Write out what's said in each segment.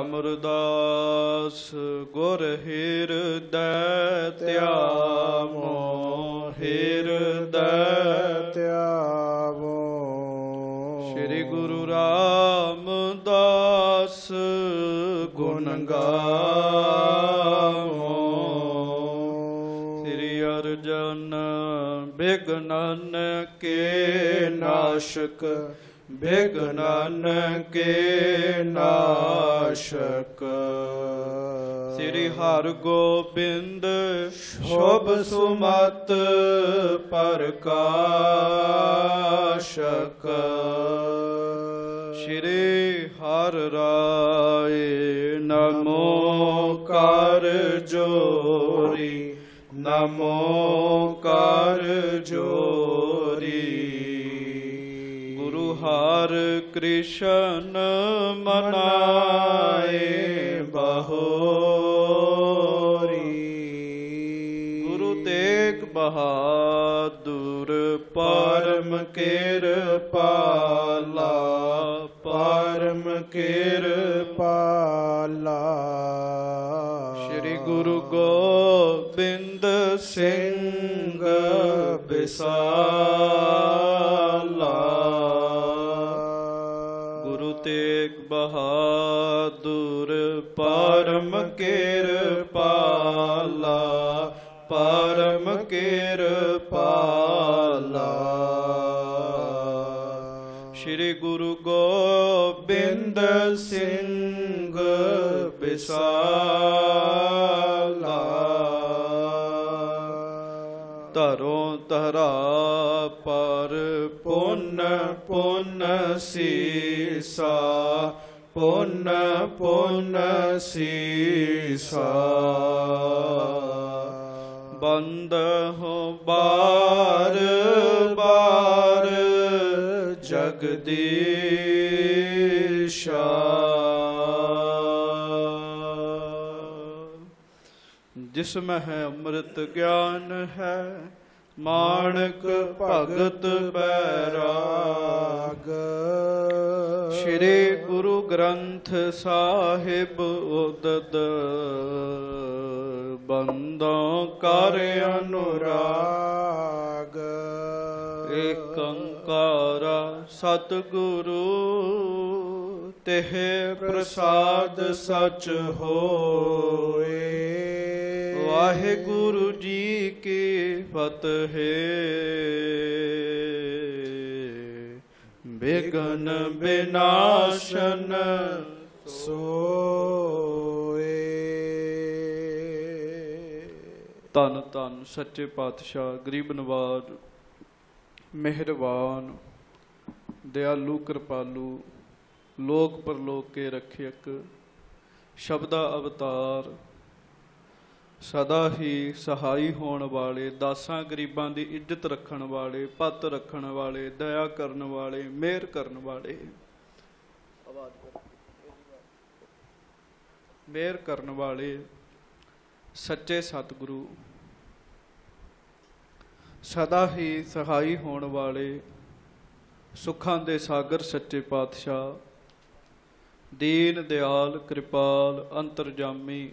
ਅਮਰਦਾਸ ਗੁਰ ਹਿਰਦੈ ਧਿਆਵੋ ਹਿਰਦੈ ਧਿਆਵੋ। ਸ੍ਰੀ ਗੁਰੂ ਰਾਮਦਾਸ ਗੁਣ ਗਾਵੋ। ਸ੍ਰੀ ਅਰਜਨ ਬਿਗਨਨ ਕੇ ਨਾਸ਼ਕ ਬਿਗਨਨ ਕੇ ਨਾਸ਼ਕ। ਸ੍ਰੀ ਹਰ ਗੋਬਿੰਦ ਸ਼ੋਭ ਸੁਮਤ ਪ੍ਰਕਾਸ਼ਕ। ਸ਼੍ਰੀ ਹਰ ਰਾਏ ਨਮੋ ਕਰ ਜੋਰੀ। ਨਮੋ ਕਰ ਜੋਰੀ। ਹਰ ਕ੍ਰਿਸ਼ਨ ਮਨਾਏ ਬਹੋਰੀ। ਗੁਰੂ ਤੇਗ ਬਹਾਦੁਰ, ਪਰਮ ਕਿਰਪਾਲਾ ਪਰਮ ਕਿਰਪਾਲਾ। ਸ੍ਰੀ ਗੁਰੂ ਗੋਬਿੰਦ ਸਿੰਘ ਬਿਸਾਲਾ ਬਹਾਦੁਰ ਪਰਮ ਕਿਰਪਾਲਾ ਪਰਮ ਕਿਰਪਾਲਾ। ਸ੍ਰੀ ਗੁਰੂ ਗੋਬਿੰਦ ਸਿੰਘ ਬਿਸਾਲਾ ਧਰੋਂ ਧਰਾ ਪਰ ਪੁੰਨ ਪੁੰਨ ਸੀਸਾ ਪੁੰਨ ਪੁੰਨ ਸੀਸਾ ਬੰਦ ਹੋ ਬਾਰ ਬਾਰ ਜਗਦੀਸ਼ਾ ਜਿਸਮ ਹੈ ਅੰਮ੍ਰਿਤ ਗਿਆਨ ਹੈ ਮਾਣਕ ਭਗਤ ਬੈਰਾਗ। ਸ੍ਰੀ ਗੁਰੂ ਗ੍ਰੰਥ ਸਾਹਿਬ ਉਦਦ ਬੰਦੋਂ ਕਰ ਅਨੁਰਾਗ। ਏਕ ਓੰਕਾਰ ਸਤਿਗੁਰੂ, ਤਿਹ ਪ੍ਰਸਾਦ ਸਚ ਹੋਏ। ਵਾਹਿਗੁਰੂ ਜੀ ਕੀ ਫਤਿਹ। ਬਿਗਨ ਬਿਨਾਸ਼ਨ ਸੋਏ। ਧੰਨ ਧੰਨ ਸੱਚੇ ਪਾਤਸ਼ਾਹ, ਗਰੀਬ ਨਵਾਜ, ਮਿਹਰਬਾਨ, ਦਿਆਲੂ, ਕਿਰਪਾਲੂ, ਲੋਕ ਪਰਲੋਕ ਕੇ ਰੱਖਿਅਕ, ਸ਼ਬਦਾ ਅਵਤਾਰ ਸਦਾ ਹੀ ਸਹਾਈ ਹੋਣ ਵਾਲੇ ਦਾਸਾਂ ਗਰੀਬਾਂ ਦੀ ਇੱਜ਼ਤ ਰੱਖਣ ਵਾਲੇ ਪੱਤ ਰੱਖਣ ਵਾਲੇ ਦਇਆ ਕਰਨ ਵਾਲੇ ਮਿਹਰ ਕਰਨ ਵਾਲੇ। ਮਿਹਰ ਕਰਨ ਵਾਲੇ ਸੱਚੇ ਸਤਿਗੁਰੂ। ਸਦਾ ਹੀ ਸਹਾਈ ਹੋਣ ਵਾਲੇ ਸੁੱਖਾਂ ਦੇ ਸਾਗਰ ਸੱਚੇ ਪਾਤਸ਼ਾਹ। ਦੀਨ ਦਿਆਲ ਕਿਰਪਾਲ ਅੰਤਰਜਾਮੀ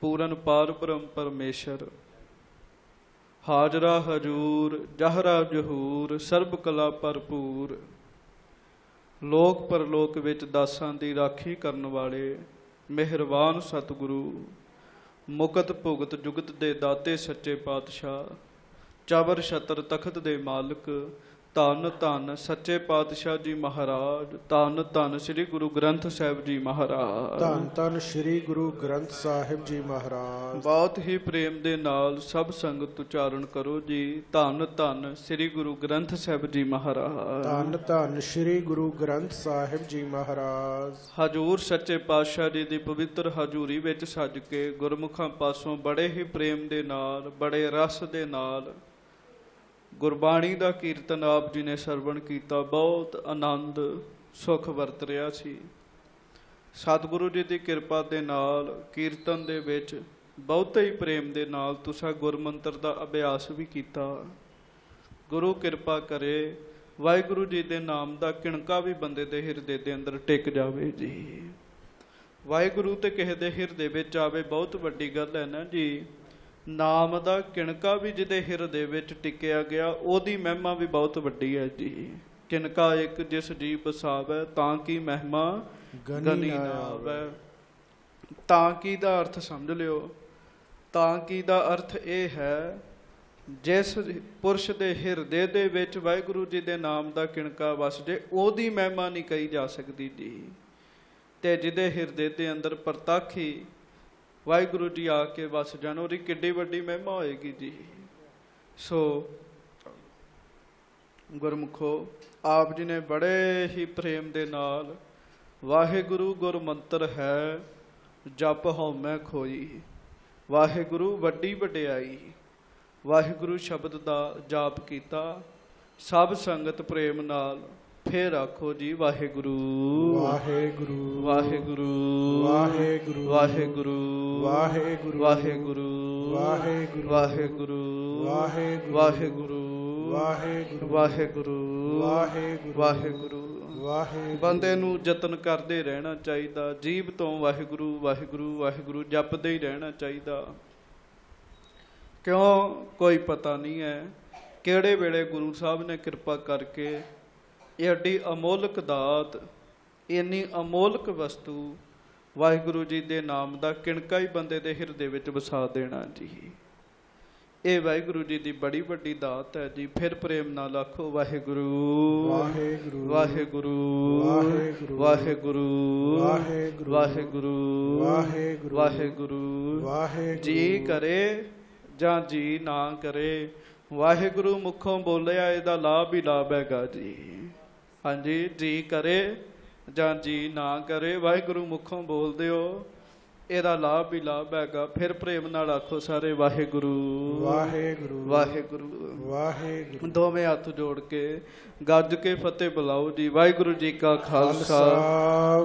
ਪੂਰਨ ਪਾਰ ਬ੍ਰਹਮ ਪਰਮੇਸ਼ਰ। ਹਾਜ਼ਰਾ ਹਜੂਰ, ਜਹਰਾ ਜਹੂਰ, ਸਰਬ ਕਲਾ ਭਰਪੂਰ। ਲੋਕ ਪਰਲੋਕ ਵਿੱਚ ਦਾਸਾਂ ਦੀ ਰਾਖੀ ਕਰਨ ਵਾਲੇ, ਮਿਹਰਬਾਨ ਸਤਿਗੁਰੂ। ਮੁਕਤ ਭੁਗਤ ਜੁਗਤ ਦੇ ਦਾਤੇ ਸੱਚੇ ਪਾਤਸ਼ਾਹ। ਚਬਰ ਛਤਰ ਤਖਤ ਦੇ ਮਾਲਕ ਧੰਨ ਧੰਨ ਸੱਚੇ ਪਾਤਸ਼ਾਹ ਜੀ ਮਹਾਰਾਜ ਧੰਨ ਧੰਨ ਸ੍ਰੀ ਗੁਰੂ ਗ੍ਰੰਥ ਸਾਹਿਬ ਜੀ ਮਹਾਰਾਜ। ਧੰਨ ਧੰਨ ਸ੍ਰੀ ਗੁਰੂ ਗ੍ਰੰਥ ਸਾਹਿਬ ਜੀ ਮਹਾਰਾਜ। ਬਹੁਤ ਹੀ ਪ੍ਰੇਮ ਦੇ ਨਾਲ ਸਭ ਸੰਗਤ ਉਚਾਰਨ ਕਰੋ ਜੀ। ਧੰਨ ਧੰਨ ਸ੍ਰੀ ਗੁਰੂ ਗ੍ਰੰਥ ਸਾਹਿਬ ਜੀ ਮਹਾਰਾਜ। ਧੰਨ ਧੰਨ ਸ੍ਰੀ ਗੁਰੂ ਗ੍ਰੰਥ ਸਾਹਿਬ ਜੀ ਮਹਾਰਾਜ। ਹਜੂਰ ਸੱਚੇ ਪਾਤਸ਼ਾਹ ਜੀ ਦੀ ਪਵਿੱਤਰ ਹਜੂਰੀ ਵਿੱਚ ਸੱਜ ਕੇ ਗੁਰਮੁਖਾਂ ਪਾਸੋਂ ਬੜੇ ਹੀ ਪ੍ਰੇਮ ਦੇ ਨਾਲ ਬੜੇ ਰਸ ਦੇ ਨਾਲ ਗੁਰਬਾਣੀ ਦਾ ਕੀਰਤਨ ਆਪ ਜੀ ਨੇ ਸਰਵਣ ਕੀਤਾ, ਬਹੁਤ ਆਨੰਦ, ਸੁਖ ਵਰਤ ਰਿਹਾ ਸੀ। ਸਤਿਗੁਰੂ ਜੀ ਦੀ ਕਿਰਪਾ ਦੇ ਨਾਲ, ਕੀਰਤਨ ਦੇ ਵਿੱਚ ਬਹੁਤੇ ਹੀ ਪ੍ਰੇਮ ਦੇ ਨਾਲ ਤੁਸੀਂ ਗੁਰਮੰਤਰ ਦਾ ਅਭਿਆਸ ਵੀ ਕੀਤਾ। ਗੁਰੂ ਕਿਰਪਾ ਕਰੇ, ਵਾਹਿਗੁਰੂ ਜੀ ਦੇ ਨਾਮ ਦਾ ਕਿਣਕਾ ਵੀ ਬੰਦੇ ਦੇ ਹਿਰਦੇ ਦੇ ਅੰਦਰ ਟਿਕ ਜਾਵੇ ਜੀ। ਵਾਹਿਗੁਰੂ ਤੇ ਕਿਸੇ ਦੇ ਹਿਰਦੇ ਵਿੱਚ ਆਵੇ, ਬਹੁਤ ਵੱਡੀ ਗੱਲ ਹੈ ਨਾ ਜੀ। ਨਾਮ ਦਾ ਕਿਣਕਾ ਵੀ ਜਿਹਦੇ ਹਿਰਦੇ ਵਿੱਚ ਟਿਕਿਆ ਗਿਆ ਉਹਦੀ ਮਹਿਮਾ ਵੀ ਬਹੁਤ ਵੱਡੀ ਹੈ ਜੀ। ਕਿਣਕਾ ਇੱਕ ਜਿਸ ਜੀ ਬਸਾਵੈ ਤਾਂ ਕੀ ਮਹਿਮਾ ਗਨੀ ਨਾ ਆਵੈ ਤਾਂ ਕੀ ਦਾ ਅਰਥ ਸਮਝ ਲਿਓ? ਤਾਂ ਕੀ ਦਾ ਅਰਥ ਇਹ ਹੈ ਜਿਸ ਪੁਰਸ਼ ਦੇ ਹਿਰਦੇ ਦੇ ਵਿੱਚ ਵਾਹਿਗੁਰੂ ਜੀ ਦੇ ਨਾਮ ਦਾ ਕਿਣਕਾ ਵਸ ਜੇ ਉਹਦੀ ਮਹਿਮਾ ਨਹੀਂ ਕਹੀ ਜਾ ਸਕਦੀ ਜੀ। ਤੇ ਜਿਹਦੇ ਹਿਰਦੇ ਦੇ ਅੰਦਰ ਪ੍ਰਤੱਖ ਹੀ ਵਾਹਿਗੁਰੂ ਜੀ ਆ ਕੇ ਵਸ ਜਾਣ, ਉਹਦੀ ਕਿੱਡੀ ਵੱਡੀ ਮਹਿਮਾ ਹੋਏਗੀ ਜੀ। ਸੋ ਗੁਰਮੁਖੋ, ਆਪ ਜੀ ਨੇ ਬੜੇ ਹੀ ਪ੍ਰੇਮ ਦੇ ਨਾਲ ਵਾਹਿਗੁਰੂ ਗੁਰ ਮੰਤਰ ਹੈ, ਜਪ ਹਉਮੈ ਖੋਈ। ਵਾਹਿਗੁਰੂ ਵੱਡੀ ਵਡਿਆਈ, ਵਾਹਿਗੁਰੂ ਸ਼ਬਦ ਦਾ ਜਾਪ ਕੀਤਾ, ਸਭ ਸੰਗਤ ਪ੍ਰੇਮ ਨਾਲ ਫੇਰ ਆਖੋ ਜੀ ਵਾਹਿਗੁਰੂ ਵਾਹਿਗੁਰੂ ਵਾਹਿਗੁਰੂ ਵਾਹਿਗੁਰੂ ਵਾਹਿਗੁਰੂ ਵਾਹਿਗੁਰੂ ਵਾਹਿਗੁਰੂ ਵਾਹਿਗੁਰੂ ਵਾਹਿਗੁਰੂ ਵਾਹਿਗੁਰੂ ਵਾਹਿਗੁਰੂ ਵਾਹਿਗੁਰੂ ਵਾਹਿਗੁਰੂ ਵਾਹਿਗੁਰੂ ਵਾਹਿਗੁਰੂ ਵਾਹਿਗੁਰੂ ਬੰਦੇ ਨੂੰ ਯਤਨ ਕਰਦੇ ਰਹਿਣਾ ਚਾਹੀਦਾ ਜੀਬ ਤੋਂ ਵਾਹਿਗੁਰੂ ਵਾਹਿਗੁਰੂ ਵਾਹਿਗੁਰੂ ਜਪਦੇ ਹੀ ਰਹਿਣਾ ਚਾਹੀਦਾ ਕਿਉਂ ਕੋਈ ਪਤਾ ਨਹੀਂ ਹੈ ਕਿਹੜੇ ਵੇਲੇ ਗੁਰੂ ਸਾਹਿਬ ਨੇ ਕਿਰਪਾ ਕਰਕੇ ਇਹ ਅੱਡੀ ਅਮੋਲਕ ਦਾਤ ਇੰਨੀ ਅਮੋਲਕ ਵਸਤੂ ਵਾਹਿਗੁਰੂ ਜੀ ਦੇ ਨਾਮ ਦਾ ਕਿਣਕਾ ਹੀ ਬੰਦੇ ਦੇ ਹਿਰਦੇ ਵਿੱਚ ਵਸਾ ਦੇਣਾ ਜੀ ਇਹ ਵਾਹਿਗੁਰੂ ਜੀ ਦੀ ਬੜੀ ਵੱਡੀ ਦਾਤ ਹੈ ਜੀ ਫਿਰ ਪ੍ਰੇਮ ਨਾਲ ਆਖੋ ਵਾਹਿਗੁਰੂ ਵਾਹਿਗੁਰੂ ਵਾਹਿਗੁਰੂ ਵਾਹਿਗੁਰੂ ਵਾਹਿਗੁਰੂ ਵਾਹਿਗੁਰੂ ਵਾਹਿਗੁਰੂ ਵਾਹਿਗੁਰੂ ਵਾਹਿਗੁਰੂ ਜੀ ਕਰੇ ਜਾਂ ਜੀ ਨਾ ਕਰੇ ਵਾਹਿਗੁਰੂ ਮੁਖੋਂ ਬੋਲਿਆ ਇਹਦਾ ਲਾਭ ਹੀ ਲਾਭ ਹੈਗਾ ਜੀ ਹਾਂਜੀ ਜੀ ਕਰੇ ਜਾਂ ਜੀ ਨਾ ਕਰੇ ਵਾਹਿਗੁਰੂ ਮੁਖੋਂ ਬੋਲਦੇ ਹੋ ਇਹਦਾ ਲਾਭ ਵੀ ਲਾਭ ਹੈਗਾ। ਫਿਰ ਪ੍ਰੇਮ ਨਾਲ ਆਖੋ ਸਾਰੇ ਵਾਹਿਗੁਰੂ। ਵਾਹਿਗੁਰੂ। ਵਾਹਿਗੁਰੂ। ਵਾਹਿਗੁਰੂ। ਦੋਵੇਂ ਹੱਥ ਜੋੜ ਕੇ ਗੱਜ ਕੇ ਫਤਿਹ ਬੁਲਾਓ ਜੀ। ਵਾਹਿਗੁਰੂ ਜੀ ਕਾ ਖਾਲਸਾ।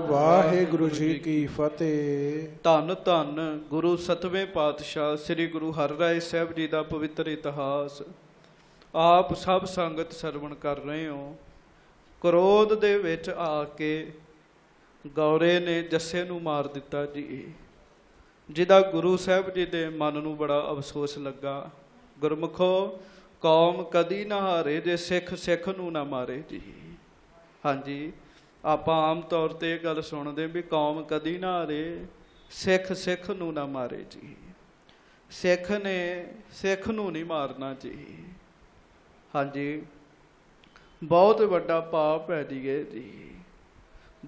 ਵਾਹਿਗੁਰੂ ਜੀ ਕੀ ਫਤਿਹ। ਧੰਨ ਧੰਨ ਗੁਰੂ ਸਤਵੇਂ ਪਾਤਸ਼ਾਹ ਸ੍ਰੀ ਗੁਰੂ ਹਰਿਰਾਏ ਸਾਹਿਬ ਜੀ ਦਾ ਪਵਿੱਤਰ ਇਤਿਹਾਸ। ਆਪ ਸਭ ਸੰਗਤ ਸਰਵਣ ਕਰ ਰਹੇ ਹੋ। ਕ੍ਰੋਧ ਦੇ ਵਿੱਚ ਆ ਕੇ ਗੌਰੇ ਨੇ ਜੱਸੇ ਨੂੰ ਮਾਰ ਦਿੱਤਾ ਜੀ। ਜਿਹਦਾ ਗੁਰੂ ਸਾਹਿਬ ਜੀ ਦੇ ਮਨ ਨੂੰ ਬੜਾ ਅਫਸੋਸ ਲੱਗਾ। ਗੁਰਮੁਖੋ, ਕੌਮ ਕਦੀ ਨਾ ਹਾਰੇ ਜੇ ਸਿੱਖ ਸਿੱਖ ਨੂੰ ਨਾ ਮਾਰੇ ਜੀ। ਹਾਂਜੀ, ਆਪਾਂ ਆਮ ਤੌਰ ਤੇ ਇਹ ਗੱਲ ਸੁਣਦੇ ਵੀ ਕੌਮ ਕਦੀ ਨਾ ਹਾਰੇ, ਸਿੱਖ ਸਿੱਖ ਨੂੰ ਨਾ ਮਾਰੇ ਜੀ। ਸਿੱਖ ਨੇ ਸਿੱਖ ਨੂੰ ਨਹੀਂ ਮਾਰਨਾ ਜੀ। ਹਾਂਜੀ ਬਹੁਤ ਵੱਡਾ ਪਾਪ ਹੈ ਜੀ ਇਹ ਜੀ।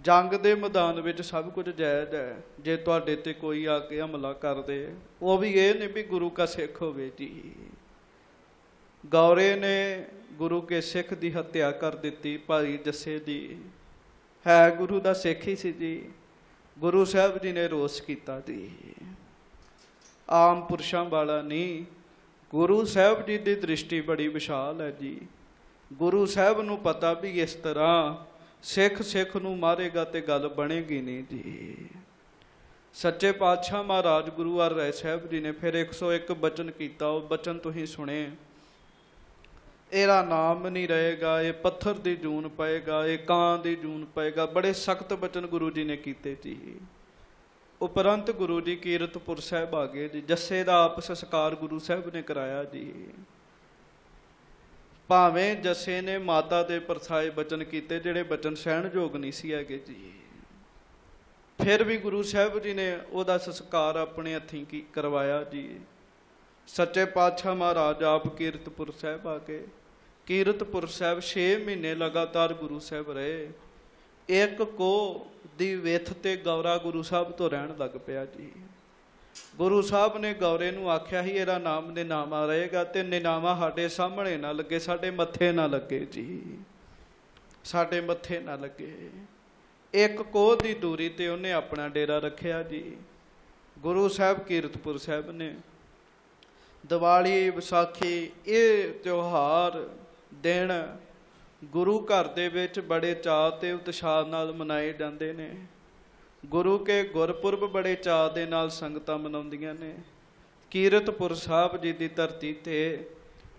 ਜੰਗ ਦੇ ਮੈਦਾਨ ਵਿੱਚ ਸਭ ਕੁਝ ਜਾਇਜ਼ ਹੈ। ਜੇ ਤੁਹਾਡੇ ਤੇ ਕੋਈ ਆ ਕੇ ਹਮਲਾ ਕਰਦੇ, ਉਹ ਵੀ ਇਹ ਨਹੀਂ ਵੀ ਗੁਰੂ ਕਾ ਸਿੱਖ ਹੋਵੇ ਜੀ। ਗੌਰੇ ਨੇ ਗੁਰੂ ਕੇ ਸਿੱਖ ਦੀ ਹੱਤਿਆ ਕਰ ਦਿੱਤੀ ਭਾਈ ਜੱਸੇ ਦੀ। ਹੈ ਗੁਰੂ ਦਾ ਸਿੱਖ ਹੀ ਸੀ ਜੀ। ਗੁਰੂ ਸਾਹਿਬ ਜੀ ਨੇ ਰੋਸ ਕੀਤਾ ਜੀ। ਆਮ ਪੁਰਸ਼ਾਂ ਵਾਲਾ ਨਹੀਂ, ਗੁਰੂ ਸਾਹਿਬ ਜੀ ਦੀ ਦ੍ਰਿਸ਼ਟੀ ਬੜੀ ਵਿਸ਼ਾਲ ਹੈ ਜੀ। ਗੁਰੂ ਸਾਹਿਬ ਨੂੰ ਪਤਾ ਵੀ ਇਸ ਤਰ੍ਹਾਂ ਸਿੱਖ ਸਿੱਖ ਨੂੰ ਮਾਰੇਗਾ ਤੇ ਗੱਲ ਬਣੇਗੀ ਨਹੀਂ ਜੀ। ਸੱਚੇ ਪਾਤਸ਼ਾਹ ਮਹਾਰਾਜ ਗੁਰੂ ਹਰਿ ਸਾਹਿਬ ਜੀ ਨੇ ਫਿਰ 101 ਬਚਨ ਕੀਤਾ, ਉਹ ਬਚਨ ਤੁਸੀਂ ਸੁਣੇ। ਇਹਦਾ ਨਾਮ ਨਹੀਂ ਰਹੇਗਾ, ਇਹ ਪੱਥਰ ਦੀ ਜੂਨ ਪਏਗਾ, ਇਹ ਕਾਂ ਦੀ ਜੂਨ ਪਏਗਾ। ਬੜੇ ਸਖਤ ਬਚਨ ਗੁਰੂ ਜੀ ਨੇ ਕੀਤੇ ਜੀ। ਉਪਰੰਤ ਗੁਰੂ ਜੀ ਕੀਰਤਪੁਰ ਸਾਹਿਬ ਆ ਗਏ ਜੀ। ਜੱਸੇ ਦਾ ਆਪ ਸਸਕਾਰ ਗੁਰੂ ਸਾਹਿਬ ਨੇ ਕਰਾਇਆ ਜੀ। ਭਾਵੇਂ ਜਸੇ ਨੇ ਮਾਤਾ ਦੇ ਪਰਸਾਏ ਬਚਨ ਕੀਤੇ, ਜਿਹੜੇ ਬਚਨ ਸਹਿਣਯੋਗ ਨਹੀਂ ਸੀ ਹੈਗੇ ਜੀ। ਫਿਰ ਵੀ ਗੁਰੂ ਸਾਹਿਬ ਜੀ ਨੇ ਉਹਦਾ ਸੰਸਕਾਰ ਆਪਣੇ ਹੱਥੀਂ ਕੀ ਕਰਵਾਇਆ ਜੀ। ਸੱਚੇ ਪਾਤਸ਼ਾਹ ਮਹਾਰਾਜ ਆਪ ਕੀਰਤਪੁਰ ਸਾਹਿਬ ਆ ਕੇ, ਕੀਰਤਪੁਰ ਸਾਹਿਬ 6 ਮਹੀਨੇ ਲਗਾਤਾਰ ਗੁਰੂ ਸਾਹਿਬ ਰਹੇ। ਇੱਕ ਕੋ ਦੀ ਵਿਥ ਤੇ ਗੌਰਾ ਗੁਰੂ ਸਾਹਿਬ ਤੋਂ ਰਹਿਣ ਲੱਗ ਪਿਆ ਜੀ। ਗੁਰੂ ਸਾਹਿਬ ਨੇ ਗੌਰੇ ਨੂੰ ਆਖਿਆ ਹੀ ਇਹਦਾ ਨਾਮ ਦੇ ਨਾਮਾ ਰਹੇਗਾ ਤੇ ਨਿਨਾਵਾ ਸਾਡੇ ਸਾਹਮਣੇ ਨਾ ਲੱਗੇ, ਸਾਡੇ ਮੱਥੇ ਨਾ ਲੱਗੇ ਜੀ। ਸਾਡੇ ਮੱਥੇ ਨਾ ਲੱਗੇ। ਇੱਕ ਕੋਹ ਦੀ ਦੂਰੀ ਤੇ ਉਹਨੇ ਆਪਣਾ ਡੇਰਾ ਰੱਖਿਆ ਜੀ। ਗੁਰੂ ਸਾਹਿਬ ਕੀਰਤਪੁਰ ਸਾਹਿਬ ਨੇ। ਦੀਵਾਲੀ, ਵਿਸਾਖੀ, ਇਹ ਤਿਉਹਾਰ ਦਿਨ ਗੁਰੂ ਘਰ ਦੇ ਵਿੱਚ ਬੜੇ ਚਾਅ ਤੇ ਉਤਸ਼ਾਹ ਨਾਲ ਮਨਾਏ ਜਾਂਦੇ ਨੇ। ਗੁਰੂ ਕੇ ਗੁਰਪੁਰਬ ਬੜੇ ਚਾਅ ਦੇ ਨਾਲ ਸੰਗਤਾਂ ਮਨਾਉਂਦੀਆਂ ਨੇ। ਕੀਰਤਪੁਰ ਸਾਹਿਬ ਜੀ ਦੀ ਧਰਤੀ ਤੇ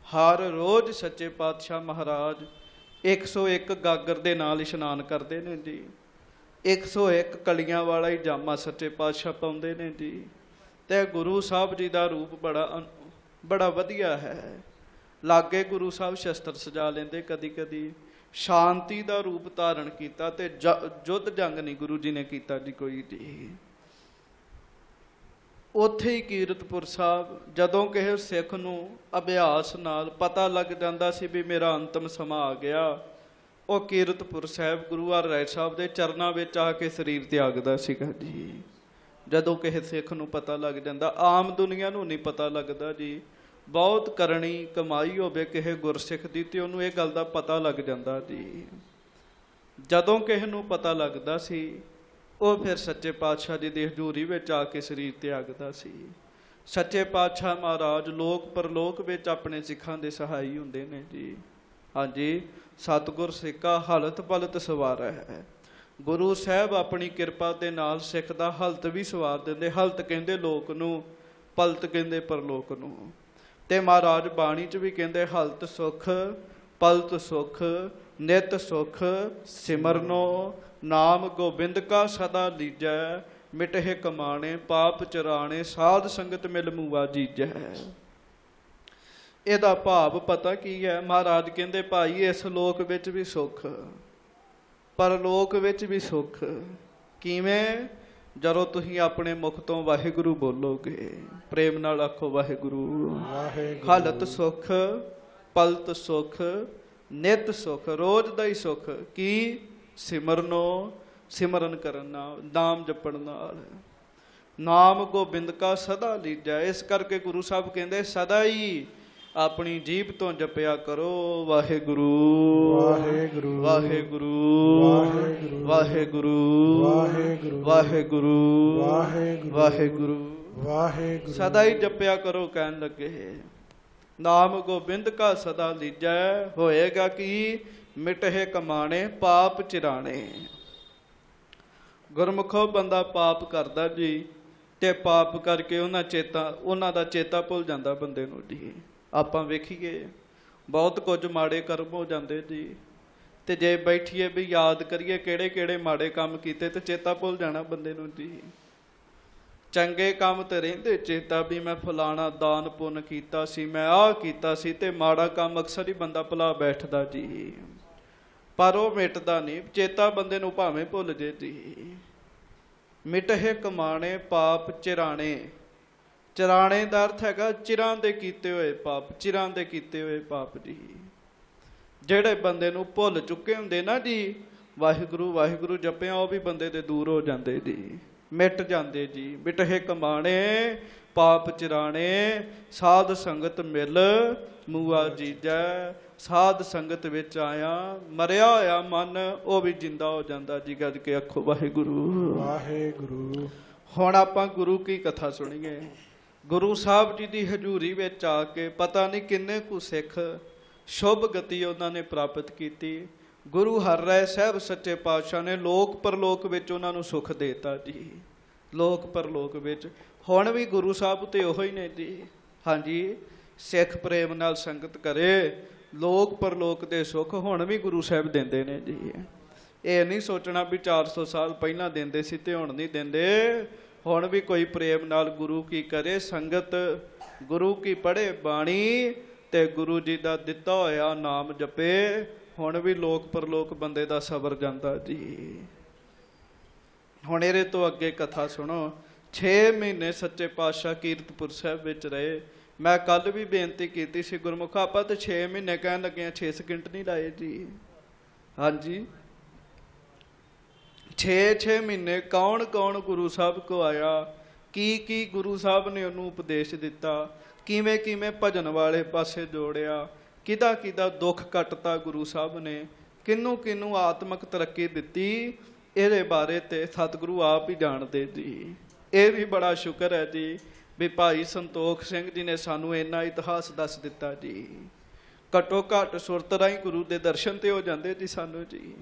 ਹਰ ਰੋਜ਼ ਸੱਚੇ ਪਾਤਸ਼ਾਹ ਮਹਾਰਾਜ 101 ਗਾਗਰ ਦੇ ਨਾਲ ਇਸ਼ਨਾਨ ਕਰਦੇ ਨੇ ਜੀ। 101 ਕਲੀਆਂ ਵਾਲਾ ਹੀ ਜਾਮਾ ਸੱਚੇ ਪਾਤਸ਼ਾਹ ਪਾਉਂਦੇ ਨੇ ਜੀ। ਤੇ ਗੁਰੂ ਸਾਹਿਬ ਜੀ ਦਾ ਰੂਪ ਬੜਾ ਅਨ- ਬੜਾ ਵਧੀਆ ਹੈ। ਲਾਗੇ ਗੁਰੂ ਸਾਹਿਬ ਸ਼ਸਤਰ ਸਜਾ ਲੈਂਦੇ ਕਦੀ ਕਦੀ ਸ਼ਾਂਤੀ ਦਾ ਰੂਪ ਧਾਰਨ ਕੀਤਾ ਤੇ ਜ- ਜੁੱਧ ਜੰਗ ਨਹੀਂ ਗੁਰੂ ਜੀ ਨੇ ਕੀਤਾ ਜੀ ਕੋਈ ਜੀ। ਉੱਥੇ ਹੀ ਕੀਰਤਪੁਰ ਸਾਹਿਬ, ਜਦੋਂ ਕਿਸੇ ਸਿੱਖ ਨੂੰ ਅਭਿਆਸ ਨਾਲ ਪਤਾ ਲੱਗ ਜਾਂਦਾ ਸੀ ਵੀ ਮੇਰਾ ਅੰਤਮ ਸਮਾਂ ਆ ਗਿਆ, ਉਹ ਕੀਰਤਪੁਰ ਸਾਹਿਬ ਗੁਰੂ ਹਰ ਰਾਏ ਸਾਹਿਬ ਦੇ ਚਰਨਾਂ ਵਿੱਚ ਆ ਕੇ ਸਰੀਰ ਤਿਆਗਦਾ ਸੀਗਾ ਜੀ। ਜਦੋਂ ਕਿਸੇ ਸਿੱਖ ਨੂੰ ਪਤਾ ਲੱਗ ਜਾਂਦਾ, ਆਮ ਦੁਨੀਆ ਨੂੰ ਨਹੀਂ ਪਤਾ ਲੱਗਦਾ ਜੀ ਬਹੁਤ ਕਰਨੀ ਕਮਾਈ ਹੋਵੇ ਕਿਸੇ ਗੁਰਸਿੱਖ ਦੀ ਤੇ ਉਹਨੂੰ ਇਹ ਗੱਲ ਦਾ ਪਤਾ ਲੱਗ ਜਾਂਦਾ ਜੀ। ਜਦੋਂ ਕਿਸੇ ਨੂੰ ਪਤਾ ਲੱਗਦਾ ਸੀ, ਉਹ ਫਿਰ ਸੱਚੇ ਪਾਤਸ਼ਾਹ ਜੀ ਦੀ ਹਜ਼ੂਰੀ ਵਿੱਚ ਆ ਕੇ ਸਰੀਰ ਤਿਆਗਦਾ ਸੀ। ਸੱਚੇ ਪਾਤਸ਼ਾਹ ਮਹਾਰਾਜ ਲੋਕ ਪਰਲੋਕ ਵਿੱਚ ਆਪਣੇ ਸਿੱਖਾਂ ਦੇ ਸਹਾਈ ਹੁੰਦੇ ਨੇ ਜੀ। ਹਾਂਜੀ, ਸਤਿਗੁਰ ਸਿੱਕਾ ਹਲਤ ਪਲਤ ਸਵਾਰੈ ਹੈ। ਗੁਰੂ ਸਾਹਿਬ ਆਪਣੀ ਕਿਰਪਾ ਦੇ ਨਾਲ ਸਿੱਖ ਦਾ ਹਲਤ ਵੀ ਸਵਾਰ ਦਿੰਦੇ, ਹਲਤ ਕਹਿੰਦੇ ਲੋਕ ਨੂੰ, ਪਲਤ ਕਹਿੰਦੇ ਪਰਲੋਕ ਨੂੰ। ਤੇ ਮਹਾਰਾਜ ਬਾਣੀ ਚ ਵੀ ਕਹਿੰਦੇ, ਹਲਤ ਸੁਖ, ਪਲਤ ਸੁਖ, ਨਿਤ ਸੁਖ, ਸਿਮਰਨੋ, ਨਾਮ ਗੋਬਿੰਦ ਕਾ ਸਦਾ ਲੀਜੈ, ਮਿਟਹਿ ਕਮਾਣੇ, ਪਾਪ ਚਰਾਣੇ, ਸਾਧ ਸੰਗਤ ਮਿਲ ਮੂਆ ਜੀਜੈ। ਇਹਦਾ ਭਾਵ ਪਤਾ ਕੀ ਹੈ? ਮਹਾਰਾਜ ਕਹਿੰਦੇ, ਭਾਈ, ਇਸ ਲੋਕ ਵਿੱਚ ਵੀ ਸੁੱਖ ਪਰਲੋਕ ਵਿੱਚ ਵੀ ਸੁੱਖ ਕਿਵੇਂ? ਜਦੋਂ ਤੁਸੀਂ ਆਪਣੇ ਮੁਖ ਤੋਂ ਵਾਹਿਗੁਰੂ ਬੋਲੋਗੇ ਪ੍ਰੇਮ ਨਾਲ ਆਖੋ ਵਾਹਿਗੁਰੂ ਵਾਹਿਗੁਰੂ। ਹਾਲਤ ਸੁਖ ਪਲਤ ਸੁਖ ਨਿਤ ਸੁਖ ਰੋਜ਼ ਦਾ ਹੀ ਸੁਖ ਕੀ ਸਿਮਰਨੋ ਸਿਮਰਨ ਕਰਨ ਨਾਲ ਨਾਮ ਜਪਣ ਨਾਲ। ਨਾਮ ਗੋਬਿੰਦ ਕਾ ਸਦਾ ਲੀਜੈ। ਇਸ ਕਰਕੇ ਗੁਰੂ ਸਾਹਿਬ ਕਹਿੰਦੇ ਸਦਾ ਹੀ ਆਪਣੀ ਜੀਬ ਤੋਂ ਜਪਿਆ ਕਰੋ ਵਾਹਿਗੁਰੂ ਵਾਹਿਗੁਰੂ ਵਾਹਿਗੁਰੂ ਵਾਹਿਗੁਰੂ ਵਾਹਿਗੁਰੂ ਵਾਹਿਗੁਰੂ ਵਾਹਿਗੁਰੂ ਸਦਾ ਹੀ ਜਪਿਆ ਕਰੋ ਕਹਿਣ ਲੱਗੇ ਨਾਮ ਗੋਬਿੰਦ ਕਾ ਸਦਾ ਲੀਜੈ ਹੋਏਗਾ ਕੀ ਮਿਟਹਿ ਕਮਾਣੇ ਪਾਪ ਚਿਰਾਣੇ ਗੁਰਮੁਖੋ ਬੰਦਾ ਪਾਪ ਕਰਦਾ ਜੀ ਤੇ ਪਾਪ ਕਰਕੇ ਉਹਨਾਂ ਚੇਤਾ ਉਹਨਾਂ ਦਾ ਚੇਤਾ ਭੁੱਲ ਜਾਂਦਾ ਬੰਦੇ ਨੂੰ ਜੀ ਆਪਾਂ ਵੇਖੀਏ, ਬਹੁਤ ਕੁਝ ਮਾੜੇ ਕਰਮ ਹੋ ਜਾਂਦੇ ਜੀ। ਤੇ ਜੇ ਬੈਠੀਏ ਵੀ ਯਾਦ ਕਰੀਏ ਕਿਹੜੇ ਕਿਹੜੇ ਮਾੜੇ ਕੰਮ ਕੀਤੇ ਤੇ ਚੇਤਾ ਭੁੱਲ ਜਾਣਾ ਬੰਦੇ ਨੂੰ ਜੀ। ਚੰਗੇ ਕੰਮ ਤੇ ਰਹਿੰਦੇ, ਚੇਤਾ ਵੀ ਮੈਂ ਫਲਾਣਾ ਦਾਨ ਪੁੰਨ ਕੀਤਾ ਸੀ, ਮੈਂ ਆਹ ਕੀਤਾ ਸੀ ਤੇ ਮਾੜਾ ਕੰਮ ਅਕਸਰ ਹੀ ਬੰਦਾ ਭੁਲਾ ਬੈਠਦਾ ਜੀ। ਪਰ ਉਹ ਮਿਟਦਾ ਨਹੀਂ, ਚੇਤਾ ਬੰਦੇ ਨੂੰ ਭਾਵੇਂ ਭੁੱਲ ਜੇ ਜੀ। ਮਿਟਹਿ ਕਮਾਣੇ, ਪਾਪ ਚਿਰਾਣੇ ਚਿਰਾਣੇ ਦਾ ਅਰਥ ਹੈਗਾ ਚਿਰਾਂ ਦੇ ਕੀਤੇ ਹੋਏ ਪਾਪ ਚਿਰਾਂ ਦੇ ਕੀਤੇ ਹੋਏ ਪਾਪ ਜੀ। ਜਿਹੜੇ ਬੰਦੇ ਨੂੰ ਭੁੱਲ ਚੁੱਕੇ ਹੁੰਦੇ ਨਾ ਜੀ ਵਾਹਿਗੁਰੂ ਵਾਹਿਗੁਰੂ ਜਪਿਆ ਉਹ ਵੀ ਬੰਦੇ ਦੇ ਦੂਰ ਹੋ ਜਾਂਦੇ ਜੀ। ਮਿਟ ਜਾਂਦੇ ਜੀ ਮਿਟਹਿ ਕਮਾਣੇ ਪਾਪ ਚਿਰਾਣੇ ਸਾਧ ਸੰਗਤ ਮਿਲ ਮੂਆ ਜੀਜੈ ਸਾਧ ਸੰਗਤ ਵਿੱਚ ਆਇਆ ਮਰਿਆ ਹੋਇਆ ਮਨ ਉਹ ਵੀ ਜਿੰਦਾ ਹੋ ਜਾਂਦਾ ਜੀ ਗੱਜ ਕੇ ਆਖੋ ਵਾਹਿਗੁਰੂ। ਵਾਹਿਗੁਰੂ। ਹੁਣ ਆਪਾਂ ਗੁਰੂ ਕੀ ਕਥਾ ਸੁਣੀਏ? ਗੁਰੂ ਸਾਹਿਬ ਜੀ ਦੀ ਹਜ਼ੂਰੀ ਵਿੱਚ ਆ ਕੇ ਪਤਾ ਨਹੀਂ ਕਿੰਨੇ ਕੁ ਸਿੱਖ ਸ਼ੁਭ ਗਤੀ ਉਹਨਾਂ ਨੇ ਪ੍ਰਾਪਤ ਕੀਤੀ। ਗੁਰੂ ਹਰ ਰਾਏ ਸਾਹਿਬ ਸੱਚੇ ਪਾਤਸ਼ਾਹ ਨੇ ਲੋਕ ਪਰਲੋਕ ਵਿੱਚ ਉਹਨਾਂ ਨੂੰ ਸੁਖ ਦੇਤਾ ਜੀ। ਲੋਕ ਪਰਲੋਕ ਵਿੱਚ। ਹੁਣ ਵੀ ਗੁਰੂ ਸਾਹਿਬ ਤੇ ਉਹੋ ਹੀ ਨੇ ਜੀ। ਹਾਂਜੀ, ਸਿੱਖ ਪ੍ਰੇਮ ਨਾਲ ਸੰਗਤ ਕਰੇ, ਲੋਕ ਪਰਲੋਕ ਦੇ ਸੁਖ ਹੁਣ ਵੀ ਗੁਰੂ ਸਾਹਿਬ ਦਿੰਦੇ ਨੇ ਜੀ। ਇਹ ਨਹੀਂ ਸੋਚਣਾ ਵੀ 400 ਸਾਲ ਪਹਿਲਾਂ ਦਿੰਦੇ ਸੀ ਤੇ ਹੁਣ ਨਹੀਂ ਦਿੰਦੇ। ਹੁਣ ਵੀ ਕੋਈ ਪ੍ਰੇਮ ਨਾਲ ਗੁਰੂ ਕੀ ਕਰੇ, ਸੰਗਤ ਗੁਰੂ ਕੀ ਪੜ੍ਹੇ ਬਾਣੀ ਤੇ ਗੁਰੂ ਜੀ ਦਾ ਦਿੱਤਾ ਹੋਇਆ ਨਾਮ ਜਪੇ, ਹੁਣ ਵੀ ਲੋਕ ਪਰਲੋਕ ਬੰਦੇ ਦਾ ਸਬਰ ਜਾਂਦਾ ਜੀ। ਹੁਣ ਇਹਦੇ ਤੋਂ ਅੱਗੇ ਕਥਾ ਸੁਣੋ 6 ਮਹੀਨੇ ਸੱਚੇ ਪਾਤਸ਼ਾਹ ਕੀਰਤਪੁਰ ਸਾਹਿਬ ਵਿੱਚ ਰਹੇ। ਮੈਂ ਕੱਲ ਵੀ ਬੇਨਤੀ ਕੀਤੀ ਸੀ ਗੁਰਮੁਖ, ਆਪਾਂ ਤੇ 6 ਮਹੀਨੇ ਕਹਿਣ ਲੱਗੇ ਆ 6 ਸਕਿੰਟ ਨਹੀਂ ਲਾਏ ਜੀ। ਹਾਂਜੀ। 6-6 ਮਹੀਨੇ ਕੌਣ ਕੌਣ ਗੁਰੂ ਸਾਹਿਬ ਕੋ ਆਇਆ? ਕੀ ਕੀ ਗੁਰੂ ਸਾਹਿਬ ਨੇ ਉਹਨੂੰ ਉਪਦੇਸ਼ ਦਿੱਤਾ? ਕਿਵੇਂ ਕਿਵੇਂ ਭਜਨ ਵਾਲੇ ਪਾਸੇ ਜੋੜਿਆ ਕਿਦਾ ਕਿਦਾ ਦੁੱਖ ਕੱਟਤਾ ਗੁਰੂ ਸਾਹਿਬ ਨੇ? ਕਿੰਨੂੰ ਕਿੰਨੂੰ ਆਤਮਿਕ ਤਰੱਕੀ ਦਿੱਤੀ? ਇਹਦੇ ਬਾਰੇ ਤੇ ਸਤਿਗੁਰੂ ਆਪ ਹੀ ਜਾਣਦੇ ਜੀ। ਇਹ ਵੀ ਬੜਾ ਸ਼ੁਕਰ ਹੈ ਜੀ ਵੀ ਭਾਈ ਸੰਤੋਖ ਸਿੰਘ ਜੀ ਨੇ ਸਾਨੂੰ ਇੰਨਾ ਇਤਿਹਾਸ ਦੱਸ ਦਿੱਤਾ ਜੀ। ਘਟੋ ਘਟ ਸੁਰਤ ਰਾਹੀਂ ਗੁਰੂ ਦੇ ਦਰਸ਼ਨ ਤੇ ਹੋ ਜਾਂਦੇ ਜੀ ਸਾਨੂੰ ਜੀ।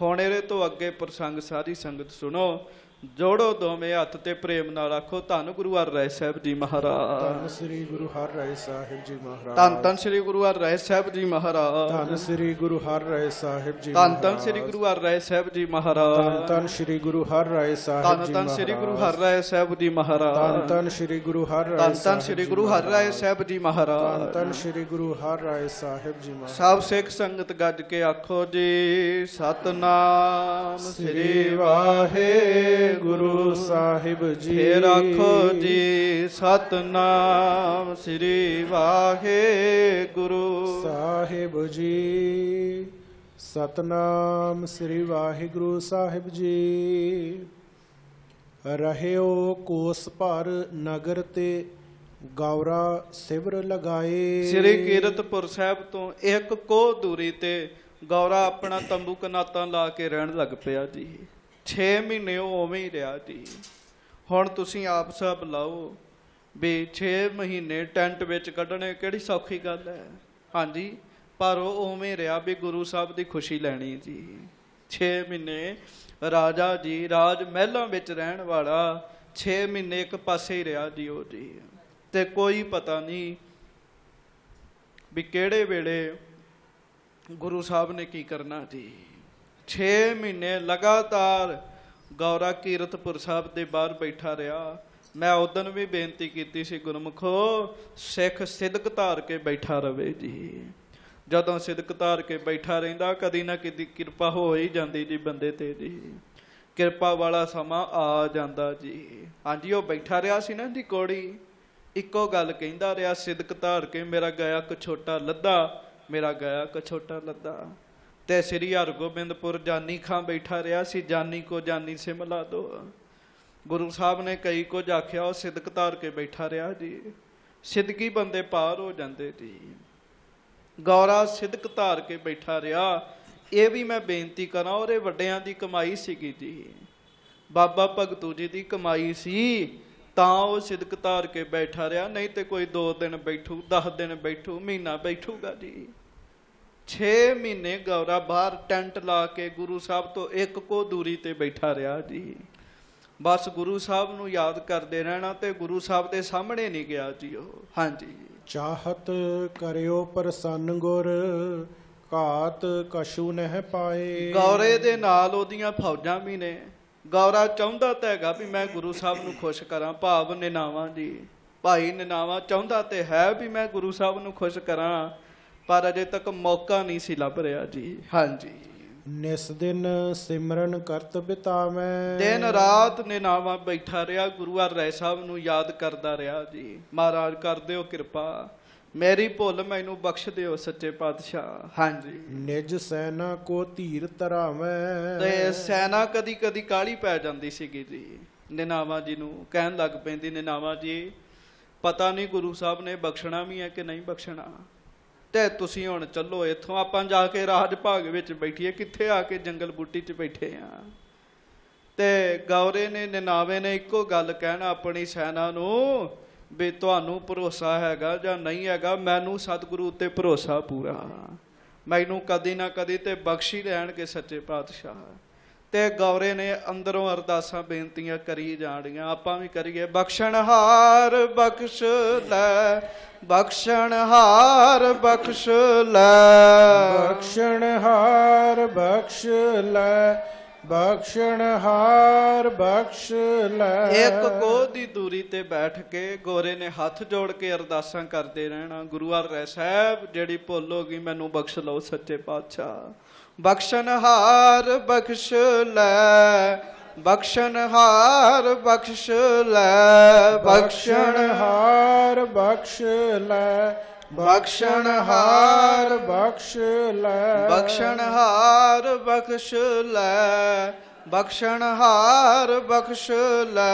ਹੁਣ ਇਹਦੇ ਤੋਂ ਅੱਗੇ ਪ੍ਰਸੰਗ ਸਾਰੀ ਸੰਗਤ ਸੁਣੋ। ਜੋੜੋ ਦੋਵੇਂ ਹੱਥ ਤੇ ਪ੍ਰੇਮ ਨਾਲ ਆਖੋ ਧੰਨ ਗੁਰੂ ਹਰਿ ਰਾਏ ਸਾਹਿਬ ਜੀ ਧੰਨ ਮਹਾਰਾਜ ਸ੍ਰੀ ਗੁਰੂ ਹਰਿ ਰਾਏ ਸਾਹਿਬ ਜੀ ਮਹਾਰਾਜ। ਧੰਨ ਧੰਨ ਸ੍ਰੀ ਗੁਰੂ ਹਰਿ ਰਾਏ ਸਾਹਿਬ ਜੀ ਮਹਾਰਾਜ। ਧੰਨ ਸ੍ਰੀ ਗੁਰੂ ਹਰਿ ਰਾਏ ਸਾਹਿਬ ਜੀ ਧੰਨ ਧੰਨ। ਸ੍ਰੀ ਗੁਰੂ ਹਰਿ ਰਾਏ ਸਾਹਿਬ ਜੀ ਧੰਨ ਮਹਾਰਾਜ। ਧੰਨ ਸ੍ਰੀ ਗੁਰੂ ਹਰਿ ਸਾਹਿਬ ਧੰਨ ਜੀ ਧੰਨ ਸ੍ਰੀ ਗੁਰੂ। ਹਰਿ ਰਾਏ ਸਾਹਿਬ ਜੀ ਮਹਾਰਾਜ। ਧੰਨ ਧੰਨ ਸ੍ਰੀ ਗੁਰੂ ਹਰਿ ਰਾਏ ਧੰਨ ਧੰਨ ਸਾਹਿਬ ਸ੍ਰੀ ਜੀ ਗੁਰੂ ਹਰਿ। ਸਾਹਿਬ ਜੀ ਧੰਨ ਮਹਾਰਾਜ। ਧੰਨ ਸ੍ਰੀ ਗੁਰੂ ਹਰਿ ਰਾਏ ਸਾਹਿਬ ਜੀ ਮਹਾਰਾਜ। ਸਭ ਸਿੱਖ ਸੰਗਤ ਗੱਜ ਕੇ ਆਖੋ ਜੀ ਸਤਨਾਮ ਸ੍ਰੀ ਸ੍ਰੀ ਵਾਹਿਗੁਰੂ ਸਾਹਿਬ ਜੀ। ਫੇਰ ਆਖੋ ਜੀ ਸਤਨਾਮ ਸ੍ਰੀ ਵਾਹਿਗੁਰੂ। ਸਾਹਿਬ ਜੀ ਸਤਨਾਮ ਸ੍ਰੀ ਵਾਹਿਗੁਰੂ ਸਾਹਿਬ ਜੀ। ਰਹਿਓ ਕੋਸ ਭਰ ਨਗਰ ਤੇ ਗੌਰਾ ਸਿਵਰ ਲਗਾਏ। ਸ੍ਰੀ ਕੀਰਤਪੁਰ ਸਾਹਿਬ ਤੋਂ ਇੱਕ ਕੋ ਦੂਰੀ ਤੇ ਗੌਰਾ ਆਪਣਾ ਤੰਬੂ ਕਨਾਤਾਂ ਲਾ ਕੇ ਰਹਿਣ ਲੱਗ ਪਿਆ ਜੀ। 6 ਮਹੀਨੇ ਉਹ ਉਵੇਂ ਹੀ ਰਿਹਾ ਜੀ। ਹੁਣ ਤੁਸੀਂ ਆਪ ਸਭ ਲਾਓ ਵੀ 6 ਮਹੀਨੇ ਟੈਂਟ ਵਿੱਚ ਕੱਢਣੇ ਕਿਹੜੀ ਸੌਖੀ ਗੱਲ ਹੈ। ਹਾਂਜੀ, ਪਰ ਉਹ ਉਵੇਂ ਰਿਹਾ ਵੀ ਗੁਰੂ ਸਾਹਿਬ ਦੀ ਖੁਸ਼ੀ ਲੈਣੀ ਜੀ। 6 ਮਹੀਨੇ ਰਾਜਾ ਜੀ, ਰਾਜ ਮਹਿਲਾਂ ਵਿੱਚ ਰਹਿਣ ਵਾਲਾ 6 ਮਹੀਨੇ ਇੱਕ ਪਾਸੇ ਹੀ ਰਿਹਾ ਜੀ ਉਹ ਜੀ। ਤੇ ਕੋਈ ਪਤਾ ਨਹੀਂ ਵੀ ਕਿਹੜੇ ਵੇਲੇ ਗੁਰੂ ਸਾਹਿਬ ਨੇ ਕੀ ਕਰਨਾ ਜੀ। 6 ਮਹੀਨੇ ਲਗਾਤਾਰ ਗੌਰਾ ਕੀਰਤਪੁਰ ਸਾਹਿਬ ਦੇ ਬਾਹਰ ਬੈਠਾ ਰਿਹਾ। ਮੈਂ ਉਦੋਂ ਵੀ ਬੇਨਤੀ ਕੀਤੀ ਸੀ, ਗੁਰਮੁਖੋ, ਸਿੱਖ ਸਿਦਕ ਧਾਰ ਕੇ ਬੈਠਾ ਰਵੇ ਜੀ। ਜਦੋਂ ਸਿਦਕ ਧਾਰ ਕੇ ਬੈਠਾ ਰਹਿੰਦਾ, ਕਦੀ ਨਾ ਕਦੀ ਕਿਰਪਾ ਹੋ ਹੀ ਜਾਂਦੀ ਜੀ ਬੰਦੇ ਤੇ ਜੀ। ਕਿਰਪਾ ਵਾਲਾ ਸਮਾਂ ਆ ਜਾਂਦਾ ਜੀ। ਹਾਂਜੀ, ਉਹ ਬੈਠਾ ਰਿਹਾ ਸੀ ਨਾ ਜੀ ਕੋੜੀ। ਇੱਕੋ ਗੱਲ ਕਹਿੰਦਾ ਰਿਹਾ, ਸਿਦਕ ਧਾਰ ਕੇ ਮੇਰਾ ਗਿਆ ਕਛੋਟਾ ਲੱਦਾ, ਮੇਰਾ ਗਿਆ ਕਛੋਟਾ ਲੱਦਾ। ਤੇ ਸ੍ਰੀ ਹਰਗੋਬਿੰਦਪੁਰ ਜਾਨੀ ਖਾਂ ਬੈਠਾ ਰਿਹਾ ਸੀ, ਜਾਨੀ ਕੋ ਜਾਨੀ ਸੇ ਮਿਲਾ ਦੋ। ਗੁਰੂ ਸਾਹਿਬ ਨੇ ਕਈ ਕੁਝ ਆਖਿਆ, ਉਹ ਸਿਦਕ ਧਾਰ ਕੇ ਬੈਠਾ ਰਿਹਾ ਜੀ। ਸਿਦਕੀ ਬੰਦੇ ਪਾਰ ਹੋ ਜਾਂਦੇ ਜੀ। ਗੌਰਾ ਸਿਦਕ ਧਾਰ ਕੇ ਬੈਠਾ ਰਿਹਾ। ਇਹ ਵੀ ਮੈਂ ਬੇਨਤੀ ਕਰਾਂ, ਉਹਦੇ ਵੱਡਿਆਂ ਦੀ ਕਮਾਈ ਸੀਗੀ ਜੀ। ਬਾਬਾ ਭਗਤੂ ਜੀ ਦੀ ਕਮਾਈ ਸੀ, ਤਾਂ ਉਹ ਸਿਦਕ ਧਾਰ ਕੇ ਬੈਠਾ ਰਿਹਾ। ਨਹੀਂ ਤੇ ਕੋਈ 2 ਦਿਨ ਬੈਠੂ 10 ਦਿਨ ਬੈਠੂ, ਮਹੀਨਾ ਬੈਠੂਗਾ ਜੀ। 6 ਮਹੀਨੇ ਗੌਰਾ ਬਾਹਰ ਟੈਂਟ ਲਾ ਕੇ ਗੁਰੂ ਸਾਹਿਬ ਤੋਂ ਇੱਕ ਕੋ ਦੂਰੀ ਤੇ ਬੈਠਾ ਰਿਹਾ ਜੀ। ਬਸ ਗੁਰੂ ਸਾਹਿਬ ਨੂੰ ਯਾਦ ਕਰਦੇ ਰਹਿਣਾ ਤੇ ਗੁਰੂ ਸਾਹਿਬ ਦੇ ਸਾਹਮਣੇ ਨਹੀਂ ਗਿਆ ਜੀ ਉਹ। ਹਾਂਜੀ। ਚਾਹਤ ਕਰਿਓ ਪ੍ਰਸੰਨ ਗੁਰ ਘਾਤ ਕਛੂ ਨਹਿ ਪਾਏ। ਗੌਰੇ ਦੇ ਨਾਲ ਉਹਦੀਆਂ ਫੌਜਾਂ ਵੀ ਨੇ। ਗੌਰਾ ਚਾਹੁੰਦਾ ਤਾਂ ਹੈਗਾ ਵੀ ਮੈਂ ਗੁਰੂ ਸਾਹਿਬ ਨੂੰ ਖੁਸ਼ ਕਰਾਂ ਭਾਵ ਨਿਨਾਵਾਂ ਜੀ। ਭਾਈ ਨਿਨਾਵਾ ਚਾਹੁੰਦਾ ਤੇ ਹੈ ਵੀ ਮੈਂ ਗੁਰੂ ਸਾਹਿਬ ਨੂੰ ਖੁਸ਼ ਕਰਾਂ। ਪਰ ਅਜੇ ਤੱਕ ਮੌਕਾ ਨਹੀਂ ਸੀ ਲੱਭ ਰਿਹਾ ਜੀ। ਹਾਂਜੀ। ਨਿਸ ਦਿਨ ਸਿਮਰਨ ਕਰਤ ਬਿਤਾਵੈ। ਦਿਨ ਰਾਤ ਨਿਨਾਵਾ ਬੈਠਾ ਰਿਹਾ ਗੁਰੂ ਹਰਿ ਸਾਹਿਬ ਨੂੰ ਯਾਦ ਕਰਦਾ ਰਿਹਾ ਜੀ। ਮਹਾਰਾਜ ਕਰ ਦਿਓ ਕਿਰਪਾ। ਮੇਰੀ ਭੁੱਲ ਮੈਨੂੰ ਬਖਸ਼ ਦਿਓ ਸੱਚੇ ਪਾਤਸ਼ਾਹ। ਹਾਂਜੀ। ਨਿਜ ਸੈਨਾ ਕੋ ਧੀਰ ਧਰਾਵੈ। ਤੇ ਸੈਨਾ ਕਦੀ ਕਦੀ ਕਾਲੀ ਪੈ ਜਾਂਦੀ ਸੀਗੀ ਜੀ। ਨਿਨਾਵਾ ਜੀ ਨੂੰ ਕਹਿਣ ਲੱਗ ਪੈਂਦੀ ਨਿਨਾਵਾ ਜੀ ਪਤਾ ਨਹੀਂ ਗੁਰੂ ਸਾਹਿਬ ਨੇ ਬਖਸ਼ਣਾ ਵੀ ਹੈ ਕਿ ਨਹੀਂ ਬਖਸ਼ਣਾ। ਤੇ ਤੁਸੀਂ ਹੁਣ ਚੱਲੋ ਇੱਥੋਂ, ਆਪਾਂ ਜਾ ਕੇ ਰਾਜ ਭਾਗ ਵਿੱਚ ਬੈਠੀਏ, ਕਿੱਥੇ ਆ ਕੇ ਜੰਗਲ ਬੂਟੀ 'ਚ ਬੈਠੇ ਆ? ਤੇ ਗੌਰੇ ਨੇ, ਨਨਾਵੇ ਨੇ ਇੱਕੋ ਗੱਲ ਕਹਿਣਾ ਆਪਣੀ ਸੈਨਾ ਨੂੰ ਵੀ ਤੁਹਾਨੂੰ ਭਰੋਸਾ ਹੈਗਾ ਜਾਂ ਨਹੀਂ ਹੈਗਾ, ਮੈਨੂੰ ਸਤਿਗੁਰੂ ਉੱਤੇ ਭਰੋਸਾ ਪੂਰਾ। ਮੈਨੂੰ ਕਦੀ ਨਾ ਕਦੀ ਤੇ ਬਖਸ਼ੀ ਲੈਣਗੇ ਸੱਚੇ ਪਾਤਸ਼ਾਹ। ਤੇ ਗੌਰੇ ਨੇ ਅੰਦਰੋਂ ਅਰਦਾਸਾਂ ਬੇਨਤੀਆਂ ਕਰੀ ਜਾਣੀਆਂ। ਆਪਾਂ ਵੀ ਕਰੀਏ ਬਖਸ਼ਣਹਾਰ ਬਖਸ਼ ਲੈ ਬਖਸ਼ਣਹਾਰ ਬਖਸ਼ ਲੈ। ਬਖਸ਼ਣ ਹਾਰ ਬਖਸ਼ ਲੈ ਬਖਸ਼ਣ ਹਾਰ ਬਖਸ਼ ਲੈ। ਇੱਕ ਕੋਹ ਦੀ ਦੂਰੀ ਤੇ ਬੈਠ ਕੇ ਗੋਰੇ ਨੇ ਹੱਥ ਜੋੜ ਕੇ ਅਰਦਾਸਾਂ ਕਰਦੇ ਰਹਿਣਾ। ਗੁਰੂ ਹਰਿ ਰਾਏ ਸਾਹਿਬ ਜਿਹੜੀ ਭੁੱਲ ਹੋ ਗਈ ਮੈਨੂੰ ਬਖਸ਼ ਲਓ ਸੱਚੇ ਪਾਤਸ਼ਾਹ। ਬਖਸ਼ਣਹਾਰ ਬਖਸ਼ ਲੈ ਬਖਸ਼ਣਹਾਰ ਬਖਸ਼ ਲੈ, ਬਖਸ਼ਣ ਹਾਰ ਬਖਸ਼ ਲੈ, ਬਖਸ਼ਣ ਹਾਰ ਬਖਸ਼ ਲੈ ਬਖਸ਼ਣਹਾਰ ਬਖਸ਼ ਲੈ ਬਖਸ਼ਣਹਾਰ ਬਖਸ਼ ਲੈ,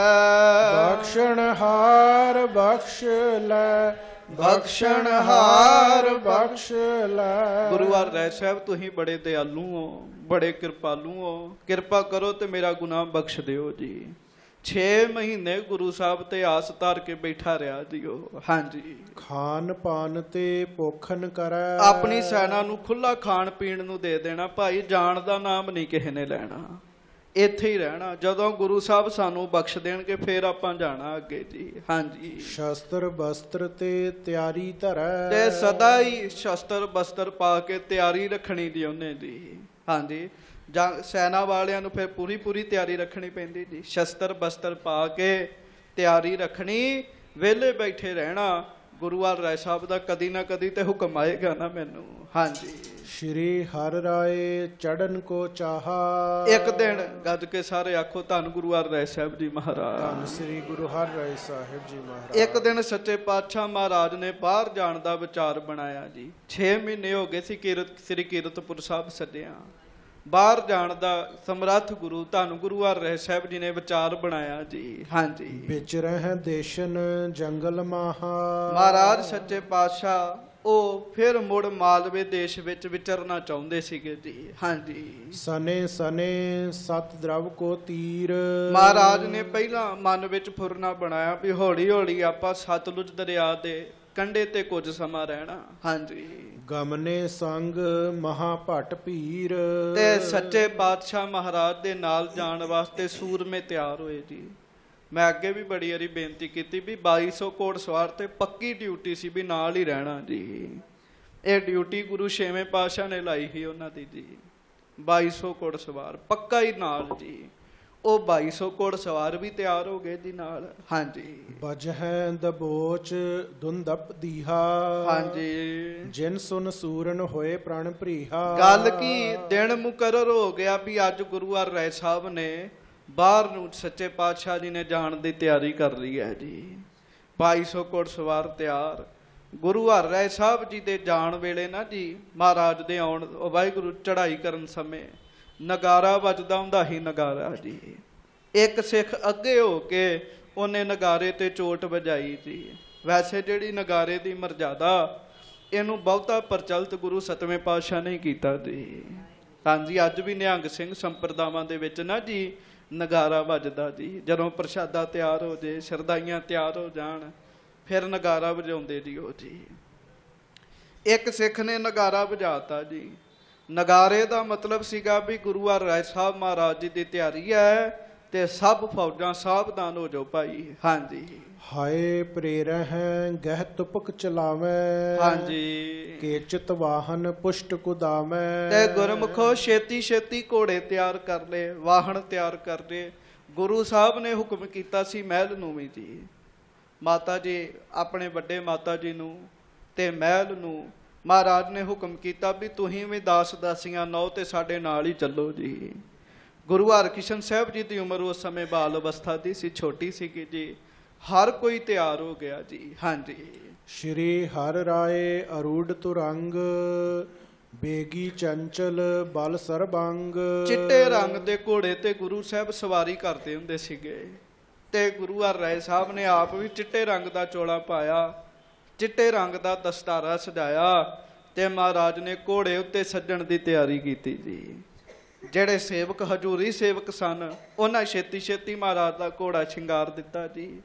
ਬਖਸ਼ਣ ਹਾਰ ਬਖਸ਼ ਲੈ ਬਖਸ਼ਣ ਹਾਰ ਬਖਸ਼ ਲੈ। ਗੁਰੂ ਰਾਏ ਸਾਹਿਬ ਤੁਸੀਂ ਬੜੇ ਦਿਆਲੂ ਹੋ ਬੜੇ ਕਿਰਪਾਲੂ ਹੋ। ਕਿਰਪਾ ਕਰੋ ਤੇ ਮੇਰਾ ਗੁਨਾਹ ਬਖਸ਼ ਦਿਓ ਜੀ। 6 ਮਹੀਨੇ ਗੁਰੂ ਸਾਹਿਬ ਤੇ ਆਸ ਧਾਰ ਕੇ ਬੈਠਾ ਰਿਹਾ ਜੀ ਉਹ। ਹਾਂਜੀ। ਖਾਨ ਪਾਨ ਤੇ ਭੁੱਖਨ ਕਰੈ। ਆਪਣੀ ਸੈਨਾ ਨੂੰ ਖੁੱਲਾ ਖਾਣ ਪੀਣ ਨੂੰ ਦੇ ਦੇਣਾ। ਭਾਈ ਜਾਣ ਦਾ ਨਾਮ ਨਹੀਂ ਕਿਸੇ ਨੇ ਲੈਣਾ। ਇੱਥੇ ਹੀ ਰਹਿਣਾ। ਜਦੋਂ ਗੁਰੂ ਸਾਹਿਬ ਸਾਨੂੰ ਬਖਸ਼ ਦੇਣਗੇ ਫੇਰ ਆਪਾਂ ਜਾਣਾ ਅੱਗੇ ਜੀ। ਹਾਂਜੀ। ਸ਼ਸਤਰ ਬਸਤਰ ਤੇ ਤਿਆਰੀ ਧਰੈ। ਤੇ ਸਦਾ ਹੀ ਸ਼ਸਤਰ ਬਸਤਰ ਪਾ ਕੇ ਤਿਆਰੀ ਰੱਖਣੀ ਦੀ ਉਹਨੇ ਜੀ ਹਾਂਜੀ। ਜਾਂ ਸੈਨਾ ਵਾਲਿਆਂ ਨੂੰ ਫਿਰ ਪੂਰੀ ਪੂਰੀ ਤਿਆਰੀ ਰੱਖਣੀ ਪੈਂਦੀ ਜੀ। ਸ਼ਸਤਰ ਬਸਤਰ ਪਾ ਕੇ ਤਿਆਰੀ ਰੱਖਣੀ ਵਿਹਲੇ ਬੈਠੇ ਰਹਿਣਾ ਗੁਰੂ ਆਲ ਰਾਏ ਸਾਹਿਬ ਦਾ ਕਦੀ ਨਾ ਕਦੀ ਤੇ ਹੁਕਮ ਆਏਗਾ ਨਾ ਮੈਨੂੰ। ਹਾਂਜੀ। ਸ਼੍ਰੀ ਹਰਿ ਰਾਏ ਚੜਨ ਕੋ ਚਾਹਾ। ਇੱਕ ਦਿਨ ਗੱਜ ਕੇ ਸਾਰੇ ਆਖੋ ਧੰਨ ਗੁਰੂ ਆਲ ਰਾਏ ਸਾਹਿਬ ਜੀ ਧੰਨ ਮਹਾਰਾਜ ਸ੍ਰੀ ਗੁਰੂ ਹਰਿ ਰਾਏ ਸਾਹਿਬ ਜੀ ਮਹਾਰਾਜ। ਇੱਕ ਦਿਨ ਸੱਚੇ ਪਾਤਸ਼ਾਹ ਮਹਾਰਾਜ ਨੇ ਬਾਹਰ ਜਾਣ ਦਾ ਵਿਚਾਰ ਬਣਾਇਆ ਜੀ। 6 ਮਹੀਨੇ ਹੋ ਗਏ ਸੀ ਕੀਰਤ ਸ੍ਰੀ ਕੀਰਤਪੁਰ ਸਾਹਿਬ ਸੱਜਿਆ ਬਾਹਰ ਜਾਣ ਦਾ ਸਮਰੱਥ ਗੁਰੂ ਧੰਨ ਗੁਰੂ ਹਰਿ ਰਾਏ ਸਾਹਿਬ ਜੀ ਨੇ ਵਿਚਾਰ ਬਣਾਇਆ ਜੀ। ਹਾਂਜੀ। ਵਿੱਚ ਰਹਿ ਦੇਸ਼ਨ ਜੰਗਲ ਮਾਹਾ। ਮਹਾਰਾਜ ਸੱਚੇ ਪਾਤਸ਼ਾਹ ਉਹ ਫਿਰ ਮੁੜ ਮਾਲਵੇ ਦੇਸ਼ ਵਿੱਚ ਵਿਚਰਨਾ ਚਾਹੁੰਦੇ ਸੀਗੇ ਜੀ। ਹਾਂਜੀ। ਸਨੇ ਸਨੇ ਸਤ ਦਰਵ ਕੋ ਤੀਰ। ਮਹਾਰਾਜ ਨੇ ਪਹਿਲਾਂ ਮਨ ਵਿੱਚ ਫੁਰਨਾ ਬਣਾਇਆ ਵੀ ਹੌਲੀ ਹੌਲੀ ਆਪਾਂ ਸਤਲੁਜ ਦਰਿਆ ਦੇ ਕੰਢੇ ਤੇ ਕੁਝ ਸਮਾਂ ਰਹਿਣਾ। ਹਾਂਜੀ। ਗਮਨੇ ਸੰਗ ਮਹਾ ਭਟ ਭੀਰ। ਤੇ ਸੱਚੇ ਪਾਤਸ਼ਾਹ ਮਹਾਰਾਜ ਦੇ ਨਾਲ ਜਾਣ ਵਾਸਤੇ ਸੂਰਮੇ ਤਿਆਰ ਹੋਏ ਜੀ। ਮੈਂ ਅੱਗੇ ਵੀ ਬੜੀ ਵਾਰੀ ਬੇਨਤੀ ਕੀਤੀ ਵੀ 2200 ਕੋਟ ਸਵਾਰ ਤੇ ਪੱਕੀ ਡਿਊਟੀ ਸੀ ਵੀ ਨਾਲ ਹੀ ਰਹਿਣਾ ਜੀ। ਇਹ ਡਿਊਟੀ ਗੁਰੂ ਛੇਵੇਂ ਪਾਤਸ਼ਾਹ ਨੇ ਲਾਈ ਸੀ ਉਹਨਾਂ ਦੀ ਜੀ। 2200 ਕੋਟ ਸਵਾਰ ਪੱਕਾ ਹੀ ਨਾਲ ਜੀ। ਉਹ 2200 ਕੋਟ ਸਵਾਰ ਵੀ ਤਿਆਰ ਹੋ ਗਏ ਜੀ ਨਾਲ। ਹਾਂਜੀ। ਬਜ ਹੈ ਦਬੋਚ ਦੁੰਦਪ ਦੀਹਾ। ਹਾਂਜੀ। ਜਿਨ ਸੁਨ ਸੂਰਨ ਹੋਏ ਪ੍ਰਣ ਭਰੀਹਾ ਗੱਲ ਕੀ ਦਿਨ ਮੁਕਰਰ ਹੋ ਗਿਆ ਵੀ ਅੱਜ ਗੁਰੂ ਹਰ ਰਾਏ ਸਾਹਿਬ ਨੇ ਬਾਹਰ ਨੂੰ ਸੱਚੇ ਪਾਤਸ਼ਾਹ ਜੀ ਨੇ ਜਾਣ ਦੀ ਤਿਆਰੀ ਕਰ ਲਈ ਹੈ ਜੀ। 2200 ਕੋਟ ਤਿਆਰ। ਗੁਰੂ ਹਰ ਰਾਏ ਸਾਹਿਬ ਜੀ ਦੇ ਜਾਣ ਵੇਲੇ ਨਾ ਜੀ, ਮਹਾਰਾਜ ਦੇ ਆਉਣ ਵਾਹਿਗੁਰੂ ਚੜ੍ਹਾਈ ਕਰਨ ਸਮੇਂ ਨਗਾਰਾ ਵੱਜਦਾ ਹੁੰਦਾ ਹੀ ਨਗਾਰਾ ਜੀ। ਇੱਕ ਸਿੱਖ ਅੱਗੇ ਹੋ ਕੇ ਉਹਨੇ ਨਗਾਰੇ ਤੇ ਚੋਟ ਵਜਾਈ ਸੀ ਵੈਸੇ ਜਿਹੜੀ ਨਗਾਰੇ ਦੀ ਮਰਜ਼ਾਦਾ, ਇਹਨੂੰ ਬਹੁਤਾ ਪ੍ਰਚਲਿਤ ਗੁਰੂ ਸਤਵੇਂ ਪਾਤਸ਼ਾਹ ਨੇ ਕੀਤਾ ਜੀ। ਹਾਂਜੀ ਅੱਜ ਵੀ ਨਿਹੰਗ ਸਿੰਘ ਸੰਪਰਦਾਵਾਂ ਦੇ ਵਿੱਚ ਨਾ ਜੀ ਨਗਾਰਾ ਵੱਜਦਾ ਜੀ। ਜਦੋਂ ਪ੍ਰਸ਼ਾਦਾ ਤਿਆਰ ਹੋ ਜੇ, ਸ਼ਰਦਾਈਆਂ ਤਿਆਰ ਹੋ ਜਾਣ, ਫਿਰ ਨਗਾਰਾ ਵਜਾਉਂਦੇ ਜੀ ਉਹ ਜੀ। ਇੱਕ ਸਿੱਖ ਨੇ ਨਗਾਰਾ ਵਜਾਤਾ ਜੀ। ਨਗਾਰੇ ਦਾ ਮਤਲਬ ਸੀਗਾ ਵੀ ਗੁਰੂ ਹਰਿ ਰਾਏ ਸਾਹਿਬ ਮਹਾਰਾਜ ਜੀ ਦੀ ਤਿਆਰੀ ਹੈ ਤੇ ਸਭ ਫੌਜਾਂ ਸਾਵਧਾਨ ਹੋ ਜਾਓ ਭਾਈ। ਹਾਂਜੀ। ਹਾਏ ਪ੍ਰੇਰਹਿ ਗਹਿ ਤੁਪਕ ਚਲਾਵੈ। ਹਾਂਜੀ। ਕੇਚਿਤ ਵਾਹਨ ਪੁਸ਼ਟ ਕੁਦਾਮੈ ਤੇ ਗੁਰਮੁਖੋ ਛੇਤੀ ਛੇਤੀ ਘੋੜੇ ਤਿਆਰ ਕਰ ਲਏ ਵਾਹਣ ਤਿਆਰ ਕਰ ਲਏ ਗੁਰੂ ਸਾਹਿਬ ਨੇ ਹੁਕਮ ਕੀਤਾ ਸੀ ਮਹਿਲ ਨੂੰ ਵੀ ਜੀ। ਮਾਤਾ ਜੀ ਆਪਣੇ ਵੱਡੇ ਮਾਤਾ ਜੀ ਨੂੰ ਤੇ ਮਹਿਲ ਨੂੰ ਮਹਾਰਾਜ ਨੇ ਹੁਕਮ ਕੀਤਾ ਵੀ ਤੁਸੀਂ ਵੀ ਦਾਸ ਦਾਸੀਆਂ ਨੌ ਤੇ ਸਾਡੇ ਨਾਲ ਹੀ ਚੱਲੋ ਜੀ। ਗੁਰੂ ਹਰਕ੍ਰਿਸ਼ਨ ਸਾਹਿਬ ਜੀ ਦੀ ਉਮਰ ਉਸ ਸਮੇਂ ਬਾਲ ਅਵਸਥਾ ਦੀ ਸੀ ਛੋਟੀ ਸੀਗੀ ਜੀ। ਹਰ ਕੋਈ ਤਿਆਰ ਹੋ ਗਿਆ ਜੀ। ਹਾਂਜੀ। ਸ਼੍ਰੀ ਹਰਿ ਰਾਏ ਅਰੂੜ ਤੁਰੰਗ ਬੇਗੀ ਚੰਚਲ ਬਲ ਸਰਬੰਗ। ਚਿੱਟੇ ਰੰਗ ਦੇ ਘੋੜੇ ਤੇ ਗੁਰੂ ਸਾਹਿਬ ਸਵਾਰੀ ਕਰਦੇ ਹੁੰਦੇ ਸੀਗੇ। ਤੇ ਗੁਰੂ ਹਰ ਰਾਏ ਸਾਹਿਬ ਨੇ ਆਪ ਵੀ ਚਿੱਟੇ ਰੰਗ ਦਾ ਚੋਲਾ ਪਾਇਆ ਚਿੱਟੇ ਰੰਗ ਦਾ ਦਸਤਾਰਾ ਸਜਾਇਆ ਤੇ ਮਹਾਰਾਜ ਨੇ ਘੋੜੇ ਉੱਤੇ ਸੱਜਣ ਦੀ ਤਿਆਰੀ ਕੀਤੀ ਜੀ। ਜਿਹੜੇ ਸੇਵਕ ਹਜੂਰੀ ਸੇਵਕ ਸਨ, ਉਹਨਾਂ ਛੇਤੀ ਛੇਤੀ ਮਹਾਰਾਜ ਦਾ ਘੋੜਾ ਸ਼ਿੰਗਾਰ ਦਿੱਤਾ ਜੀ।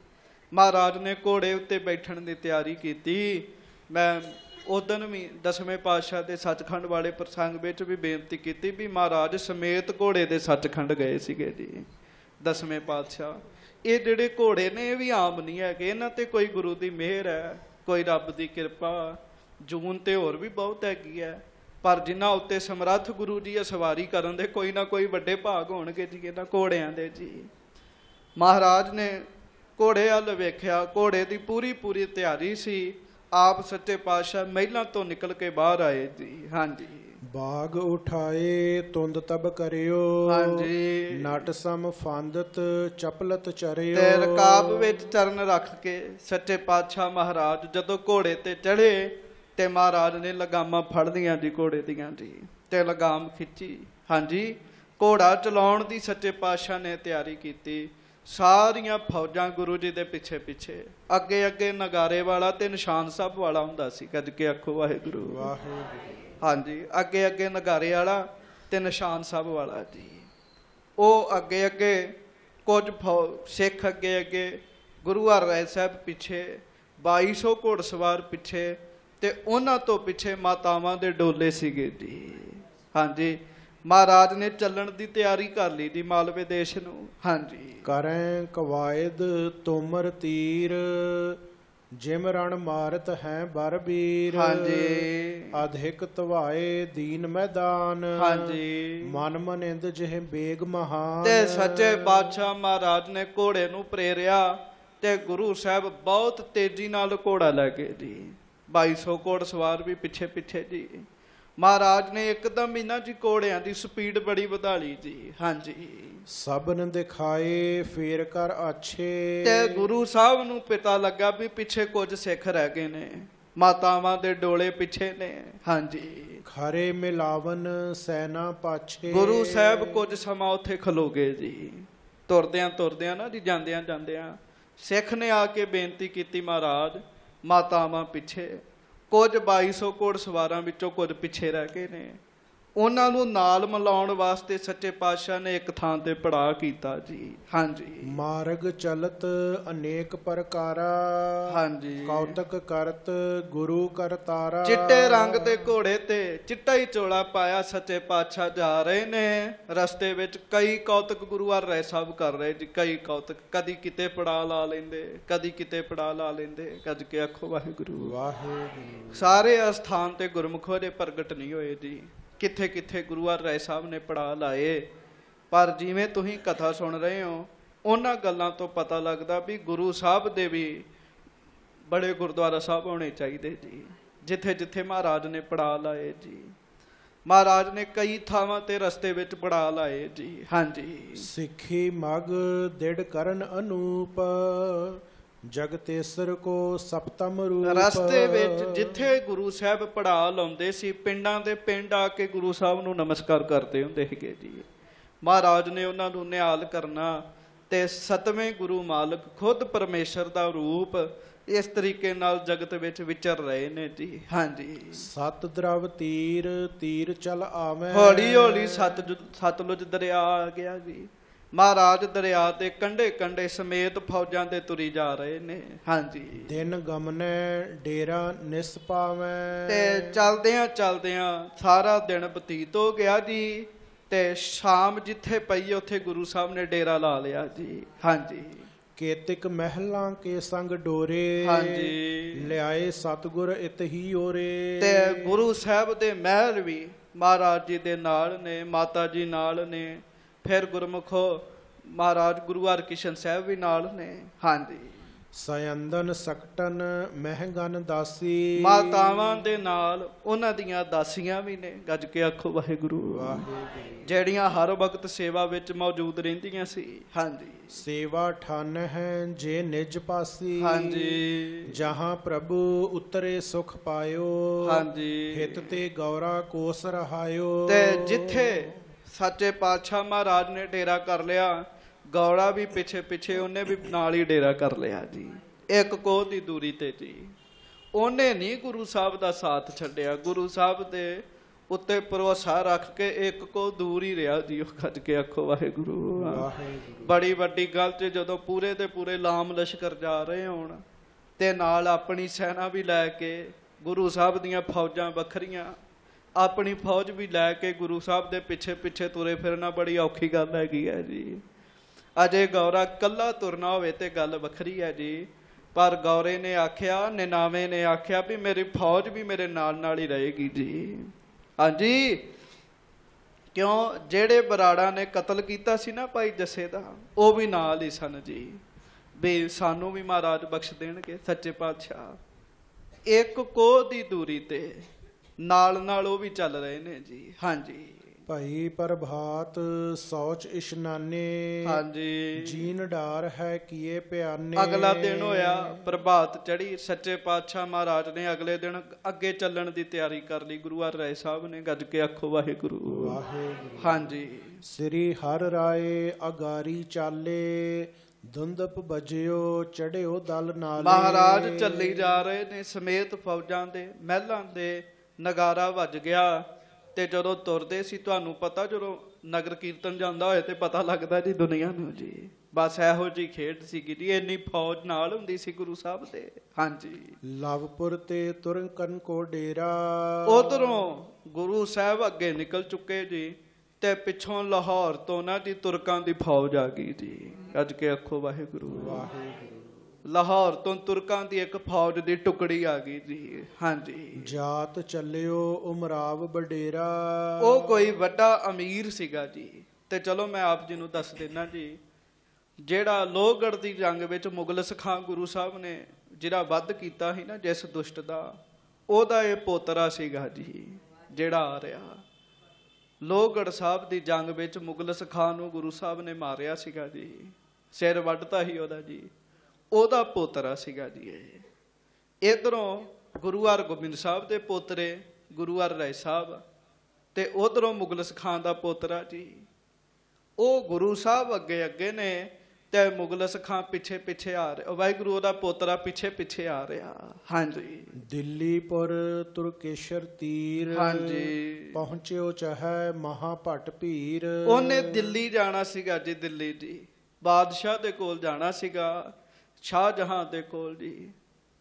ਮਹਾਰਾਜ ਨੇ ਘੋੜੇ ਉੱਤੇ ਬੈਠਣ ਦੀ ਤਿਆਰੀ ਕੀਤੀ। ਮੈਂ ਉਦੋਂ ਵੀ ਦਸਵੇਂ ਪਾਤਸ਼ਾਹ ਦੇ ਸੱਚਖੰਡ ਵਾਲੇ ਪ੍ਰਸੰਗ ਵਿੱਚ ਵੀ ਬੇਨਤੀ ਕੀਤੀ ਵੀ ਮਹਾਰਾਜ ਸਮੇਤ ਘੋੜੇ ਦੇ ਸੱਚਖੰਡ ਗਏ ਸੀਗੇ ਜੀ, ਦਸਵੇਂ ਪਾਤਸ਼ਾਹ। ਇਹ ਜਿਹੜੇ ਘੋੜੇ ਨੇ, ਇਹ ਵੀ ਆਮ ਨਹੀਂ ਹੈਗੇ। ਇਹਨਾਂ ਤੇ ਕੋਈ ਗੁਰੂ ਦੀ ਮਿਹਰ ਹੈ, ਕੋਈ ਰੱਬ ਦੀ ਕਿਰਪਾ। ਜੂਨ ਤੇ ਹੋਰ ਵੀ ਬਹੁਤ ਹੈਗੀ ਹੈ। ਪਰ ਜਿਨ੍ਹਾਂ ਉੱਤੇ ਸਮਰੱਥ ਗੁਰੂ ਜੀ ਆ ਸਵਾਰੀ ਕਰਨ ਦੇ ਕੋਈ ਨਾ ਕੋਈ ਵੱਡੇ ਭਾਗ ਹੋਣਗੇ ਜੀ ਇਹਨਾਂ ਘੋੜਿਆਂ ਦੇ ਜੀ। ਮਹਾਰਾਜ ਨੇ ਘੋੜੇ ਵੱਲ ਵੇਖਿਆ ਘੋੜੇ ਦੀ ਪੂਰੀ ਪੂਰੀ ਤਿਆਰੀ ਸੀ। ਆਪ ਸੱਚੇ ਪਾਤਸ਼ਾਹ ਮਹਿਲਾਂ ਤੋਂ ਨਿਕਲ ਕੇ ਬਾਹਰ ਆਏ ਜੀ ਹਾਂਜੀ। ਬਾਗ ਉਠਾਏ ਤੁੰਦ ਤਬ ਕਰਿਓ। ਹਾਂਜੀ। ਨਟ ਸਮ ਫਾਂਦਤ ਚਪਲਤ ਚਰਿਓ। ਤੇ ਰਕਾਬ ਵਿੱਚ ਚਰਨ ਰੱਖ ਕੇ ਸੱਚੇ ਪਾਤਸ਼ਾਹ ਮਹਾਰਾਜ ਜਦੋਂ ਘੋੜੇ ਤੇ ਚੜ੍ਹੇ ਤੇ ਮਹਾਰਾਜ ਨੇ ਲਗਾਮਾਂ ਫੜ ਲੀਆਂ ਜੀ ਘੋੜੇ ਦੀਆਂ ਜੀ ਤੇ ਲਗਾਮ ਖਿੱਚੀ। ਹਾਂਜੀ ਘੋੜਾ ਚਲਾਉਣ ਦੀ ਸੱਚੇ ਪਾਤਸ਼ਾਹ ਨੇ ਤਿਆਰੀ ਕੀਤੀ। ਸਾਰੀਆਂ ਫੌਜਾਂ ਗੁਰੂ ਜੀ ਦੇ ਪਿੱਛੇ ਪਿੱਛੇ ਅੱਗੇ ਅੱਗੇ ਨਗਾਰੇ ਵਾਲਾ ਤੇ ਨਿਸ਼ਾਨ ਸਾਹਿਬ ਵਾਲਾ ਹੁੰਦਾ ਸੀ ਕੱਜ ਕੇ ਆਖੋ ਵਾਹਿਗੁਰੂ। ਵਾਹਿਗੁਰੂ। ਹਾਂਜੀ ਅੱਗੇ ਅੱਗੇ ਨਗਾਰੇ ਵਾਲਾ ਤੇ ਨਿਸ਼ਾਨ ਸਾਹਿਬ ਵਾਲਾ ਜੀ। ਉਹ ਅੱਗੇ ਅੱਗੇ ਕੁਝ ਫੌ- ਸਿੱਖ ਅੱਗੇ ਅੱਗੇ ਗੁਰੂ ਹਰ ਸਾਹਿਬ ਪਿੱਛੇ 2200 ਘੋੜਸਵਾਰ ਪਿੱਛੇ ਤੇ ਉਹਨਾਂ ਤੋਂ ਪਿੱਛੇ ਮਾਤਾਵਾਂ ਦੇ ਡੋਲੇ ਸੀਗੇ ਜੀ। ਹਾਂਜੀ ਮਹਾਰਾਜ ਨੇ ਚੱਲਣ ਦੀ ਤਿਆਰੀ ਕਰ ਲਈ ਜੀ ਮਾਲਵੇ ਦੇਸ਼ ਨੂੰ। ਹਾਂਜੀ। ਕਰੈ ਕਵਾਇਦ ਤੋਮਰ ਤੀਰ ਜਿਮ ਰਣ ਮਾਰਤ ਹੈ ਬਰਬੀਰ ਹਾਂਜੀ। ਅਧਿਕ ਤਵਾਏ ਦੀਨ ਮੈਦਾਨ ਹਾਂਜੀ। ਮਨ ਮਨਿੰਦ ਜਿਹ ਬੇਗ ਮਹਾਨ। ਤੇ ਸੱਚੇ ਬਾਦਸ਼ਾਹ ਮਹਾਰਾਜ ਨੇ ਘੋੜੇ ਨੂੰ ਪ੍ਰੇਰਿਆ ਤੇ ਗੁਰੂ ਸਾਹਿਬ ਬਹੁਤ ਤੇਜ਼ੀ ਨਾਲ ਘੋੜਾ ਲੈ ਗਏ ਜੀ। 2200 ਘੋੜ ਸਵਾਰ ਵੀ ਪਿੱਛੇ ਪਿੱਛੇ ਜੀ। ਮਹਾਰਾਜ ਨੇ ਇੱਕਦਮ ਇਹਨਾਂ ਜੀ ਘੋੜਿਆਂ ਦੀ ਸਪੀਡ ਬੜੀ ਵਧਾ ਲਈ ਜੀ। ਹਾਂਜੀ। ਸਭਨ ਦਿਖਾਏ ਫੇਰ ਕਰ ਆਛੇ। ਤੇ ਗੁਰੂ ਸਾਹਿਬ ਨੂੰ ਪਤਾ ਲੱਗਾ ਵੀ ਪਿੱਛੇ ਕੁਝ ਸਿੱਖ ਰਹਿ ਗਏ ਨੇ। ਮਾਤਾਵਾਂ ਦੇ ਡੋਲੇ ਪਿੱਛੇ ਨੇ। ਹਾਂਜੀ। ਖਰੇ ਮਿਲਾਵਨ ਸੈਨਾ ਪਾਛੇ। ਗੁਰੂ ਸਾਹਿਬ ਕੁਝ ਸਮਾਂ ਉੱਥੇ ਖਲੋ ਗਏ ਜੀ। ਤੁਰਦਿਆਂ ਤੁਰਦਿਆਂ ਨਾ ਜੀ ਜਾਂਦਿਆਂ ਜਾਂਦਿਆਂ ਸਿੱਖ ਨੇ ਆ ਕੇ ਬੇਨਤੀ ਕੀਤੀ ਮਹਾਰਾਜ ਮਾਤਾਵਾਂ ਪਿੱਛੇ। ਕੁਝ 2200 ਘੋੜ ਸਵਾਰਾਂ ਵਿੱਚੋਂ ਕੁਝ ਪਿੱਛੇ ਰਹਿ ਗਏ ਨੇ। ਉਹਨਾਂ ਨੂੰ ਨਾਲ ਮਿਲਾਉਣ ਵਾਸਤੇ ਸੱਚੇ ਪਾਤਸ਼ਾਹ ਨੇ ਇੱਕ ਥਾਂ ਤੇ ਪੜਾ ਕੀਤਾ ਜੀ। ਹਾਂਜੀ। ਮਾਰਗ ਚਲਤ ਅਨੇਕ ਪ੍ਰਕਾਰਾ ਹਾਂਜੀ। ਕੌਤਕ ਕਰਤ ਗੁਰੂ ਕਰਤਾਰਾ ਚਿੱਟੇ ਰੰਗ ਦੇ ਘੋੜੇ ਤੇ ਚਿੱਟਾ ਹੀ ਚੋਲਾ ਪਾਇਆ ਸੱਚੇ ਪਾਤਸ਼ਾਹ ਜਾ ਰਹੇ ਨੇ। ਰਸਤੇ ਵਿੱਚ ਕਈ ਕੌਤਕ ਗੁਰੂ ਹਰ ਰਾਏ ਸਾਹਿਬ ਕਰ ਰਹੇ ਜੀ। ਕਈ ਕੌਤਕ ਕਦੀ ਕਿਤੇ ਪੜਾ ਲਾ ਲੈਂਦੇ ਕਦੀ ਕਿਤੇ ਪੜਾ ਲਾ ਲੈਂਦੇ। ਕੱਜ ਕੇ ਆਖੋ ਵਾਹਿਗੁਰੂ। ਵਾਹਿਗੁਰੂ। ਸਾਰੇ ਅਸਥਾਨ ਤੇ ਗੁਰਮੁਖੋ ਦੇ ਪ੍ਰਗਟ ਨਹੀਂ ਹੋਏ ਜੀ। ਕਿੱਥੇ ਕਿੱਥੇ ਗੁਰੂ ਹਰ ਰਾਏ ਸਾਹਿਬ ਨੇ ਪੜਾ ਲਾਏ। ਪਰ ਜਿਵੇਂ ਤੁਸੀਂ ਕਥਾ ਸੁਣ ਰਹੇ ਹੋ, ਉਹਨਾਂ ਗੱਲਾਂ ਤੋਂ ਪਤਾ ਲੱਗਦਾ ਵੀ ਗੁਰੂ ਸਾਹਿਬ ਦੇ ਵੀ ਬੜੇ ਗੁਰਦੁਆਰਾ ਸਾਹਿਬ ਹੋਣੇ ਚਾਹੀਦੇ ਜੀ, ਜਿੱਥੇ ਜਿੱਥੇ ਮਹਾਰਾਜ ਨੇ ਪੜਾ ਲਾਏ ਜੀ। ਮਹਾਰਾਜ ਨੇ ਕਈ ਥਾਵਾਂ ਤੇ ਰਸਤੇ ਵਿੱਚ ਪੜਾ ਲਾਏ ਜੀ, ਹਾਂਜੀ। ਸਿੱਖੀ ਮਗ ਦਿੜ ਕਰਨ ਅਨੂਪ ਜਗਤੇਸਰ ਕੋ ਸਪਤਮ ਰੂਪ। ਰਸਤੇ ਵਿੱਚ ਜਿੱਥੇ ਗੁਰੂ ਸਾਹਿਬ ਪੜਾ ਲਾਉਂਦੇ ਸੀ ਪਿੰਡਾਂ ਦੇ ਪਿੰਡ ਆ ਕੇ ਗੁਰੂ ਸਾਹਿਬ ਨੂੰ ਨਮਸਕਾਰ ਕਰਦੇ ਹੁੰਦੇ ਸੀਗੇ ਜੀ। ਮਹਾਰਾਜ ਨੇ ਉਹਨਾਂ ਨੂੰ ਨਿਹਾਲ ਕਰਨਾ ਤੇ ਸਤਵੇਂ ਗੁਰੂ ਮਾਲਕ ਖੁਦ ਪਰਮੇਸ਼ਰ ਦਾ ਰੂਪ ਇਸ ਤਰੀਕੇ ਨਾਲ ਜਗਤ ਵਿੱਚ ਵਿਚਰ ਰਹੇ ਨੇ ਜੀ। ਹਾਂਜੀ। ਸਤ ਦਰਵ ਤੀਰ ਤੀਰ ਚਲ ਆਵੇਂ। ਹੌਲੀ ਹੌਲੀ ਸਤਲੁਜ ਸਤਲੁਜ ਦਰਿਆ ਆ ਗਿਆ ਜੀ। ਮਹਾਰਾਜ ਦਰਿਆ ਦੇ ਕੰਢੇ ਕੰਢੇ ਸਮੇਤ ਫੌਜਾਂ ਦੇ ਤੁਰੀ ਜਾ ਰਹੇ ਨੇ। ਹਾਂਜੀ। ਦਿਨ ਗਮਨੈ ਡੇਰਾ ਨਿਸ ਪਾਵੇਂ। ਤੇ ਚਲਦਿਆਂ ਚਲਦਿਆਂ ਸਾਰਾ ਦਿਨ ਬਤੀਤ ਹੋ ਗਿਆ ਜੀ। ਤੇ ਸ਼ਾਮ ਜਿੱਥੇ ਪਈ ਉੱਥੇ ਗੁਰੂ ਸਾਹਿਬ ਨੇ ਡੇਰਾ ਲਾ ਲਿਆ ਜੀ। ਹਾਂਜੀ। ਕੇਤਿਕ ਮਹਿਲਾਂ ਕੇ ਸੰਗ ਡੋਰੇ। ਹਾਂਜੀ। ਲਿਆਏ ਸਤਗੁਰ ਇਤ ਹੀ ਓਰੇ। ਤੇ ਗੁਰੂ ਸਾਹਿਬ ਦੇ ਮਹਿਲ ਵੀ ਮਹਾਰਾਜ ਜੀ ਦੇ ਨਾਲ ਨੇ ਮਾਤਾ ਜੀ ਨਾਲ ਨੇ। ਫਿਰ ਗੁਰਮੁਖੋ ਮਹਾਰਾਜ ਗੁਰੂ ਹਰਕ੍ਰਿਸ਼ਨ ਸਾਹਿਬ ਵੀ ਨਾਲ ਨੇ। ਹਾਂਜੀ। ਸਯੰਦਨ ਸਕਟਨ ਮਹਿੰਗਨ ਦਾਸੀ। ਮਾਤਾਵਾਂ ਦੇ ਨਾਲ ਉਹਨਾਂ ਦੀਆਂ ਦਾਸੀਆਂ ਵੀ ਨੇ। ਗੱਜ ਕੇ ਆਖੋ ਵਾਹਿਗੁਰੂ। ਵਾਹਿਗੁਰੂ। ਜਿਹੜੀਆਂ ਹਰ ਵਕਤ ਸੇਵਾ ਵਿੱਚ ਮੌਜੂਦ ਰਹਿੰਦੀਆਂ ਸੀ। ਹਾਂਜੀ। ਸੇਵਾ ਠਨ ਹੈ ਜੇ ਨਿਜ ਪਾਸੀ। ਹਾਂਜੀ। ਜਹਾਂ ਪ੍ਰਭੂ ਉਤਰੇ ਸੁਖ ਪਾਇਓ। ਹਾਂਜੀ। ਹਿਤ ਤੇ ਗੌਰਾ ਕੋਸ ਰਹਾਇਓ। ਤੇ ਜਿੱਥੇ ਸੱਚੇ ਪਾਤਸ਼ਾਹ ਮਹਾਰਾਜ ਨੇ ਡੇਰਾ ਕਰ ਲਿਆ। ਗੌੜਾ ਵੀ ਪਿੱਛੇ ਪਿੱਛੇ ਉਹਨੇ ਵੀ ਨਾਲ ਹੀ ਡੇਰਾ ਕਰ ਲਿਆ ਜੀ। ਇੱਕ ਕੋਹ ਦੀ ਦੂਰੀ ਤੇ ਜੀ। ਉਹਨੇ ਨਹੀਂ ਗੁਰੂ ਸਾਹਿਬ ਦਾ ਸਾਥ ਛੱਡਿਆ। ਗੁਰੂ ਸਾਹਿਬ ਦੇ ਉੱਤੇ ਭਰੋਸਾ ਰੱਖ ਕੇ ਇੱਕ ਕੋ ਦੂਰ ਹੀ ਰਿਹਾ ਜੀ। ਉਹ ਖੱਜ ਕੇ ਆਖੋ ਵਾਹਿਗੁਰੂ। ਵਾਹਿਗੁਰੂ। ਬੜੀ ਵੱਡੀ ਗੱਲ ਤੇ ਜਦੋਂ ਪੂਰੇ ਦੇ ਪੂਰੇ ਲਾਮ ਲਸ਼ਕਰ ਜਾ ਰਹੇ ਹੋਣ ਤੇ ਨਾਲ ਆਪਣੀ ਸੈਨਾ ਵੀ ਲੈ ਕੇ ਗੁਰੂ ਸਾਹਿਬ ਦੀਆਂ ਫੌਜਾਂ ਵੱਖਰੀਆਂ ਆਪਣੀ ਫੌਜ ਵੀ ਲੈ ਕੇ ਗੁਰੂ ਸਾਹਿਬ ਦੇ ਪਿੱਛੇ ਪਿੱਛੇ ਤੁਰੇ ਫਿਰਨਾ ਬੜੀ ਔਖੀ ਗੱਲ ਹੈਗੀ ਹੈ ਜੀ। ਅਜੇ ਗੌਰਾ ਕੱਲਾ ਤੁਰਨਾ ਹੋਵੇ ਤੇ ਗੱਲ ਵੱਖਰੀ ਹੈ ਜੀ। ਪਰ ਗੌਰੇ ਨੇ ਆਖਿਆ, ਨਿਨਾਵੇਂ ਨੇ ਆਖਿਆ ਵੀ ਮੇਰੀ ਫੌਜ ਵੀ ਮੇਰੇ ਨਾਲ ਨਾਲ ਹੀ ਰਹੇਗੀ ਜੀ। ਹਾਂਜੀ। ਕਿਉਂ? ਜਿਹੜੇ ਬਰਾੜਾ ਨੇ ਕਤਲ ਕੀਤਾ ਸੀ ਨਾ ਭਾਈ ਜੱਸੇ ਦਾ, ਉਹ ਵੀ ਨਾਲ ਹੀ ਸਨ ਜੀ। ਵੀ ਸਾਨੂੰ ਵੀ ਮਹਾਰਾਜ ਬਖਸ਼ ਦੇਣਗੇ ਸੱਚੇ ਪਾਤਸ਼ਾਹ। ਇੱਕ ਕੋਹ ਦੀ ਦੂਰੀ ਤੇ ਨਾਲ ਨਾਲ ਉਹ ਵੀ ਚੱਲ ਰਹੇ ਨੇ ਜੀ ਹਾਂਜੀ। ਭਈ ਪ੍ਰਭਾਤ ਸੌਚ ਇਸ਼ਨਾਨੇ ਹਾਂਜੀ। ਜੀਨ ਡਾਰ ਹੈ ਕੀਏ ਪਿਆਨੇ। ਅਗਲਾ ਦਿਨ ਹੋਇਆ ਪ੍ਰਭਾਤ ਚੜੀ ਸੱਚੇ ਪਾਤਸ਼ਾਹ ਮਹਾਰਾਜ ਨੇ ਅਗਲੇ ਦਿਨ ਅੱਗੇ ਚੱਲਣ ਦੀ ਤਿਆਰੀ ਕਰ ਲਈ ਗੁਰੂ ਰਾਏ ਸਾਹਿਬ ਨੇ ਗੱਜ ਕੇ ਆਖੋ ਵਾਹਿਗੁਰੂ। ਵਾਹਿਗੁਰੂ। ਹਾਂਜੀ। ਸ੍ਰੀ ਹਰ ਰਾਏ ਅਗਾਰੀ ਚਾਲੇ ਦੁੰਦਪ ਬਜਿਓ ਚੜਿਓ ਦਲ ਨਾਲੇ। ਮਹਾਰਾਜ ਚੱਲੀ ਜਾ ਰਹੇ ਨੇ ਸਮੇਤ ਫੌਜਾਂ ਦੇ ਮਹਿਲਾਂ ਦੇ ਨਗਾਰਾ ਵੱਜ ਗਿਆ ਤੇ ਜਦੋਂ ਤੁਰਦੇ ਸੀ ਤੁਹਾਨੂੰ ਪਤਾ ਜਦੋਂ ਨਗਰ ਕੀਰਤਨ ਜਾਂਦਾ ਹੋਏ ਤੇ ਪਤਾ ਲੱਗਦਾ ਜੀ ਦੁਨੀਆ ਨੂੰ ਜੀ। ਬਸ ਇਹੋ ਜੀ ਖੇਡ ਸੀਗੀ ਜੀ ਇੰਨੀ ਫੌਜ ਨਾਲ ਹੁੰਦੀ ਸੀ ਗੁਰੂ ਸਾਹਿਬ ਦੇ ਹਾਂਜੀ। ਲਵਪੁਰ ਤੇ ਤੁਰਨ ਕਨ ਕੋ ਡੇਰਾ। ਉਧਰੋਂ ਗੁਰੂ ਸਾਹਿਬ ਅੱਗੇ ਨਿਕਲ ਚੁੱਕੇ ਜੀ ਤੇ ਪਿੱਛੋਂ ਲਾਹੌਰ ਤੋਂ ਨਾ ਜੀ ਤੁਰਕਾਂ ਦੀ ਫੌਜ ਆ ਗਈ ਜੀ। ਅੱਜ ਕੇ ਆਖੋ ਵਾਹਿਗੁਰੂ। ਵਾਹਿਗੁਰੂ। ਲਾਹੌਰ ਤੋਂ ਤੁਰਕਾਂ ਦੀ ਇੱਕ ਫੌਜ ਦੀ ਟੁਕੜੀ ਆ ਗਈ ਜੀ। ਹਾਂਜੀ। ਜਾਤ ਚੱਲਿਓ ਉਮਰਾਵ ਬਡੇਰਾ ਉਹ ਕੋਈ ਵੱਡਾ ਅਮੀਰ ਸੀਗਾ ਜੀ। ਤੇ ਚਲੋ ਮੈਂ ਆਪ ਜੀ ਨੂੰ ਦੱਸ ਦਿੰਨਾ ਜੀ ਜਿਹੜਾ ਲੋਹਗੜ੍ਹ ਦੀ ਜੰਗ ਵਿੱਚ ਮੁਗਲਸ ਖਾਂ ਗੁਰੂ ਸਾਹਿਬ ਨੇ ਜਿਹੜਾ ਵੱਧ ਕੀਤਾ ਸੀ ਨਾ ਜਿਸ ਦੁਸ਼ਟ ਦਾ ਉਹਦਾ ਇਹ ਪੋਤਰਾ ਸੀਗਾ ਜੀ ਜਿਹੜਾ ਆ ਰਿਹਾ। ਲੋਹਗੜ੍ਹ ਸਾਹਿਬ ਦੀ ਜੰਗ ਵਿੱਚ ਮੁਗਲਸ ਖਾਂ ਨੂੰ ਗੁਰੂ ਸਾਹਿਬ ਨੇ ਮਾਰਿਆ ਸੀਗਾ ਜੀ। ਸਿਰ ਵੱਢਤਾ ਸੀ ਉਹਦਾ ਜੀ। ਉਹਦਾ ਪੋਤਰਾ ਸੀਗਾ ਜੀ ਇਹ। ਇਧਰੋਂ ਗੁਰੂ ਹਰਗੋਬਿੰਦ ਸਾਹਿਬ ਦੇ ਪੋਤਰੇ ਗੁਰੂ ਹਰ ਰਾਏ ਸਾਹਿਬ ਤੇ ਉਧਰੋਂ ਮੁਗਲਸ ਖਾਨ ਦਾ ਪੋਤਰਾ ਜੀ। ਉਹ ਗੁਰੂ ਸਾਹਿਬ ਅੱਗੇ ਅੱਗੇ ਨੇ ਤੇ ਮੁਗਲਸ ਖਾਨ ਪਿੱਛੇ ਪਿੱਛੇ ਆ ਰਿਹਾ ਵਾਹਿਗੁਰੂ ਉਹਦਾ ਪੋਤਰਾ ਪਿੱਛੇ ਪਿੱਛੇ ਆ ਰਿਹਾ। ਹਾਂਜੀ। ਦਿੱਲੀਪੁਰ ਤੁਰਕੇਸ਼ਰ ਤੀਰ ਹਾਂਜੀ। ਪਹੁੰਚਿਓ ਚਾਹੈ ਮਹਾ ਭਟ ਭੀਰ। ਉਹਨੇ ਦਿੱਲੀ ਜਾਣਾ ਸੀਗਾ ਜੀ ਦਿੱਲੀ ਜੀ। ਬਾਦਸ਼ਾਹ ਦੇ ਕੋਲ ਜਾਣਾ ਸੀਗਾ। ਸ਼ਾਹਜਹਾਂ ਦੇ ਕੋਲ ਜੀ।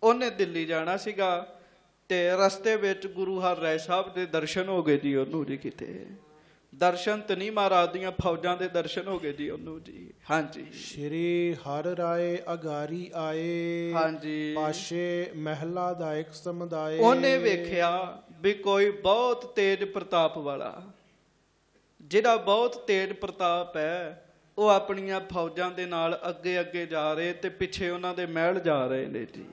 ਉਹਨੇ ਦਿੱਲੀ ਜਾਣਾ ਸੀਗਾ ਤੇ ਰਸਤੇ ਵਿੱਚ ਗੁਰੂ ਹਰ ਰਾਏ ਸਾਹਿਬ ਦੇ ਦਰਸ਼ਨ ਹੋ ਗਏ ਜੀ ਉਹਨੂੰ ਜੀ ਕਿਤੇ। ਦਰਸ਼ਨ ਤੇ ਨਹੀਂ ਮਹਾਰਾਜ ਦੀਆਂ ਫੌਜਾਂ ਦੇ ਦਰਸ਼ਨ ਹੋ ਗਏ ਜੀ ਉਹਨੂੰ ਜੀ। ਹਾਂਜੀ। ਸ਼੍ਰੀ ਹਰ ਰਾਏ ਅਗਾਰੀ ਆਏ। ਹਾਂਜੀ। ਪਾਸ਼ੇ ਮਹਿਲਾ ਦਾਇਕ ਸਮੁਦਾਏ। ਉਹਨੇ ਵੇਖਿਆ ਵੀ ਕੋਈ ਬਹੁਤ ਤੇਜ ਪ੍ਰਤਾਪ ਵਾਲਾ। ਜਿਹੜਾ ਬਹੁਤ ਤੇਜ ਪ੍ਰਤਾਪ ਹੈ ਉਹ ਆਪਣੀਆਂ ਫੌਜਾਂ ਦੇ ਨਾਲ ਅੱਗੇ ਅੱਗੇ ਜਾ ਰਹੇ ਤੇ ਪਿੱਛੇ ਉਹਨਾਂ ਦੇ ਮਹਿਲ ਜਾ ਰਹੇ ਨੇ ਜੀ।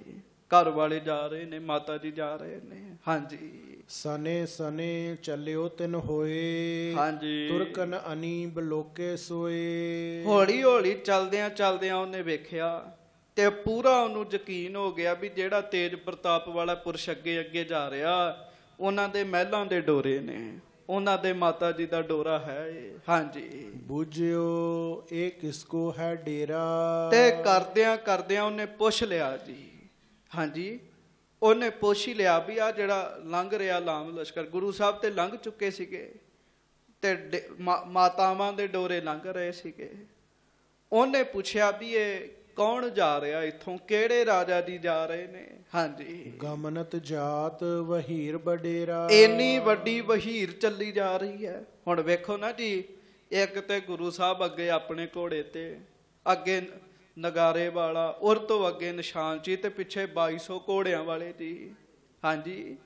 ਘਰ ਵਾਲੇ ਜਾ ਰਹੇ ਨੇ ਮਾਤਾ ਜੀ ਜਾ ਰਹੇ ਨੇ। ਹਾਂਜੀ। ਸਨੇ ਸਨੇ ਚੱਲਿਓ ਤਿਨ ਹੋਏ। ਹਾਂਜੀ। ਤੁਰਕਨ ਅਨੀ ਬਲੋਕੇ ਸੋਏ। ਹੌਲੀ ਹੌਲੀ ਚਲਦਿਆਂ ਚਲਦਿਆਂ ਉਹਨੇ ਵੇਖਿਆ ਤੇ ਪੂਰਾ ਉਹਨੂੰ ਯਕੀਨ ਹੋ ਗਿਆ ਵੀ ਜਿਹੜਾ ਤੇਜ ਪ੍ਰਤਾਪ ਵਾਲਾ ਪੁਰਸ਼ ਅੱਗੇ ਅੱਗੇ ਜਾ ਰਿਹਾ ਉਹਨਾਂ ਦੇ ਮਹਿਲਾਂ ਦੇ ਡੋਰੇ ਨੇ। ਉਹਨਾਂ ਦੇ ਮਾਤਾ ਜੀ ਦਾ ਡੋਰਾ ਹੈ ਹਾਂਜੀ। ਬੁਝਿਓ ਇਹ ਕਿਸਕੋ ਹੈ ਡੇਰਾ? ਤੇ ਕਰਦਿਆਂ ਕਰਦਿਆਂ ਉਹਨੇ ਪੁੱਛ ਲਿਆ ਜੀ। ਹਾਂਜੀ। ਉਹਨੇ ਪੁੱਛ ਹੀ ਲਿਆ ਵੀ ਆ ਜਿਹੜਾ ਲੰਘ ਰਿਹਾ ਲਾਮ ਲਸ਼ਕਰ ਗੁਰੂ ਸਾਹਿਬ ਤੇ ਲੰਘ ਚੁੱਕੇ ਸੀਗੇ ਤੇ ਮਾਤਾਵਾਂ ਦੇ ਡੋਰੇ ਲੰਘ ਰਹੇ ਸੀਗੇ। ਉਹਨੇ ਪੁੱਛਿਆ ਵੀ ਇਹ ਕੌਣ ਜਾ ਰਿਹਾ ਇੱਥੋਂ? ਕਿਹੜੇ ਰਾਜਾ ਜੀ ਜਾ ਰਹੇ ਨੇ? ਹਾਂਜੀ। ਗਮਨਤ ਜਾਤ ਵਹੀਰ ਬਡੇਰਾ ਇੰਨੀ ਵੱਡੀ ਵਹੀਰ ਚੱਲੀ ਜਾ ਰਹੀ ਹੈ। ਹੁਣ ਵੇਖੋ ਨਾ ਜੀ ਇੱਕ ਤੇ ਗੁਰੂ ਸਾਹਿਬ ਅੱਗੇ ਆਪਣੇ ਘੋੜੇ ਤੇ ਅੱਗੇ ਨਗਾਰੇ ਵਾਲਾ ਉਰ ਤੋਂ ਅੱਗੇ ਨਿਸ਼ਾਨ ਜੀ ਤੇ ਪਿੱਛੇ 2200 ਘੋੜਿਆਂ ਵਾਲੇ ਜੀ ਹਾਂਜੀ।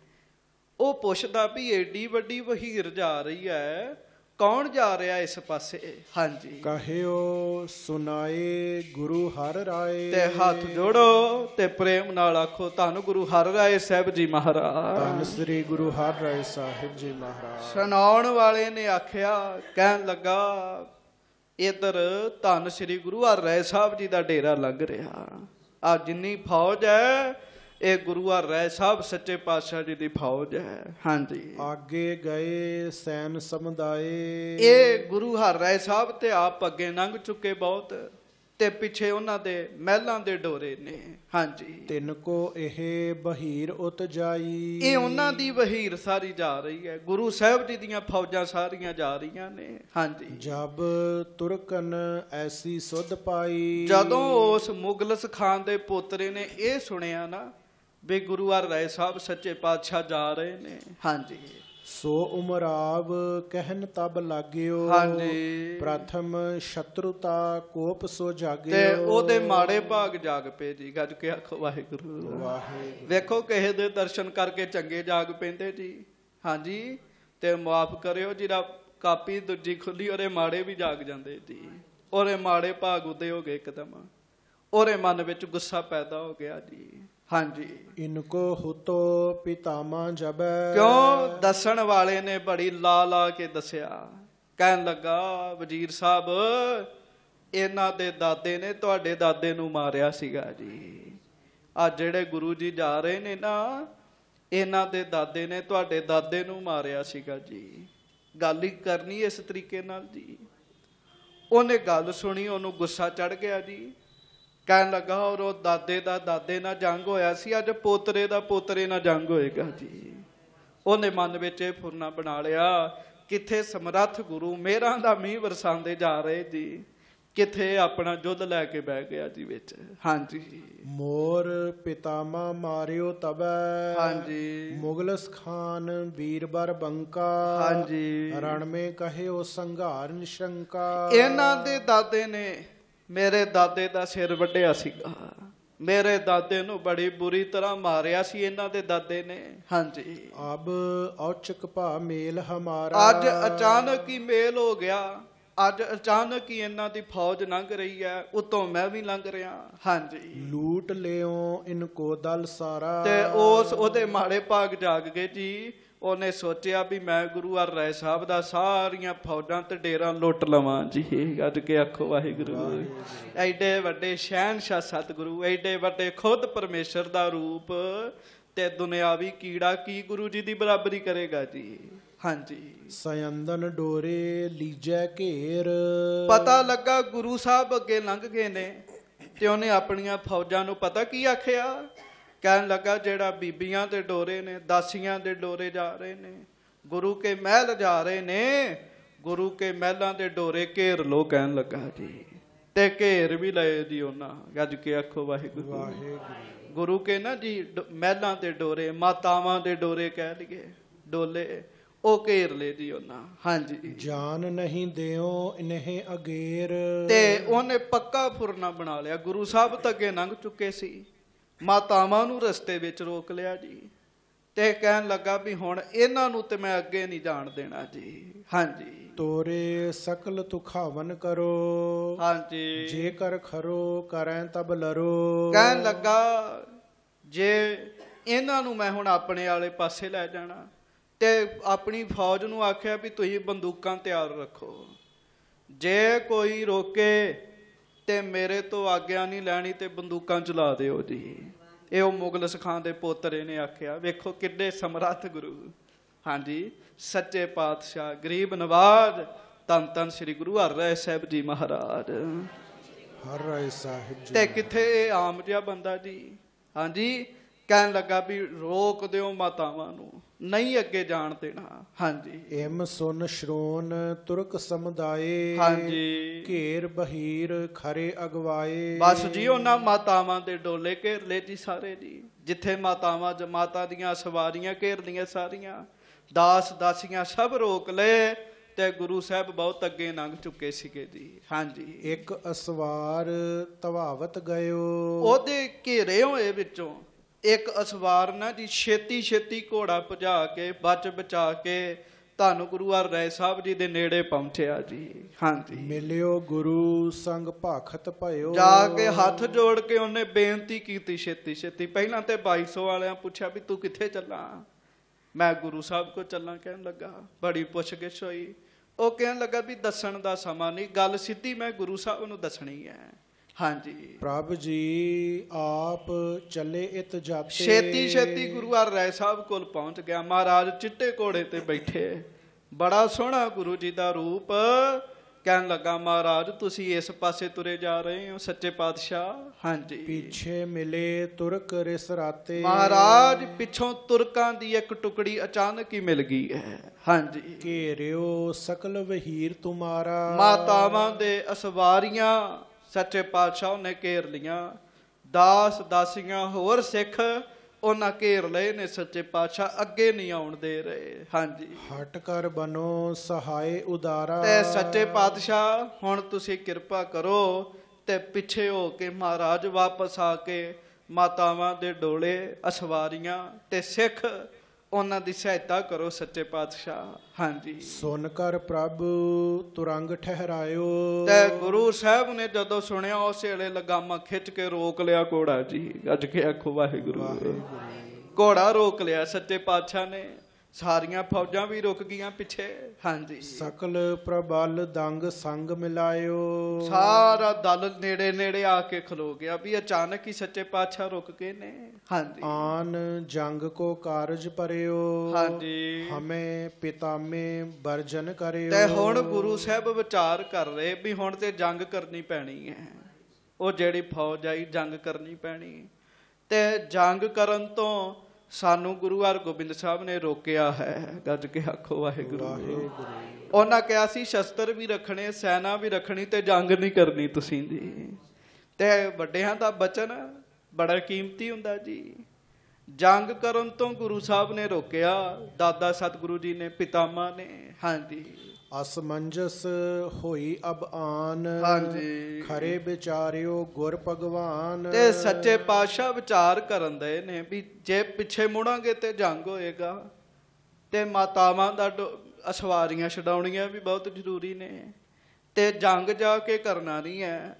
ਉਹ ਪੁੱਛਦਾ ਵੀ ਏਡੀ ਵੱਡੀ ਵਹੀਰ ਜਾ ਰਹੀ ਹੈ ਕੌਣ ਜਾ ਰਿਹਾ ਇਸ ਪਾਸੇ? ਹਾਂਜੀ। ਕਹਿਓ ਸੁਨਾਏ ਗੁਰੂ ਹਰ ਰਾਏ। ਤੇ ਹੱਥ ਜੋੜੋ ਤੇ ਪ੍ਰੇਮ ਨਾਲ ਆਖੋ ਧੰਨ ਗੁਰੂ ਹਰਿ ਰਾਏ ਸਾਹਿਬ ਜੀ ਮਹਾਰਾਜ। ਧੰਨ ਸ੍ਰੀ ਗੁਰੂ ਹਰ ਰਾਏ ਸਾਹਿਬ ਜੀ ਮਹਾਰਾਜ। ਸੁਣਾਉਣ ਵਾਲੇ ਨੇ ਆਖਿਆ ਕਹਿਣ ਲੱਗਾ ਇਧਰ ਧੰਨ ਸ੍ਰੀ ਗੁਰੂ ਹਰਿ ਰਾਏ ਸਾਹਿਬ ਜੀ ਦਾ ਡੇਰਾ ਲੱਗ ਰਿਹਾ। ਆ ਜਿੰਨੀ ਫੌਜ ਹੈ ਇਹ ਗੁਰੂ ਹਰਿ ਰਾਏ ਸਾਹਿਬ ਸੱਚੇ ਪਾਤਸ਼ਾਹ ਜੀ ਦੀ ਫੌਜ ਹੈ। ਹਾਂਜੀ। ਆਗੇ ਗਏ ਸੈਨ ਸਮੁਦਾਏ। ਇਹ ਗੁਰੂ ਹਰਿ ਰਾਏ ਸਾਹਿਬ ਤੇ ਆਪ ਅੱਗੇ ਲੰਘ ਚੁੱਕੇ ਬਹੁਤ ਤੇ ਪਿੱਛੇ ਉਹਨਾਂ ਦੇ ਮਹਿਲਾਂ ਦੇ ਡੋਰੇ ਨੇ। ਹਾਂਜੀ। ਤਿੰਨ ਕੋ ਇਹ ਬਹੀਰ ਉਤ ਜਾਈ। ਇਹ ਉਹਨਾਂ ਦੀ ਵਹੀਰ ਸਾਰੀ ਜਾ ਰਹੀ ਹੈ। ਗੁਰੂ ਸਾਹਿਬ ਜੀ ਦੀਆਂ ਫੌਜਾਂ ਸਾਰੀਆਂ ਜਾ ਰਹੀਆਂ ਨੇ। ਹਾਂਜੀ। ਜਬ ਤੁਰਕਨ ਐਸੀ ਸੁਧ ਪਾਈ। ਜਦੋਂ ਉਸ ਮੁਗਲਸ ਖਾਨ ਦੇ ਪੋਤਰੇ ਨੇ ਇਹ ਸੁਣਿਆ ਨਾ ਵੀ ਗੁਰੂ ਹਰਿ ਰਾਏ ਸਾਹਿਬ ਸੱਚੇ ਪਾਤਸ਼ਾਹ ਜਾ ਰਹੇ ਨੇ। ਹਾਂਜੀ। ਸੋ ਉਮਰਾਵ ਕਹਿਨ ਤਬ ਲਾਗਿਓ ਹਾਂਜੀ। ਪ੍ਰਥਮ ਸ਼ਤਰੁਤਾ ਕੋਪ ਸੋ ਤੇ ਜਾਗਿਓ ਉਹਦੇ ਮਾੜੇ ਭਾਗ ਜਾਗ ਪਏ ਜੀ ਗੱਜ ਕੇ ਆਖੋ ਵਾਹਿਗੁਰੂ। ਵਾਹਿਗੁਰੂ। ਵੇਖੋ ਕਿਸੇ ਦੇ ਦਰਸ਼ਨ ਕਰਕੇ ਚੰਗੇ ਜਾਗ ਪੈਂਦੇ ਜੀ। ਹਾਂਜੀ ਤੇ ਮਾਫ ਕਰਿਓ ਜਿਹੜਾ ਕਾਪੀ ਦੂਜੀ ਖੁੱਲੀ ਉਹਦੇ ਮਾੜੇ ਵੀ ਜਾਗ ਜਾਂਦੇ ਜੀ। ਉਹਦੇ ਮਾੜੇ ਭਾਗ ਉਦੇ ਹੋ ਗਏ ਇੱਕਦਮ। ਉਹਦੇ ਮਨ ਵਿੱਚ ਗੁੱਸਾ ਪੈਦਾ ਹੋ ਗਿਆ ਜੀ। ਹਾਂਜੀ। ਇਨਕੋ ਹੁਤੋ ਪਿਤਾਮਾ ਜਬੈ ਕਿਉਂ? ਦੱਸਣ ਵਾਲੇ ਨੇ ਬੜੀ ਲਾ ਲਾ ਕੇ ਦੱਸਿਆ। ਕਹਿਣ ਲੱਗਾ ਵਜ਼ੀਰ ਸਾਹਿਬ ਇਹਨਾਂ ਦੇ ਦਾਦੇ ਨੇ ਤੁਹਾਡੇ ਦਾਦੇ ਨੂੰ ਮਾਰਿਆ ਸੀਗਾ ਜੀ। ਆ ਜਿਹੜੇ ਗੁਰੂ ਜੀ ਜਾ ਰਹੇ ਨੇ ਨਾ ਇਹਨਾਂ ਦੇ ਦਾਦੇ ਨੇ ਤੁਹਾਡੇ ਦਾਦੇ ਨੂੰ ਮਾਰਿਆ ਸੀਗਾ ਜੀ। ਗੱਲ ਹੀ ਕਰਨੀ ਇਸ ਤਰੀਕੇ ਨਾਲ ਜੀ। ਉਹਨੇ ਗੱਲ ਸੁਣੀ ਉਹਨੂੰ ਗੁੱਸਾ ਚੜ ਗਿਆ ਜੀ। ਕਹਿਣ ਲੱਗਾ ਔਰ ਉਹ ਦਾਦੇ ਦਾ ਦਾਦੇ ਨਾਲ ਜੰਗ ਹੋਇਆ ਸੀ ਅੱਜ ਪੋਤਰੇ ਦਾ ਪੋਤਰੇ ਨਾਲ ਜੰਗ ਹੋਏਗਾ ਜੀ। ਉਹਨੇ ਮਨ ਵਿੱਚ ਇਹ ਫੁਰਨਾ ਬਣਾ ਲਿਆ ਕਿੱਥੇ ਸਮਰੱਥ ਗੁਰੂ ਮੇਰਾਂ ਦਾ ਮੀਂਹ ਵਰਸਾਉਂਦੇ ਜਾ ਰਹੇ ਜੀ। ਕਿੱਥੇ ਆਪਣਾ ਜੁੱਧ ਲੈ ਕੇ ਬਹਿ ਗਿਆ ਜੀ ਵਿੱਚ। ਹਾਂਜੀ। ਮੋਰ ਪਿਤਾਮਾ ਮਾਰਿਓ ਤਬੈ ਹਾਂਜੀ। ਮੁਗਲਸ ਖਾਨ ਬੀਰਬਰ ਬੰਕਾ। ਹਾਂਜੀ। ਰਣ ਮੇ ਕਹਿਓ ਸੰਘਾਰ ਨਿਸ਼ੰਕਾ ਇਹਨਾਂ ਦੇ ਦਾਦੇ ਨੇ ਮੇਰੇ ਦਾਦੇ ਦਾ ਸਿਰ ਵੱਢਿਆ ਸੀਗਾ ਮੇਰੇ ਦਾਦੇ ਨੂੰ ਬੜੀ ਬੁਰੀ ਤਰ੍ਹਾਂ ਮਾਰਿਆ ਸੀ ਇਹਨਾਂ ਦੇ ਦਾਦੇ ਨੇ। ਹਾਂਜੀ। ਅਬ ਔਚਕ ਭਾ ਮੇਲ ਹਮਾਰਾ। ਅੱਜ ਅਚਾਨਕ ਹੀ ਮੇਲ ਹੋ ਗਿਆ। ਅੱਜ ਅਚਾਨਕ ਹੀ ਇਹਨਾਂ ਦੀ ਫੌਜ ਲੰਘ ਰਹੀ ਹੈ। ਉਤੋਂ ਮੈਂ ਵੀ ਲੰਘ ਰਿਹਾ। ਹਾਂਜੀ। ਲੂਟ ਲਿਓ ਇਨਕੋ ਦਲ ਸਾਰਾ। ਤੇ ਉਸ ਉਹਦੇ ਮਾੜੇ ਭਾਗ ਜਾਗ ਗਏ ਜੀ। ਉਹਨੇ ਸੋਚਿਆ ਵੀ ਮੈਂ ਗੁਰੂ ਹਰ ਰਾਏ ਸਾਹਿਬ ਦਾ ਸਾਰੀਆਂ ਫੌਜਾਂ ਤੇ ਡੇਰਾ ਲੁੱਟ ਲਵਾਂ। ਜੀ ਅੱਜ ਕੇ ਆਖੋ ਵਾਹਿਗੁਰੂ। ਐਡੇ ਵੱਡੇ ਸ਼ਹਿਨशाह ਸਤਿਗੁਰੂ ਐਡੇ ਵੱਡੇ ਖੁਦ ਪਰਮੇਸ਼ਰ ਦਾ ਰੂਪ ਤੇ ਦੁਨਿਆਵੀ ਕੀੜਾ ਕੀ ਗੁਰੂ ਜੀ ਦੀ ਬਰਾਬਰੀ ਕਰੇਗਾ ਜੀ? ਹਾਂਜੀ। ਸਯੰਦਨ ਡੋਰੇ ਲੀਜੈ ਘੇਰ। ਪਤਾ ਲੱਗਾ ਗੁਰੂ ਸਾਹਿਬ ਅੱਗੇ ਲੰਘ ਗਏ ਨੇ ਤੇ ਉਹਨੇ ਆਪਣੀਆਂ ਫੌਜਾਂ ਨੂੰ ਪਤਾ ਕੀ ਆਖਿਆ? ਕਹਿਣ ਲੱਗਾ ਜਿਹੜਾ ਬੀਬੀਆਂ ਦੇ ਡੋਰੇ ਨੇ ਦਾਸੀਆਂ ਦੇ ਡੋਰੇ ਜਾ ਰਹੇ ਨੇ ਗੁਰੂ ਕੇ ਮਹਿਲ ਜਾ ਰਹੇ ਨੇ ਗੁਰੂ ਕੇ ਮਹਿਲਾਂ ਦੇ ਡੋਰੇ ਘੇਰ ਲੋ ਕਹਿਣ ਲੱਗਾ ਜੀ। ਤੇ ਘੇਰ ਵੀ ਲਏ ਜੀ ਉਹਨਾਂ ਗੱਜ ਕੇ ਆਖੋ ਵਾਹਿਗੁਰੂ। ਵਾਹਿਗੁਰੂ। ਗੁਰੂ ਕੇ ਨਾ ਜੀ ਮਹਿਲਾਂ ਦੇ ਡੋਰੇ ਮਾਤਾਵਾਂ ਦੇ ਡੋਰੇ ਕਹਿ ਲਈਏ ਡੋਲੇ ਉਹ ਘੇਰ ਲਏ ਜੀ ਉਹਨਾਂ ਹਾਂਜੀ। ਜਾਨ ਨਹੀਂ ਦਿਓ ਇਨਹਿ ਅਗੇਰ। ਤੇ ਉਹਨੇ ਪੱਕਾ ਫੁਰਨਾ ਬਣਾ ਲਿਆ ਗੁਰੂ ਸਾਹਿਬ ਤਾਂ ਅੱਗੇ ਲੰਘ ਚੁੱਕੇ ਸੀ। ਮਾਤਾਵਾਂ ਨੂੰ ਰਸਤੇ ਵਿੱਚ ਰੋਕ ਲਿਆ ਜੀ। ਤੇ ਕਹਿਣ ਲੱਗਾ ਵੀ ਹੁਣ ਇਹਨਾਂ ਨੂੰ ਤੇ ਮੈਂ ਅੱਗੇ ਨਹੀਂ ਜਾਣ ਦੇਣਾ ਜੀ। ਹਾਂਜੀ। ਤੋਰੇ ਸਕਲ ਤੁਖਾਵਨ ਕਰੋ। ਹਾਂਜੀ। ਜੇ ਕਰ ਖਰੋ ਕਰੈ ਤਬ ਲਰੋ। ਕਹਿਣ ਲੱਗਾ ਜੇ ਇਹਨਾਂ ਨੂੰ ਮੈਂ ਹੁਣ ਆਪਣੇ ਵਾਲੇ ਪਾਸੇ ਲੈ ਜਾਣਾ ਤੇ ਆਪਣੀ ਫੌਜ ਨੂੰ ਆਖਿਆ ਵੀ ਤੁਸੀਂ ਬੰਦੂਕਾਂ ਤਿਆਰ ਰੱਖੋ। ਜੇ ਕੋਈ ਰੋਕੇ ਤੇ ਮੇਰੇ ਤੋਂ ਆਗਿਆ ਨਹੀਂ ਲੈਣੀ ਤੇ ਬੰਦੂਕਾਂ ਚਲਾ ਦਿਓ ਜੀ। ਇਹ ਉਹ ਮੁਗਲਸ ਖਾਨ ਦੇ ਪੋਤਰੇ ਨੇ ਆਖਿਆ ਵੇਖੋ ਕਿੱਡੇ ਸਮਰੱਥ ਗੁਰੂ। ਹਾਂਜੀ ਸੱਚੇ ਪਾਤਸ਼ਾਹ ਗਰੀਬ ਨਵਾਜ ਧੰਨ ਧੰਨ ਸ੍ਰੀ ਗੁਰੂ ਹਰਿ ਸਾਹਿਬ ਜੀ ਮਹਾਰਾਜ। ਹਰ ਸਾਹਿਬ ਜੀ ਤੇ ਕਿੱਥੇ ਆਮ ਜਿਹਾ ਬੰਦਾ ਜੀ? ਹਾਂਜੀ ਕਹਿਣ ਲੱਗਾ ਵੀ ਰੋਕ ਦਿਓ ਮਾਤਾਵਾਂ ਨੂੰ ਨਹੀਂ ਅੱਗੇ ਜਾਣ ਦੇਣਾ। ਹਾਂਜੀ। ਐਮ ਸੁਨ ਸ਼੍ਰੋਨ ਤੁਰਕ ਸਮੁਦਾਏ ਹਾਂਜੀ। ਘੇਰ ਬਹੀਰ ਖਰੇ ਅਗਵਾਏ। ਬਸ ਜੀ ਉਹਨਾਂ ਮਾਤਾਵਾਂ ਦੇ ਡੋਲੇ ਘੇਰ ਲਏ ਜੀ ਸਾਰੇ ਜੀ ਜਿੱਥੇ ਮਾਤਾਵਾਂ ਜਮਾਤਾਂ ਦੀਆਂ ਸਵਾਰੀਆਂ ਘੇਰ ਲਈਆਂ ਸਾਰੀਆਂ ਦਾਸ ਦਾਸੀਆਂ ਸਭ ਰੋਕ ਲਏ ਤੇ ਗੁਰੂ ਸਾਹਿਬ ਬਹੁਤ ਅੱਗੇ ਲੰਘ ਚੁੱਕੇ ਸੀਗੇ ਜੀ। ਹਾਂਜੀ। ਇੱਕ ਅਸਵਾਰ ਤਵਾਵਤ ਗਇਓ। ਉਹਦੇ ਘੇਰੇ ਹੋਏ ਵਿੱਚੋਂ ਇੱਕ ਅਸਵਾਰ ਨਾ ਜੀ ਛੇਤੀ ਛੇਤੀ ਘੋੜਾ ਭਜਾ ਕੇ ਬਚ ਬਚਾ ਕੇ ਧੰਨ ਗੁਰੂ ਰਾਏ ਸਾਹਿਬ ਜੀ ਦੇ ਨੇੜੇ ਪਹੁੰਚਿਆ ਜੀ। ਹਾਂਜੀ। ਮਿਲਿਓ ਗੁਰੂ ਸੰਗ ਭਾਖਤ ਭਇਓ। ਜਾ ਕੇ ਹੱਥ ਜੋੜ ਕੇ ਉਹਨੇ ਬੇਨਤੀ ਕੀਤੀ ਛੇਤੀ ਛੇਤੀ। ਪਹਿਲਾਂ ਤੇ 2200 ਵਾਲਿਆਂ ਪੁੱਛਿਆ ਵੀ ਤੂੰ ਕਿੱਥੇ ਚੱਲਾਂ? ਮੈਂ ਗੁਰੂ ਸਾਹਿਬ ਕੋ ਚੱਲਾਂ ਕਹਿਣ ਲੱਗਾ। ਬੜੀ ਪੁੱਛਗਿੱਛ ਹੋਈ। ਉਹ ਕਹਿਣ ਲੱਗਾ ਵੀ ਦੱਸਣ ਦਾ ਸਮਾਂ ਨਹੀਂ ਗੱਲ ਸਿੱਧੀ ਮੈਂ ਗੁਰੂ ਸਾਹਿਬ ਨੂੰ ਦੱਸਣੀ ਹੈ। ਹਾਂਜੀ। ਪ੍ਰਭ ਜੀ ਆਪ ਚੱਲੇ ਇਤ ਜਾਤੇ। ਛੇਤੀ ਛੇਤੀ ਗੁਰੂ ਹਰ ਰਾਏ ਸਾਹਿਬ ਕੋਲ ਪਹੁੰਚ ਗਿਆ। ਮਹਾਰਾਜ ਚਿੱਟੇ ਘੋੜੇ ਤੇ ਬੈਠੇ। ਬੜਾ ਸੋਹਣਾ ਗੁਰੂ ਜੀ ਦਾ ਰੂਪ। ਕਹਿਣ ਲੱਗਾ ਮਹਾਰਾਜ ਤੁਸੀਂ ਇਸ ਪਾਸੇ ਤੁਰੇ ਜਾ ਰਹੇ ਹੋ ਸੱਚੇ ਪਾਤਸ਼ਾਹ? ਹਾਂਜੀ। ਪਿੱਛੇ ਮਿਲੇ ਤੁਰਕ ਰਿਸ ਰਾਤੇ ਮਹਾਰਾਜ ਪਿੱਛੋਂ ਤੁਰਕਾਂ ਦੀ ਇੱਕ ਟੁਕੜੀ ਅਚਾਨਕ ਹੀ ਮਿਲ ਗਈ ਹੈ। ਹਾਂਜੀ। ਘੇਰਿਓ ਸਕਲ ਵਹੀਰ ਤੁਮਾਰਾ। ਮਾਤਾਵਾਂ ਦੇ ਅਸਵਾਰੀਆਂ ਸੱਚੇ ਪਾਤਸ਼ਾਹ ਨੇ ਘੇਰ ਲੀਆਂ ਦਾਸ ਦਾਸੀਆਂ ਹੋਰ ਸਿੱਖ ਉਹਨਾਂ ਘੇਰ ਲਏ ਨੇ ਸੱਚੇ ਪਾਤਸ਼ਾਹ ਅੱਗੇ ਨਹੀਂ ਆਉਣ ਦੇ ਰਹੇ। ਹਾਂਜੀ। ਹਟ ਕਰ ਬਨੋ ਸਹਾਏ ਉਦਾਰਾ। ਤੇ ਸੱਚੇ ਪਾਤਸ਼ਾਹ ਹੁਣ ਤੁਸੀਂ ਕਿਰਪਾ ਕਰੋ ਤੇ ਪਿੱਛੇ ਹੋ ਕੇ ਮਹਾਰਾਜ ਵਾਪਸ ਆ ਕੇ ਮਾਤਾਵਾਂ ਦੇ ਡੋਲੇ ਅਸਵਾਰੀਆਂ ਤੇ ਸਿੱਖ ਉਹਨਾਂ ਦੀ ਸਹਾਇਤਾ ਕਰੋ ਸੱਚੇ ਪਾਤਸ਼ਾਹ। ਹਾਂਜੀ। ਸੁਨ ਕਰ ਪ੍ਰਭ ਤੁਰੰਗ ਠਹਿਰਾਇਓ। ਤੇ ਗੁਰੂ ਸਾਹਿਬ ਨੇ ਜਦੋਂ ਸੁਣਿਆ ਉਸ ਵੇਲੇ ਲਗਾਮਾ ਖਿੱਚ ਕੇ ਰੋਕ ਲਿਆ ਘੋੜਾ ਜੀ। ਗੱਜ ਕੇ ਆਖੋ ਵਾਹਿਗੁਰੂ। ਘੋੜਾ ਰੋਕ ਲਿਆ ਸੱਚੇ ਪਾਤਸ਼ਾਹ ਨੇ। ਸਾਰੀਆਂ ਫੌਜਾਂ ਵੀ ਰੁਕ ਗਈਆਂ ਪਿੱਛੇ। ਹਾਂਜੀ। ਸਕਲ ਪ੍ਰਬਲ ਦੰਗ ਸੰਗ ਮਿਲਾਇਓ। ਸਾਰਾ ਦਲ ਨੇੜੇ ਨੇੜੇ ਆ ਕੇ ਖਲੋ ਗਿਆ ਵੀ ਅਚਾਨਕ ਹੀ ਸੱਚੇ ਪਾਤਸ਼ਾਹ ਰੁਕ ਗਏ ਨੇ। ਹਾਂਜੀ। ਆਨ ਜੰਗ ਕੋ ਕਾਰਜ ਪਰਿਓ। ਹਾਂਜੀ। ਹਮੇ ਪਿਤਾਮੇ ਵਰਜਨ ਕਰਿਓ। ਤੇ ਹੁਣ ਗੁਰੂ ਸਾਹਿਬ ਵਿਚਾਰ ਕਰ ਰਹੇ ਵੀ ਹੁਣ ਤੇ ਜੰਗ ਕਰਨੀ ਪੈਣੀ ਹੈ। ਉਹ ਜਿਹੜੀ ਫੌਜ ਆਈ ਜੰਗ ਕਰਨੀ ਪੈਣੀ। ਤੇ ਜੰਗ ਕਰਨ ਤੋਂ ਸਾਨੂੰ ਗੁਰੂ ਹਰਗੋਬਿੰਦ ਸਾਹਿਬ ਨੇ ਰੋਕਿਆ ਹੈ। ਗੱਜ ਕੇ ਆਖੋ ਵਾਹਿਗੁਰੂ। ਉਹਨਾਂ ਕਿਹਾ ਸੀ ਸ਼ਸਤਰ ਵੀ ਰੱਖਣੇ ਸੈਨਾ ਵੀ ਰੱਖਣੀ ਤੇ ਜੰਗ ਨਹੀਂ ਕਰਨੀ ਤੁਸੀਂ ਜੀ ਤੇ ਵੱਡਿਆਂ ਦਾ ਬਚਨ ਬੜਾ ਕੀਮਤੀ ਹੁੰਦਾ ਜੀ। ਜੰਗ ਕਰਨ ਤੋਂ ਗੁਰੂ ਸਾਹਿਬ ਨੇ ਰੋਕਿਆ। ਦਾਦਾ ਸਤਿਗੁਰੂ ਜੀ ਨੇ ਪਿਤਾਮਾ ਨੇ। ਹਾਂਜੀ। ਅਸਮੰਜਸ ਹੋਈ ਅਬ ਆਨ। ਹਾਂਜੀ। ਖਰੇ ਵਿਚਾਰਿਓ ਗੁਰ ਭਗਵਾਨ। ਤੇ ਸੱਚੇ ਪਾਤਸ਼ਾਹ ਵਿਚਾਰ ਕਰਨ ਦੇ ਨੇ ਵੀ ਜੇ ਪਿੱਛੇ ਮੁੜਾਂਗੇ ਤੇ ਜੰਗ ਹੋਏਗਾ। ਤੇ ਮਾਤਾਵਾਂ ਦਾ ਅਸਵਾਰੀਆਂ ਛਡਾਉਣੀਆਂ ਵੀ ਬਹੁਤ ਜ਼ਰੂਰੀ ਨੇ। ਤੇ ਜੰਗ ਜਾ ਕੇ ਕਰਨਾ ਨਹੀਂ ਹੈ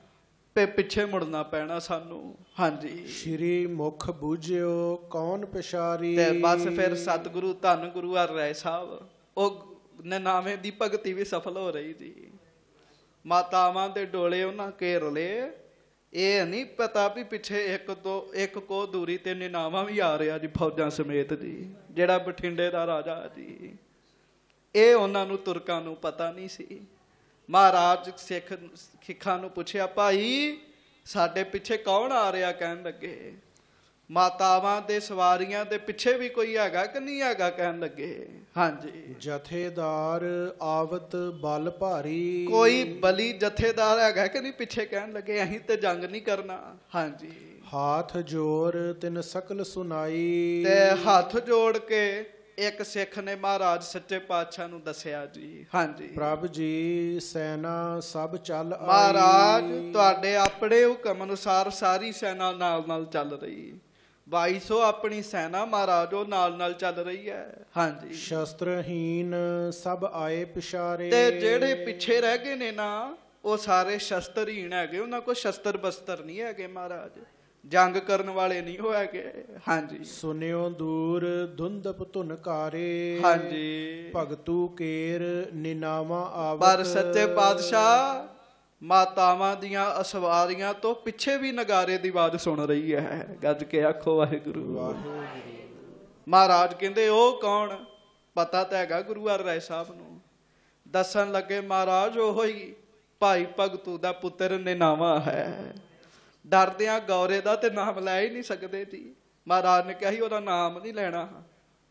ਤੇ ਪਿੱਛੇ ਮੁੜਨਾ ਪੈਣਾ ਸਾਨੂੰ। ਹਾਂਜੀ। ਸ਼੍ਰੀ ਮੁਖ ਬੂਝਿਓ ਕੌਣ ਪਿਸ਼ਾਰੀ ਤੇ ਬਸ ਫਿਰ ਸਤਿਗੁਰੂ ਧੰਨ ਗੁਰੂ ਹਰ ਰਾਏ ਸਾਹਿਬ। ਉਹ ਨਨਾਵੇਂ ਦੀ ਭਗਤੀ ਵੀ ਸਫਲ ਹੋ ਰਹੀ ਜੀ ਮਾਤਾਵਾਂ ਦੇ ਡੋਲੇ ਉਹਨਾਂ ਘੇਰ ਲਏ। ਇਹ ਨਹੀਂ ਪਤਾ ਵੀ ਪਿੱਛੇ ਇੱਕ ਤੋਂ, ਇੱਕ ਕੋ ਦੂਰੀ ਤੇ ਨਿਨਾਵਾ ਵੀ ਆ ਰਿਹਾ ਜੀ ਫੌਜਾਂ ਸਮੇਤ ਜੀ, ਜਿਹੜਾ ਬਠਿੰਡੇ ਦਾ ਰਾਜਾ ਜੀ। ਇਹ ਉਹਨਾਂ ਨੂੰ ਤੁਰਕਾਂ ਨੂੰ ਪਤਾ ਨਹੀਂ ਸੀ। ਮਹਾਰਾਜ ਸਿੱਖ, ਸਿੱਖਾਂ ਨੂੰ ਪੁੱਛਿਆ, ਭਾਈ, ਸਾਡੇ ਪਿੱਛੇ ਕੌਣ ਆ ਰਿਹਾ? ਕਹਿਣ ਲੱਗੇ। ਮਾਤਾਵਾਂ ਦੇ ਸਵਾਰੀਆਂ ਦੇ ਪਿੱਛੇ ਵੀ ਕੋਈ ਹੈਗਾ ਕਿ ਨਹੀਂ ਹੈਗਾ ਕਹਿਣ ਲੱਗੇ? ਹਾਂਜੀ। ਜਥੇਦਾਰ ਆਵਤ ਬਲ ਭਾਰੀ। ਕੋਈ ਬਲੀ ਜਥੇਦਾਰ ਹੈਗਾ ਕਿ ਨਹੀਂ ਪਿੱਛੇ ਕਹਿਣ ਲੱਗੇ? ਅਸੀਂ ਤੇ ਜੰਗ ਨਹੀਂ ਕਰਨਾ। ਹਾਂਜੀ। ਹਾਥ ਜੋਰ ਤਿਨ ਸਕਲ ਸੁਨਾਈ। ਤੇ ਹੱਥ ਜੋੜ ਕੇ ਇੱਕ ਸਿੱਖ ਨੇ ਮਹਾਰਾਜ ਸੱਚੇ ਪਾਤਸ਼ਾਹ ਨੂੰ ਦੱਸਿਆ ਜੀ। ਹਾਂਜੀ। ਪ੍ਰਭ ਜੀ ਸੈਨਾ ਸਭ ਚੱਲ ਆਈ। ਮਹਾਰਾਜ ਤੁਹਾਡੇ ਆਪਣੇ ਹੁਕਮ ਅਨੁਸਾਰ ਸਾਰੀ ਸੈਨਾ ਨਾਲ ਨਾਲ ਚੱਲ ਰਹੀ। 2200 ਆਪਣੀ ਸੈਨਾ ਮਹਾਰਾਜ ਉਹ ਨਾਲ ਨਾਲ ਚੱਲ ਰਹੀ ਹੈ। ਹਾਂਜੀ। ਸ਼ਸਤਰਹੀਨ ਸਭ ਆਏ ਪਿਸ਼ਾਰੇ ਤੇ ਜਿਹੜੇ ਪਿੱਛੇ ਰਹਿ ਗਏ ਨੇ ਨਾ ਉਹ ਸਾਰੇ ਸ਼ਸਤਰਹੀਣ ਹੈਗੇ। ਉਹਨਾਂ ਕੋਲ ਸ਼ਸਤਰ ਬਸਤਰ ਨਹੀਂ ਹੈਗੇ ਮਹਾਰਾਜ। ਜੰਗ ਕਰਨ ਵਾਲੇ ਨਹੀਂ ਹੋਏਗੇ ਹਾਂਜੀ। ਸੁਨਿਓ ਦੂਰ ਧੁੰਦਪ ਧੁਨਕਾਰੇ ਹਾਂਜੀ। ਭਗਤੂ ਕੇਰ ਨਿਨਾਵਾ ਆਵਤ। ਪਰ ਸੱਚੇ ਪਾਤਸ਼ਾਹ ਮਾਤਾਵਾਂ ਦੀਆਂ ਅਸਵਾਰੀਆਂ ਤੋਂ ਪਿੱਛੇ ਵੀ ਨਗਾਰੇ ਦੀ ਆਵਾਜ਼ ਸੁਣ ਰਹੀ ਹੈ। ਗੱਜ ਕੇ ਆਖੋ ਵਾਹਿਗੁਰੂ। ਮਹਾਰਾਜ ਕਹਿੰਦੇ ਉਹ ਕੌਣ? ਪਤਾ ਤਾਂ ਹੈਗਾ ਗੁਰੂ ਰਾਏ ਸਾਹਿਬ ਨੂੰ। ਦੱਸਣ ਲੱਗੇ ਮਹਾਰਾਜ ਉਹ ਹੀ ਭਾਈ ਭਗਤੂ ਦਾ ਪੁੱਤਰ ਨਿਨਾਵਾ ਹੈ। ਡਰਦਿਆਂ ਗੌਰੇ ਦਾ ਤੇ ਨਾਮ ਲੈ ਹੀ ਨਹੀਂ ਸਕਦੇ ਜੀ। ਮਹਾਰਾਜ ਨੇ ਕਿਹਾ ਸੀ ਉਹਦਾ ਨਾਮ ਨਹੀਂ ਲੈਣਾ।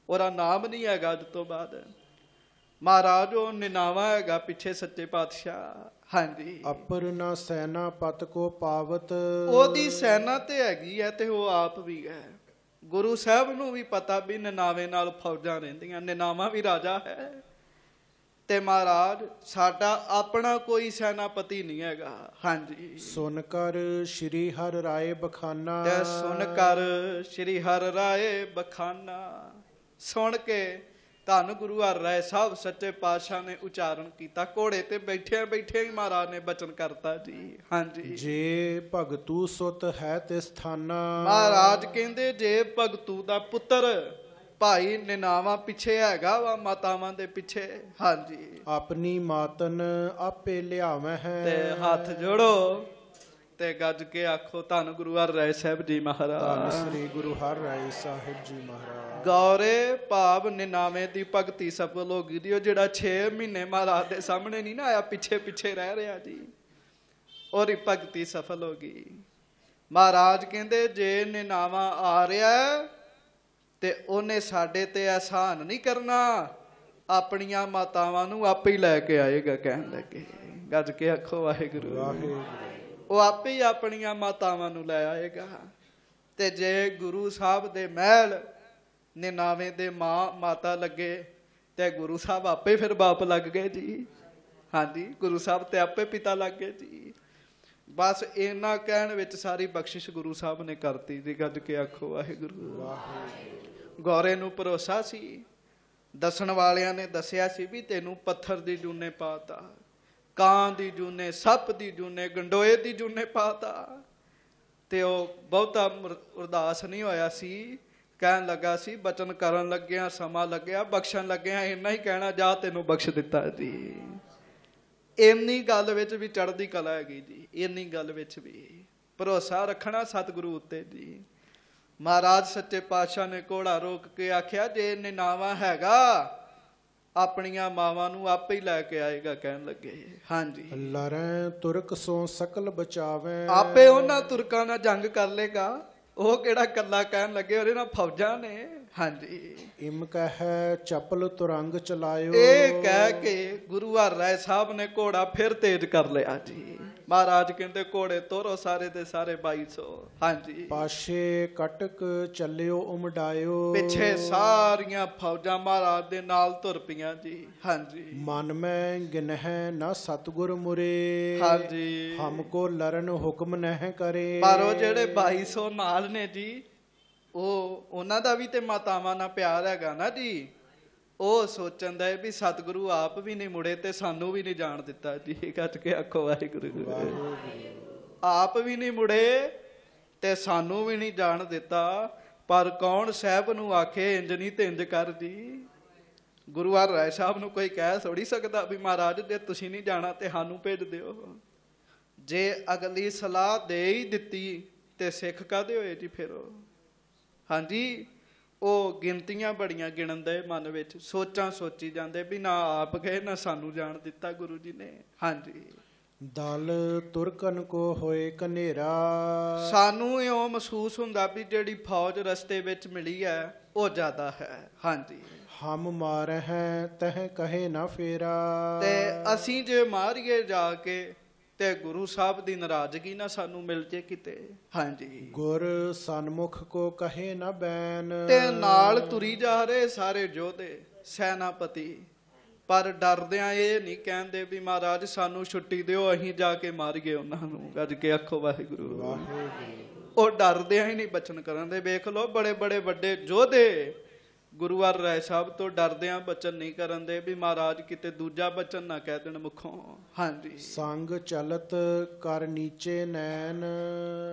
ਉਹਦਾ ਨਾਮ ਨਹੀਂ ਹੈਗਾ ਅੱਜ ਤੋਂ ਬਾਅਦ। ਮਹਾਰਾਜ ਉਹ ਨਿਨਾਵਾ ਹੈਗਾ ਪਿੱਛੇ ਸੱਚੇ ਪਾਤਸ਼ਾਹ। ਹਾਂਜੀ। ਅਪਰ ਨਾ ਸੈਨਾ ਪਤ ਕੋ ਪਾਵਤ। ਉਹਦੀ ਸੈਨਾ ਤੇ ਹੈਗੀ ਹੈ ਤੇ ਉਹ ਆਪ ਵੀ ਹੈ। ਗੁਰੂ ਸਾਹਿਬ ਨੂੰ ਵੀ ਪਤਾ ਵੀ ਨਨਾਵੇ ਨਾਲ ਫੌਜਾਂ ਰਹਿੰਦੀਆਂ ਨਨਾਵਾ ਵੀ ਰਾਜਾ ਹੈ। ਤੇ ਮਹਾਰਾਜ ਸਾਡਾ ਆਪਣਾ ਕੋਈ ਸੈਨਾਪਤੀ ਨਹੀਂ ਹੈਗਾ। ਹਾਂਜੀ। ਸੁਨ ਕਰ ਸ਼੍ਰੀ ਹਰਿ ਰਾਏ ਬਖਾਨਾ। ਤੇ ਸੁਣ ਕਰ ਸ੍ਰੀ ਹਰਿ ਰਾਏ ਬਖਾਨਾ। ਸੁਣ ਕੇ ਧੰਨ ਗੁਰੂ ਹਰਿ ਸਾਹਿਬ ਸੱਚੇ ਪਾਤਸ਼ਾਹ ਨੇ ਉਚਾਰਨ ਕੀਤਾ। ਘੋੜੇ ਤੇ ਬੈਠਿਆਂ ਬੈਠਿਆਂ ਹੀ ਮਹਾਰਾਜ ਨੇ ਬਚਨ ਕਰਤਾ ਜੀ। ਹਾਂਜੀ। ਜੇ ਭਗਤੂ ਸੁਤ ਹੈ ਤੇ ਸਥਾਨਾ। ਮਹਾਰਾਜ ਕਹਿੰਦੇ ਜੇ ਭਗਤੂ ਦਾ ਪੁੱਤਰ ਭਾਈ ਨਿਨਾਵਾ ਪਿੱਛੇ ਹੈਗਾ ਵਾ ਮਾਤਾਵਾਂ ਦੇ ਪਿੱਛੇ ਹਾਂਜੀ। ਆਪਣੀ ਮਾਤਨ ਆਪੇ ਲਿਆਵੈ ਹੈ। ਤੇ ਹੱਥ ਜੋੜੋ। ਤੇ ਗੱਜ ਕੇ ਆਖੋ ਧੰਨ ਗੁਰੂ ਹਰਿ ਰਾਏ ਸਾਹਿਬ ਜੀ ਮਹਾਰਾਜ। ਸ੍ਰੀ ਗੁਰੂ ਹਰਿ ਰਾਏ ਸਾਹਿਬ ਜੀ ਮਹਾਰਾਜ। ਗੌਰੇ ਭਾਵ ਨਿਨਾਵੇਂ ਦੀ ਭਗਤੀ ਸਫਲ ਹੋ ਗਈ ਦੀ ਉਹ ਜਿਹੜਾ 6 ਮਹੀਨੇ ਮਹਾਰਾਜ ਦੇ ਸਾਹਮਣੇ ਨਹੀਂ ਨਾ ਆਇਆ ਪਿੱਛੇ ਪਿੱਛੇ ਰਹਿ ਰਿਹਾ ਜੀ। ਉਹਦੀ ਭਗਤੀ ਸਫਲ ਹੋ ਗਈ। ਮਹਾਰਾਜ ਕਹਿੰਦੇ ਜੇ ਨਿਨਾਵਾ ਆ ਰਿਹਾ ਤੇ ਉਹਨੇ ਸਾਡੇ ਤੇ ਅਹਿਸਾਨ ਨਹੀਂ ਕਰਨਾ। ਆਪਣੀਆਂ ਮਾਤਾਵਾਂ ਨੂੰ ਆਪੇ ਹੀ ਲੈ ਕੇ ਆਏਗਾ ਕਹਿਣ ਲੱਗੇ। ਗੱਜ ਕੇ ਆਖੋ ਵਾਹਿਗੁਰੂ। ਵਾਹਿਗੁਰੂ। ਉਹ ਆਪੇ ਹੀ ਆਪਣੀਆਂ ਮਾਤਾਵਾਂ ਨੂੰ ਲੈ ਆਏਗਾ। ਤੇ ਜੇ ਗੁਰੂ ਸਾਹਿਬ ਦੇ ਮਹਿਲ ਨਿਨਾਵੇਂ ਦੇ ਮਾਂ ਮਾਤਾ ਲੱਗੇ ਤੇ ਗੁਰੂ ਸਾਹਿਬ ਆਪੇ ਫਿਰ ਬਾਪ ਲੱਗ ਗਏ ਜੀ। ਹਾਂਜੀ ਗੁਰੂ ਸਾਹਿਬ ਤੇ ਆਪੇ ਪਿਤਾ ਲੱਗ ਗਏ ਜੀ। ਬਸ ਇਹਨਾਂ ਕਹਿਣ ਵਿੱਚ ਸਾਰੀ ਬਖਸ਼ਿਸ਼ ਗੁਰੂ ਸਾਹਿਬ ਨੇ ਕਰਤੀ ਜੀ। ਗੱਜ ਕੇ ਆਖੋ ਵਾਹਿਗੁਰੂ। ਗੌਰੇ ਨੂੰ ਭਰੋਸਾ ਸੀ। ਦੱਸਣ ਵਾਲਿਆਂ ਨੇ ਦੱਸਿਆ ਸੀ ਵੀ ਤੈਨੂੰ ਪੱਥਰ ਦੀ ਜੂਨੇ ਪਾਤਾ ਕਾਂ ਦੀ ਜੂਨੇ, ਸੱਪ ਦੀ ਜੂਨੇ, ਗੰਡੋਏ ਦੀ ਜੂਨੇ ਪਾਤਾ। ਤੇ ਉਹ ਬਹੁਤਾ ਉਰਦਾਸ ਨਹੀਂ ਹੋਇਆ ਸੀ। ਕਹਿਣ ਲੱਗਾ ਸੀ, ਬਚਨ ਕਰਨ ਲੱਗਿਆ, ਸਮਾਂ ਲੱਗਿਆ, ਬਖਸ਼ਣ ਲੱਗਿਆ, ਇੰਨਾ ਹੀ ਕਹਿਣਾ, ਜਾ ਤੈਨੂੰ ਬਖਸ਼ ਦਿੱਤਾ ਜੀ। ਇੰਨੀ ਗੱਲ ਵਿੱਚ ਵੀ ਚੜ੍ਹਦੀ ਕਲਾ ਹੈਗੀ ਜੀ, ਇੰਨੀ ਗੱਲ ਵਿੱਚ ਵੀ। ਭਰੋਸਾ ਰੱਖਣਾ ਸਤਿਗੁਰੂ ਉੱਤੇ ਜੀ। ਮਹਾਰਾਜ ਸੱਚੇ ਪਾਤਸ਼ਾਹ ਨੇ ਘੋੜਾ ਰੋਕ ਕੇ ਆਖਿਆ, ਜੇ ਨਿਨਾਵਾ ਹੈਗਾ ਆਪਣੀਆਂ ਮਾਵਾਂ ਨੂੰ ਆਪੇ ਹੀ ਲੈ ਕੇ ਆਏਗਾ ਕਹਿਣ ਲੱਗੇ। ਹਾਂਜੀ। ਲਰੈ ਤੁਰਕ ਸੋ ਸਕਲ ਬਚਾਵੈ। ਆਪੇ ਉਹਨਾਂ ਤੁਰਕਾਂ ਨਾਲ ਜੰਗ ਕਰ ਲੇਗਾ। ਉਹ ਕਿਹੜਾ ਕੱਲਾ ਕਹਿਣ ਲੱਗੇ ਉਹਦੇ ਨਾਲ ਫੌਜਾਂ ਨੇ। ਹਾਂਜੀ। ਇਮ ਕਹੈ ਚਪਲ ਤੁਰੰਗ ਚਲਾਇਓ। ਇਹ ਕਹਿ ਕੇ ਗੁਰੂ ਹਰ ਰਾਏ ਸਾਹਿਬ ਨੇ ਘੋੜਾ ਫਿਰ ਤੇਜ਼ ਕਰ ਲਿਆ ਜੀ। ਮਹਾਰਾਜ ਕਹਿੰਦੇ ਘੋੜੇ ਤੋਰੋ ਸਾਰੇ ਦੇ ਸਾਰੇ 2200 ਹਾਂਜੀ। ਪਾਸ਼ੇ ਕਟਕ ਚੱਲਿਓ ਉਮਡਾਇਓ। ਪਿੱਛੇ ਸਾਰੀਆਂ ਫੌਜਾਂ ਮਹਾਰਾਜ ਦੇ ਨਾਲ ਤੁਰ ਪਈਆਂ ਜੀ। ਹਾਂਜੀ। ਮਨ ਮੈਂ ਗਿਨਹਿ ਨਾ ਸਤਗੁਰ ਮੁਰੇ। ਹਾਂਜੀ। ਹਮਕੋ ਲਰਨ ਹੁਕਮ ਨਹਿ ਕਰੇ। ਪਰ ਉਹ ਜਿਹੜੇ 2200 ਨਾਲ ਨੇ ਜੀ ਉਹ ਉਹਨਾਂ ਦਾ ਵੀ ਤੇ ਮਾਤਾਵਾਂ ਨਾਲ ਪਿਆਰ ਹੈਗਾ ਨਾ ਜੀ। ਉਹ ਸੋਚਣ ਦਾ ਹੈ ਵੀ ਸਤਿਗੁਰੂ ਆਪ ਵੀ ਨਹੀਂ ਮੁੜੇ ਤੇ ਸਾਨੂੰ ਵੀ ਨਹੀਂ ਜਾਣ ਦਿੱਤਾ। ਜੀ ਕੱਟ ਕੇ ਆਖੋ ਵਾਹਿਗੁਰੂ ਆਪ ਵੀ ਨਹੀਂ ਮੁੜੇ ਤੇ ਸਾਨੂੰ ਵੀ ਨਹੀਂ ਜਾਣ ਦਿੱਤਾ। ਪਰ ਕੌਣ ਸਾਹਿਬ ਨੂੰ ਆਖੇ, ਇੰਜ ਨਹੀਂ ਤੇ ਇੰਜ ਕਰ ਜੀ। ਗੁਰੂ ਹਰ ਰਾਏ ਸਾਹਿਬ ਨੂੰ ਕੋਈ ਕਹਿ ਥੋੜੀ ਸਕਦਾ ਵੀ ਮਹਾਰਾਜ ਜੇ ਤੁਸੀਂ ਨਹੀਂ ਜਾਣਾ ਤੇ ਸਾਨੂੰ ਭੇਜ ਦਿਓ। ਜੇ ਅਗਲੀ ਸਲਾਹ ਦੇ ਹੀ ਦਿੱਤੀ ਤੇ ਸਿੱਖ ਕਾਦੇ ਹੋਏ ਜੀ ਫਿਰ ਹਾਂਜੀ ਉਹ ਗਿਣਤੀਆਂ ਬੜੀਆਂ ਗਿਣਨ ਦੇ ਮਨ ਵਿੱਚ ਸੋਚਾਂ ਸੋਚੀ ਜਾਂਦੇ ਵੀ ਨਾ ਆਪ ਗਏ ਨਾ ਸਾਨੂੰ ਜਾਣ ਦਿੱਤਾ ਗੁਰੂ ਜੀ ਨੇ। ਹਾਂਜੀ। ਦਲ ਤੁਰਕਨ ਕੋ ਹੋਏ ਕਨੇਰਾ ਸਾਨੂੰ ਇਉਂ ਮਹਿਸੂਸ ਹੁੰਦਾ ਵੀ ਜਿਹੜੀ ਫੌਜ ਰਸਤੇ ਵਿੱਚ ਮਿਲੀ ਹੈ ਉਹ ਜ਼ਿਆਦਾ ਹੈ। ਹਾਂਜੀ। ਹਮ ਮਾਰਹਿ ਤਹ ਕਹੇ ਨਾ ਫੇਰਾ। ਤੇ ਅਸੀਂ ਜੇ ਮਾਰੀਏ ਜਾ ਕੇ ਤੇ ਗੁਰੂ ਸਾਹਿਬ ਦੀ ਨਾਰਾਜ਼ਗੀ ਨਾ ਸਾਨੂੰ ਮਿਲ ਜੇ ਕਿਤੇ। ਹਾਂਜੀ। ਗੁਰ ਸਨਮੁਖ ਕੋ ਕਹੇ ਨਾ ਬੈਨ। ਤੇ ਨਾਲ ਤੁਰੀ ਜਾ ਰਹੇ ਸਾਰੇ ਯੋਧੇ ਸੈਨਾਪਤੀ। ਪਰ ਡਰਦਿਆਂ ਇਹ ਨਹੀਂ ਕਹਿੰਦੇ ਵੀ ਮਹਾਰਾਜ ਸਾਨੂੰ ਛੁੱਟੀ ਦਿਓ ਅਸੀਂ ਜਾ ਕੇ ਮਾਰੀਏ ਉਹਨਾਂ ਨੂੰ। ਗੱਜ ਕੇ ਆਖੋ ਵਾਹਿਗੁਰੂ। ਵਾਹਿਗੁਰੂ। ਉਹ ਡਰਦਿਆਂ ਹੀ ਨਹੀਂ ਬਚਨ ਕਰਨ ਦੇ। ਵੇਖ ਲਓ ਬੜੇ ਬੜੇ ਵੱਡੇ ਯੋਧੇ ਗੁਰੂ ਹਰ ਰਾਏ ਸਾਹਿਬ ਤੋਂ ਡਰਦਿਆਂ ਬਚਨ ਨਹੀਂ ਕਰਨ ਦੇ ਵੀ ਮਹਾਰਾਜ ਕਿਤੇ ਦੂਜਾ ਬਚਨ ਨਾ ਕਹਿ ਦੇਣ ਮੁਖੋਂ। ਹਾਂਜੀ। ਸੰਗ ਚਲਤ ਕਰ ਨੀਚੇ ਨੈਣ।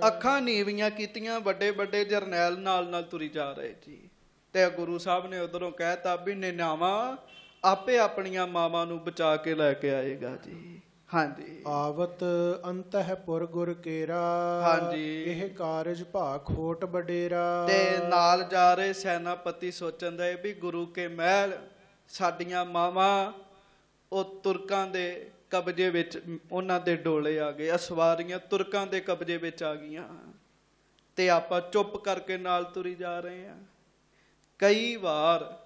ਅੱਖਾਂ ਨੀਵੀਆਂ ਕੀਤੀਆਂ ਵੱਡੇ ਵੱਡੇ ਜਰਨੈਲ ਨਾਲ ਨਾਲ ਤੁਰੀ ਜਾ ਰਹੇ ਜੀ। ਤੇ ਗੁਰੂ ਸਾਹਿਬ ਨੇ ਉਧਰੋਂ ਕਹਿਤਾ ਵੀ ਨਿਨਾਵਾ ਆਪੇ ਆਪਣੀਆਂ ਮਾਵਾਂ ਨੂੰ ਬਚਾ ਕੇ ਲੈ ਕੇ ਆਏਗਾ ਜੀ। ਹਾਂਜੀ। ਆਵਤ ਅੰਤਹਿਪੁਰ ਗੁਰ ਕੇਰਾ ਹਾਂਜੀ। ਇਹ ਕਾਰਜ ਭਾ ਖੋਟ ਬਡੇਰਾ। ਤੇ ਨਾਲ ਜਾ ਰਹੇ ਸੈਨਾਪਤੀ ਸੋਚਣ ਦੇ ਵੀ ਗੁਰੂ ਕੇ ਮਹਿਲ ਸਾਡੀਆਂ ਮਾਵਾਂ ਉਹ ਤੁਰਕਾਂ ਦੇ ਕਬਜ਼ੇ ਵਿੱਚ ਉਹਨਾਂ ਦੇ ਡੋਲੇ ਆ ਗਏ ਅਸਵਾਰੀਆਂ ਤੁਰਕਾਂ ਦੇ ਕਬਜ਼ੇ ਵਿੱਚ ਆ ਗਈਆਂ। ਤੇ ਆਪਾਂ ਚੁੱਪ ਕਰਕੇ ਨਾਲ ਤੁਰੀ ਜਾ ਰਹੇ ਹਾਂ। ਕਈ ਵਾਰ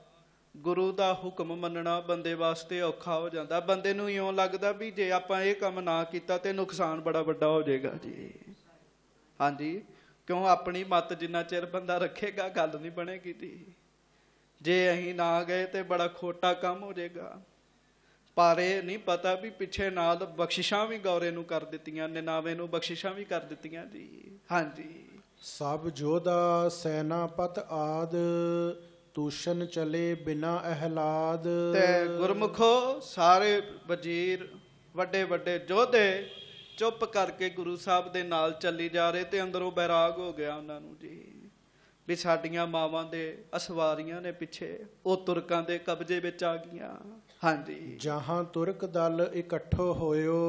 ਗੁਰੂ ਦਾ ਹੁਕਮ ਮੰਨਣਾ ਬੰਦੇ ਵਾਸਤੇ ਔਖਾ ਹੋ ਜਾਂਦਾ। ਬੰਦੇ ਨੂੰ ਇਉਂ ਲੱਗਦਾ ਵੀ ਜੇ ਆਪਾਂ ਇਹ ਕੰਮ ਨਾ ਕੀਤਾ ਤੇ ਨੁਕਸਾਨ ਬੜਾ ਵੱਡਾ ਹੋ ਜਾਏਗਾ। ਜੀ। ਹਾਂਜੀ। ਕਿਉਂ? ਆਪਣੀ ਮਤ ਜਿੰਨਾ ਚਿਰ ਬੰਦਾ ਰੱਖੇਗਾ ਗੱਲ ਨਹੀਂ ਬਣੇਗੀ ਜੀ। ਜੇ ਅਸੀਂ ਨਾ ਗਏ ਤੇ ਬੜਾ ਖੋਟਾ ਕੰਮ ਹੋ ਜਾਏਗਾ। ਪਰ ਇਹ ਨਹੀਂ ਪਤਾ ਵੀ ਪਿੱਛੇ ਨਾਲ ਬਖਸ਼ਿਸ਼ਾਂ ਵੀ ਗੌਰੇ ਨੂੰ ਕਰ ਦਿੱਤੀਆਂ ਨਿਨਾਵੇ ਨੂੰ ਬਖਸ਼ਿਸ਼ਾਂ ਵੀ ਕਰ ਦਿੱਤੀਆਂ ਜੀ। ਹਾਂਜੀ। ਸਭ ਜੋਧਾ ਸੈਨਾਪਤ ਆਦ ਤੂਸ਼ਨ ਚਲੇ ਬਿਨਾ ਅਹਲਾਦ। ਤੇ ਗੁਰਮੁਖੋ ਸਾਰੇ ਵਜ਼ੀਰ ਵੱਡੇ ਵੱਡੇ ਯੋਧੇ ਚੁੱਪ ਕਰਕੇ ਗੁਰੂ ਸਾਹਿਬ ਦੇ ਨਾਲ ਚੱਲੀ ਜਾ ਰਹੇ ਤੇ ਅੰਦਰੋਂ ਬੈਰਾਗ ਹੋ ਗਿਆ ਉਹਨਾਂ ਨੂੰ ਜੀ। ਵੀ ਸਾਡੀਆਂ ਮਾਵਾਂ ਦੇ ਅਸਵਾਰੀਆਂ ਨੇ ਪਿੱਛੇ ਉਹ ਤੁਰਕਾਂ ਦੇ ਕਬਜ਼ੇ ਵਿੱਚ ਆ ਗਈਆਂ। ਹਾਂਜੀ। ਜਹਾਂ ਤੁਰਕ ਦਲ ਇਕੱਠੋ ਹੋਇਓ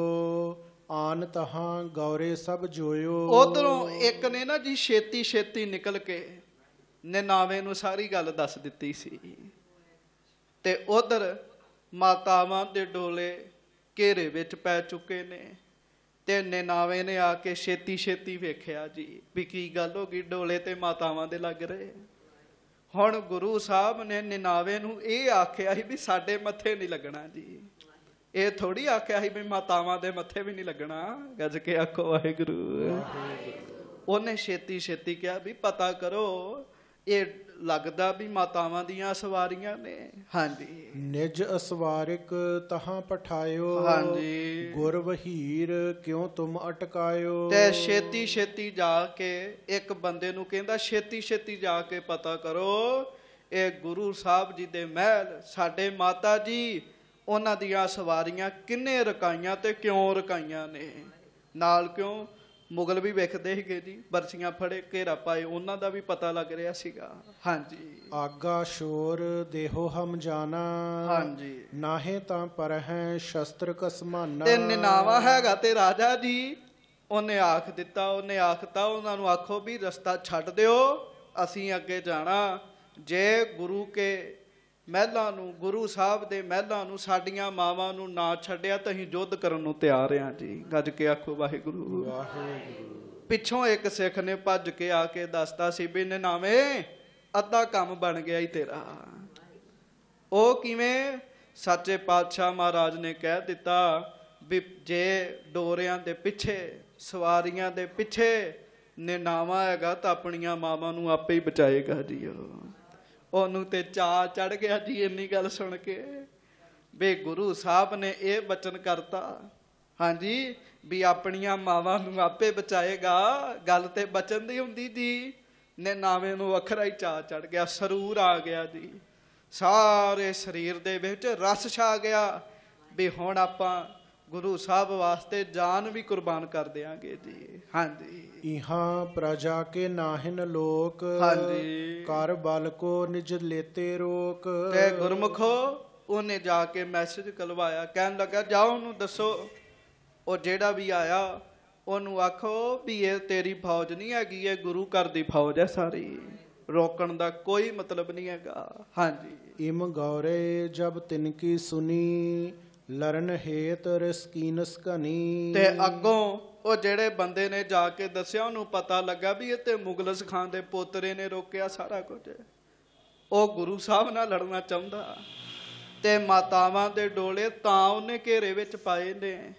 ਆਨ ਤਹਾਂ ਗੌਰੇ ਸਭ ਜੋਇਓ। ਉਧਰੋਂ ਇੱਕ ਨੇ ਨਾ ਜੀ ਛੇਤੀ ਛੇਤੀ ਨਿਕਲ ਕੇ ਨਿਨਾਵੇ ਨੂੰ ਸਾਰੀ ਗੱਲ ਦੱਸ ਦਿੱਤੀ ਸੀ। ਤੇ ਉਧਰ ਮਾਤਾਵਾਂ ਦੇ ਡੋਲੇ ਘੇਰੇ ਵਿੱਚ ਪੈ ਚੁੱਕੇ ਨੇ। ਤੇ ਨਿਨਾਵੇ ਨੇ ਆ ਕੇ ਛੇਤੀ ਛੇਤੀ ਵੇਖਿਆ ਜੀ ਵੀ ਕੀ ਗੱਲ ਹੋ ਗਈ ਡੋਲੇ ਤੇ ਮਾਤਾਵਾਂ ਦੇ ਲੱਗ ਰਹੇ। ਹੁਣ ਗੁਰੂ ਸਾਹਿਬ ਨੇ ਨਿਨਾਵੇ ਨੂੰ ਇਹ ਆਖਿਆ ਸੀ ਵੀ ਸਾਡੇ ਮੱਥੇ ਨਹੀਂ ਲੱਗਣਾ ਜੀ। ਇਹ ਥੋੜੀ ਆਖਿਆ ਸੀ ਵੀ ਮਾਤਾਵਾਂ ਦੇ ਮੱਥੇ ਵੀ ਨਹੀਂ ਲੱਗਣਾ। ਗੱਜ ਕੇ ਆਖੋ ਵਾਹਿਗੁਰੂ। ਉਹਨੇ ਛੇਤੀ ਛੇਤੀ ਕਿਹਾ ਵੀ ਪਤਾ ਕਰੋ ਇਹ ਲੱਗਦਾ ਵੀ ਮਾਤਾਵਾਂ ਦੀਆਂ ਸਵਾਰੀਆਂ ਨੇ। ਹਾਂਜੀ। ਨਿਜ ਅਸਵਾਰਿਕ ਤਹਾਂ ਪਠਾਇਓ ਹਾਂਜੀ। ਗੁਰ ਵਹੀਰ ਕਿਉ ਤੁਮ ਅਟਕਾਇਓ? ਤੇ ਛੇਤੀ ਛੇਤੀ ਜਾ ਕੇ ਇੱਕ ਬੰਦੇ ਨੂੰ ਕਹਿੰਦਾ ਛੇਤੀ ਛੇਤੀ ਜਾ ਕੇ ਪਤਾ ਕਰੋ ਇਹ ਗੁਰੂ ਸਾਹਿਬ ਜੀ ਦੇ ਮਹਿਲ ਸਾਡੇ ਮਾਤਾ ਜੀ ਉਹਨਾਂ ਦੀਆਂ ਸਵਾਰੀਆਂ ਕਿੰਨੇ ਰਕਾਈਆਂ ਤੇ ਕਿਉਂ ਰਕਾਈਆਂ ਨੇ? ਨਾਲ ਕਿਉਂ? ਮੁਗਲ ਵੀ ਵੇਖਦੇ ਸੀਗੇ ਜੀ ਬਰਸੀਆਂ ਫੜੇ ਘੇਰਾ ਪਾਏ ਉਹਨਾਂ ਦਾ ਵੀ ਪਤਾ ਲੱਗ ਰਿਹਾ ਸੀਗਾ। ਹਾਂਜੀ। ਆਗਾ ਸ਼ੋਰ ਦੇਹੋ ਹਮ ਜਾਣਾ ਹਾਂਜੀ। ਨਾਹੇ ਤਾਂ ਪਰ ਹੈ ਸ਼ਸਤਰ ਕਸਮਾਨਾ ਤੇ ਨਿਨਾਵਾ ਹੈਗਾ ਤੇ ਰਾਜਾ ਜੀ ਉਹਨੇ ਆਖ ਦਿੱਤਾ ਉਹਨੇ ਆਖਤਾ ਉਹਨਾਂ ਨੂੰ ਆਖੋ ਵੀ ਰਸਤਾ ਛੱਡ ਦਿਓ ਅਸੀਂ ਅੱਗੇ ਜਾਣਾ। ਜੇ ਗੁਰੂ ਕੇ ਮਹਿਲਾਂ ਨੂੰ ਗੁਰੂ ਸਾਹਿਬ ਦੇ ਮਹਿਲਾਂ ਨੂੰ ਸਾਡੀਆਂ ਮਾਵਾਂ ਨੂੰ ਨਾ ਛੱਡਿਆ ਤਾਂ ਅਸੀਂ ਯੁੱਧ ਕਰਨ ਨੂੰ ਤਿਆਰ ਹਾਂ ਜੀ। ਗੱਜ ਕੇ ਆਖੋ ਵਾਹਿਗੁਰੂ। ਵਾਹਿਗੁਰੂ। ਪਿੱਛੋਂ ਇੱਕ ਸਿੱਖ ਨੇ ਭੱਜ ਕੇ ਆ ਕੇ ਦੱਸਦਾ ਸੀ ਵੀ ਨਿਨਾਵੇਂ ਅੱਧਾ ਕੰਮ ਬਣ ਗਿਆ ਹੀ ਤੇਰਾ। ਉਹ ਕਿਵੇਂ? ਸੱਚੇ ਪਾਤਸ਼ਾਹ ਮਹਾਰਾਜ ਨੇ ਕਹਿ ਦਿੱਤਾ ਵੀ ਜੇ ਡੋਰਿਆਂ ਦੇ ਪਿੱਛੇ ਸਵਾਰੀਆਂ ਦੇ ਪਿੱਛੇ ਨਿਨਾਵਾ ਹੈਗਾ ਤਾਂ ਆਪਣੀਆਂ ਮਾਵਾਂ ਨੂੰ ਆਪੇ ਹੀ ਬਚਾਏਗਾ ਜੀ ਉਹ ਉਹਨੂੰ ਤੇ ਚਾ ਚੜ ਗਿਆ ਜੀ, ਇੰਨੀ ਗੱਲ ਸੁਣ ਕੇ। ਵੀ ਗੁਰੂ ਸਾਹਿਬ ਨੇ ਇਹ ਬਚਨ ਕਰਤਾ। ਹਾਂਜੀ, ਵੀ ਆਪਣੀਆਂ ਮਾਵਾਂ ਨੂੰ ਆਪੇ ਬਚਾਏਗਾ। ਗੱਲ ਤੇ ਬਚਨ ਦੀ ਹੁੰਦੀ ਜੀ। ਨੇ ਨਾਵੇਂ ਨੂੰ ਵੱਖਰਾ ਹੀ ਚਾ ਚੜ ਗਿਆ, ਸਰੂਰ ਆ ਗਿਆ ਜੀ। ਸਾਰੇ ਸਰੀਰ ਦੇ ਵਿੱਚ ਰਸ ਛਾ ਗਿਆ। ਵੀ ਹੁਣ ਆਪਾਂ ਗੁਰੂ ਸਾਹਿਬ ਵਾਸਤੇ ਜਾਨ ਵੀ ਕੁਰਬਾਨ ਕਰ ਦਿਆਂਗੇ ਜੀ। ਹਾਂਜੀ। ਇਹਾਂ ਪ੍ਰਜਾ ਕੇ ਨਾਹਿਨ ਲੋਕ ਹਾਂਜੀ। ਕਰ ਬਲ ਕੋ ਨਿਜ ਲੇਤੇ ਰੋਕ। ਤੇ ਗੁਰਮੁਖੋ ਉਹਨੇ ਜਾ ਕੇ ਮੈਸੇਜ ਕਲਵਾਇਆ। ਕਹਿਣ ਲੱਗਾ ਜਾਓ ਉਹਨੂੰ ਦੱਸੋ ਉਹ ਜਿਹੜਾ ਵੀ ਆਇਆ ਉਹਨੂੰ ਆਖੋ ਵੀ ਇਹ ਤੇਰੀ ਫੌਜ ਨਹੀਂ ਹੈਗੀ ਇਹ ਗੁਰੂ ਘਰ ਦੀ ਫੌਜ ਹੈ ਸਾਰੀ। ਰੋਕਣ ਦਾ ਕੋਈ ਮਤਲਬ ਨਹੀਂ ਹੈਗਾ। ਹਾਂਜੀ। ਇਮ ਗੌਰੇ ਜਬ ਤਿਨਕੀ ਸੁਨੀ ਲਰਨ ਹੇਤ ਰਿਸਕੀਨਸ ਕਨੀ ਤੇ ਅੱਗੋਂ ਉਹ ਜਿਹੜੇ ਬੰਦੇ ਨੇ ਜਾ ਕੇ ਦੱਸਿਆ, ਉਹਨੂੰ ਪਤਾ ਲੱਗਾ ਵੀ ਇਹ ਤੇ ਮੁਗਲਸ ਖਾਨ ਦੇ ਪੋਤਰੇ ਨੇ ਰੋਕਿਆ ਸਾਰਾ ਕੁਝ। ਉਹ ਗੁਰੂ ਸਾਹਿਬ ਨਾਲ ਲੜਨਾ ਚਾਹੁੰਦਾ। ਤੇ ਮਾਤਾਵਾਂ ਦੇ ਡੋਲੇ ਤਾਂ ਉਹਨੇ ਘੇਰੇ ਵਿੱਚ ਪਾਏ ਨੇ।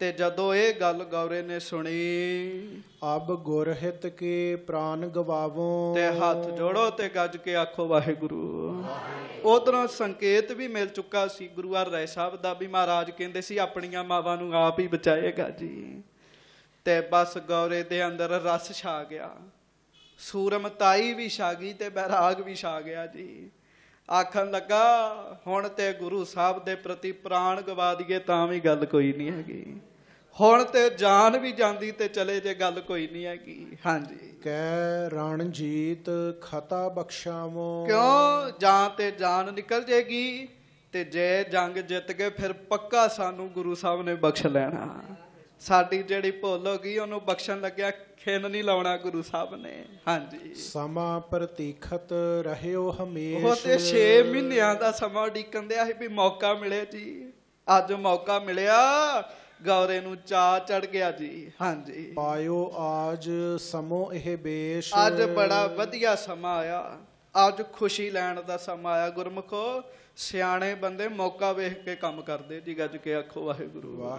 ਤੇ ਜਦੋਂ ਇਹ ਗੱਲ ਗੌਰੇ ਨੇ ਸੁਣੀ ਅਬ ਗੁਰਹਿਤ ਕੇ ਪ੍ਰਾਨ ਗਵਾਵੋ। ਤੇ ਹੱਥ ਜੋੜੋ ਤੇ ਗੱਜ ਕੇ ਆਖੋ ਵਾਹਿਗੁਰੂ। ਉਧਰੋਂ ਸੰਕੇਤ ਵੀ ਮਿਲ ਚੁੱਕਾ ਸੀ। ਗੁਰੂ ਰਾਏ ਸਾਹਿਬ ਦਾ ਵੀ ਮਹਾਰਾਜ ਕਹਿੰਦੇ ਸੀ ਆਪਣੀਆਂ ਮਾਵਾਂ ਨੂੰ ਆਪ ਹੀ ਬਚਾਏਗਾ ਜੀ। ਤੇ ਬਸ ਗੌਰੇ ਦੇ ਅੰਦਰ ਰਸ ਛਾ ਗਿਆ। ਸੂਰਮਤਾਈ ਵੀ ਛਾ ਗਈ ਤੇ ਬੈਰਾਗ ਵੀ ਛਾ ਗਿਆ ਜੀ। ਆਖਣ ਲੱਗਾ ਹੁਣ ਤੇ ਗੁਰੂ ਸਾਹਿਬ ਦੇ ਪ੍ਰਤੀ ਪ੍ਰਾਣ ਗਵਾ ਦਈਏ ਤਾਂ ਵੀ ਗੱਲ ਕੋਈ ਨਹੀਂ ਹੈਗੀ। ਹੁਣ ਤੇ ਜਾਨ ਵੀ ਜਾਂਦੀ ਤੇ ਚਲੇ ਜੇ ਗੱਲ ਕੋਈ ਨਹੀਂ ਹੈਗੀ। ਹਾਂਜੀ। ਕੈ ਰਣਜੀਤ ਖਤਾ ਬਖਸ਼ਾਵੋ। ਕਿਉਂ? ਜਾਂ ਤੇ ਜਾਨ ਨਿਕਲ ਜੇਗੀ ਤੇ ਜੇ ਜੰਗ ਜਿੱਤ ਗਏ ਫਿਰ ਪੱਕਾ ਸਾਨੂੰ ਗੁਰੂ ਸਾਹਿਬ ਨੇ ਬਖਸ਼ ਲੈਣਾ। ਸਾਡੀ ਜਿਹੜੀ ਭੁੱਲ ਹੋ ਗਈ ਉਹਨੂੰ ਬਖਸ਼ਣ ਲੱਗਿਆ ਖਿੰਨ ਨਹੀਂ ਲਾਉਣਾ ਗੁਰੂ ਸਾਹਿਬ ਨੇ। ਹਾਂਜੀ। ਸਮਾ ਪ੍ਰਤੀਖਤ ਰਹਿਓ ਉਹ ਹਮੇਸ਼ ਤੇ 6 ਮਹੀਨਿਆਂ ਦਾ ਸਮਾਂ ਉਡੀਕਣ ਦਿਆ ਸੀ ਵੀ ਮੌਕਾ ਮਿਲੇ ਜੀ। ਅੱਜ ਮੌਕਾ ਮਿਲਿਆ ਗੌਰੇ ਨੂੰ ਚਾ ਚੜ ਗਿਆ ਜੀ ਹਾਂਜੀ। ਪਾਇਓ ਆਜ ਸਮੋ ਇਹ ਬੇਸ਼। ਅੱਜ ਬੜਾ ਵਧੀਆ ਸਮਾਂ ਆਇਆ। ਅੱਜ ਖੁਸ਼ੀ ਲੈਣ ਦਾ ਸਮਾਂ ਆਇਆ। ਗੁਰਮਖੋ ਸਿਆਣੇ ਬੰਦੇ ਮੌਕਾ ਵੇਖ ਕੇ ਕੰਮ ਕਰਦੇ ਜੀ ਗੱਜ ਕੇ ਆਖੋ ਵਾਹਿਗੁਰੂ।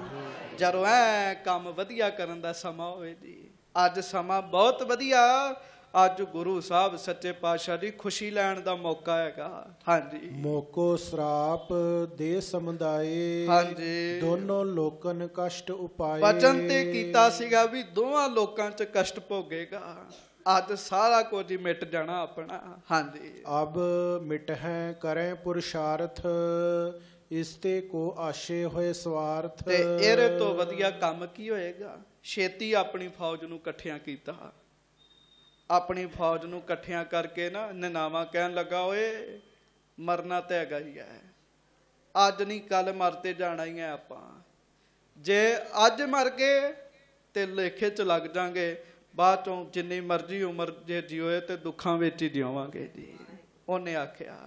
ਜਦੋਂ ਐ ਕੰਮ ਵਧੀਆ ਕਰਨ ਦਾ ਸਮਾਂ ਹੋਵੇ ਜੀ ਅੱਜ ਸਮਾਂ ਬਹੁਤ ਵਧੀਆ। ਅੱਜ ਗੁਰੂ ਸਾਹਿਬ ਸੱਚੇ ਪਾਤਸ਼ਾਹ ਦੀ ਖੁਸ਼ੀ ਲੈਣ ਦਾ ਮੌਕਾ ਹੈਗਾ। ਹਾਂਜੀ। ਮੋਕੋ ਸਰਾਪ ਦੇ ਸਮੁਦਾਏ ਹਾਂਜੀ। ਦੋਨੋਂ ਲੋਕਨ ਕਸ਼ਟ ਉਪਾਏ। ਵਚਨ ਤੇ ਕੀਤਾ ਸੀਗਾ ਵੀ ਦੋਵਾਂ ਲੋਕਾਂ 'ਚ ਕਸ਼ਟ ਭੋਗੇਗਾ। ਅੱਜ ਸਾਰਾ ਕੁਝ ਹੀ ਮਿਟ ਜਾਣਾ ਆਪਣਾ। ਹਾਂਜੀ। ਅਬ ਮਿਟਹਿ ਕਰੈ ਪੁਰਸ਼ਾਰਥ ਇਸਤੇ ਕੋ ਆਸ਼ੇ ਹੋਏ ਸਵਾਰਥ। ਤੇ ਇਹਦੇ ਤੋਂ ਵਧੀਆ ਕੰਮ ਕੀ ਹੋਏਗਾ? ਛੇਤੀ ਆਪਣੀ ਫੌਜ ਨੂੰ ਇਕੱਠਿਆਂ ਕੀਤਾ। ਆਪਣੀ ਫੌਜ ਨੂੰ ਇਕੱਠਿਆਂ ਕਰਕੇ ਨਾ ਨਨਾਵਾ ਕਹਿਣ ਲੱਗਾ, ਓਏ, ਮਰਨਾ ਤਾਂ ਹੈਗਾ ਹੀ ਹੈ। ਅੱਜ ਨਹੀਂ ਕੱਲ ਮਰਤੇ ਜਾਣਾ ਹੀ ਹੈ ਆਪਾਂ। ਜੇ ਅੱਜ ਮਰ ਗਏ ਤੇ ਲੇਖੇ ਚ ਲੱਗ ਜਾਾਂਗੇ, ਬਾਅਦ ਚੋਂ ਜਿੰਨੀ ਮਰਜ਼ੀ ਉਮਰ ਜੇ ਜਿਉਏ ਤੇ ਦੁੱਖਾਂ ਵਿੱਚ ਹੀ ਜਿਵਾਂਗੇ ਜੀ। ਉਹਨੇ ਆਖਿਆ,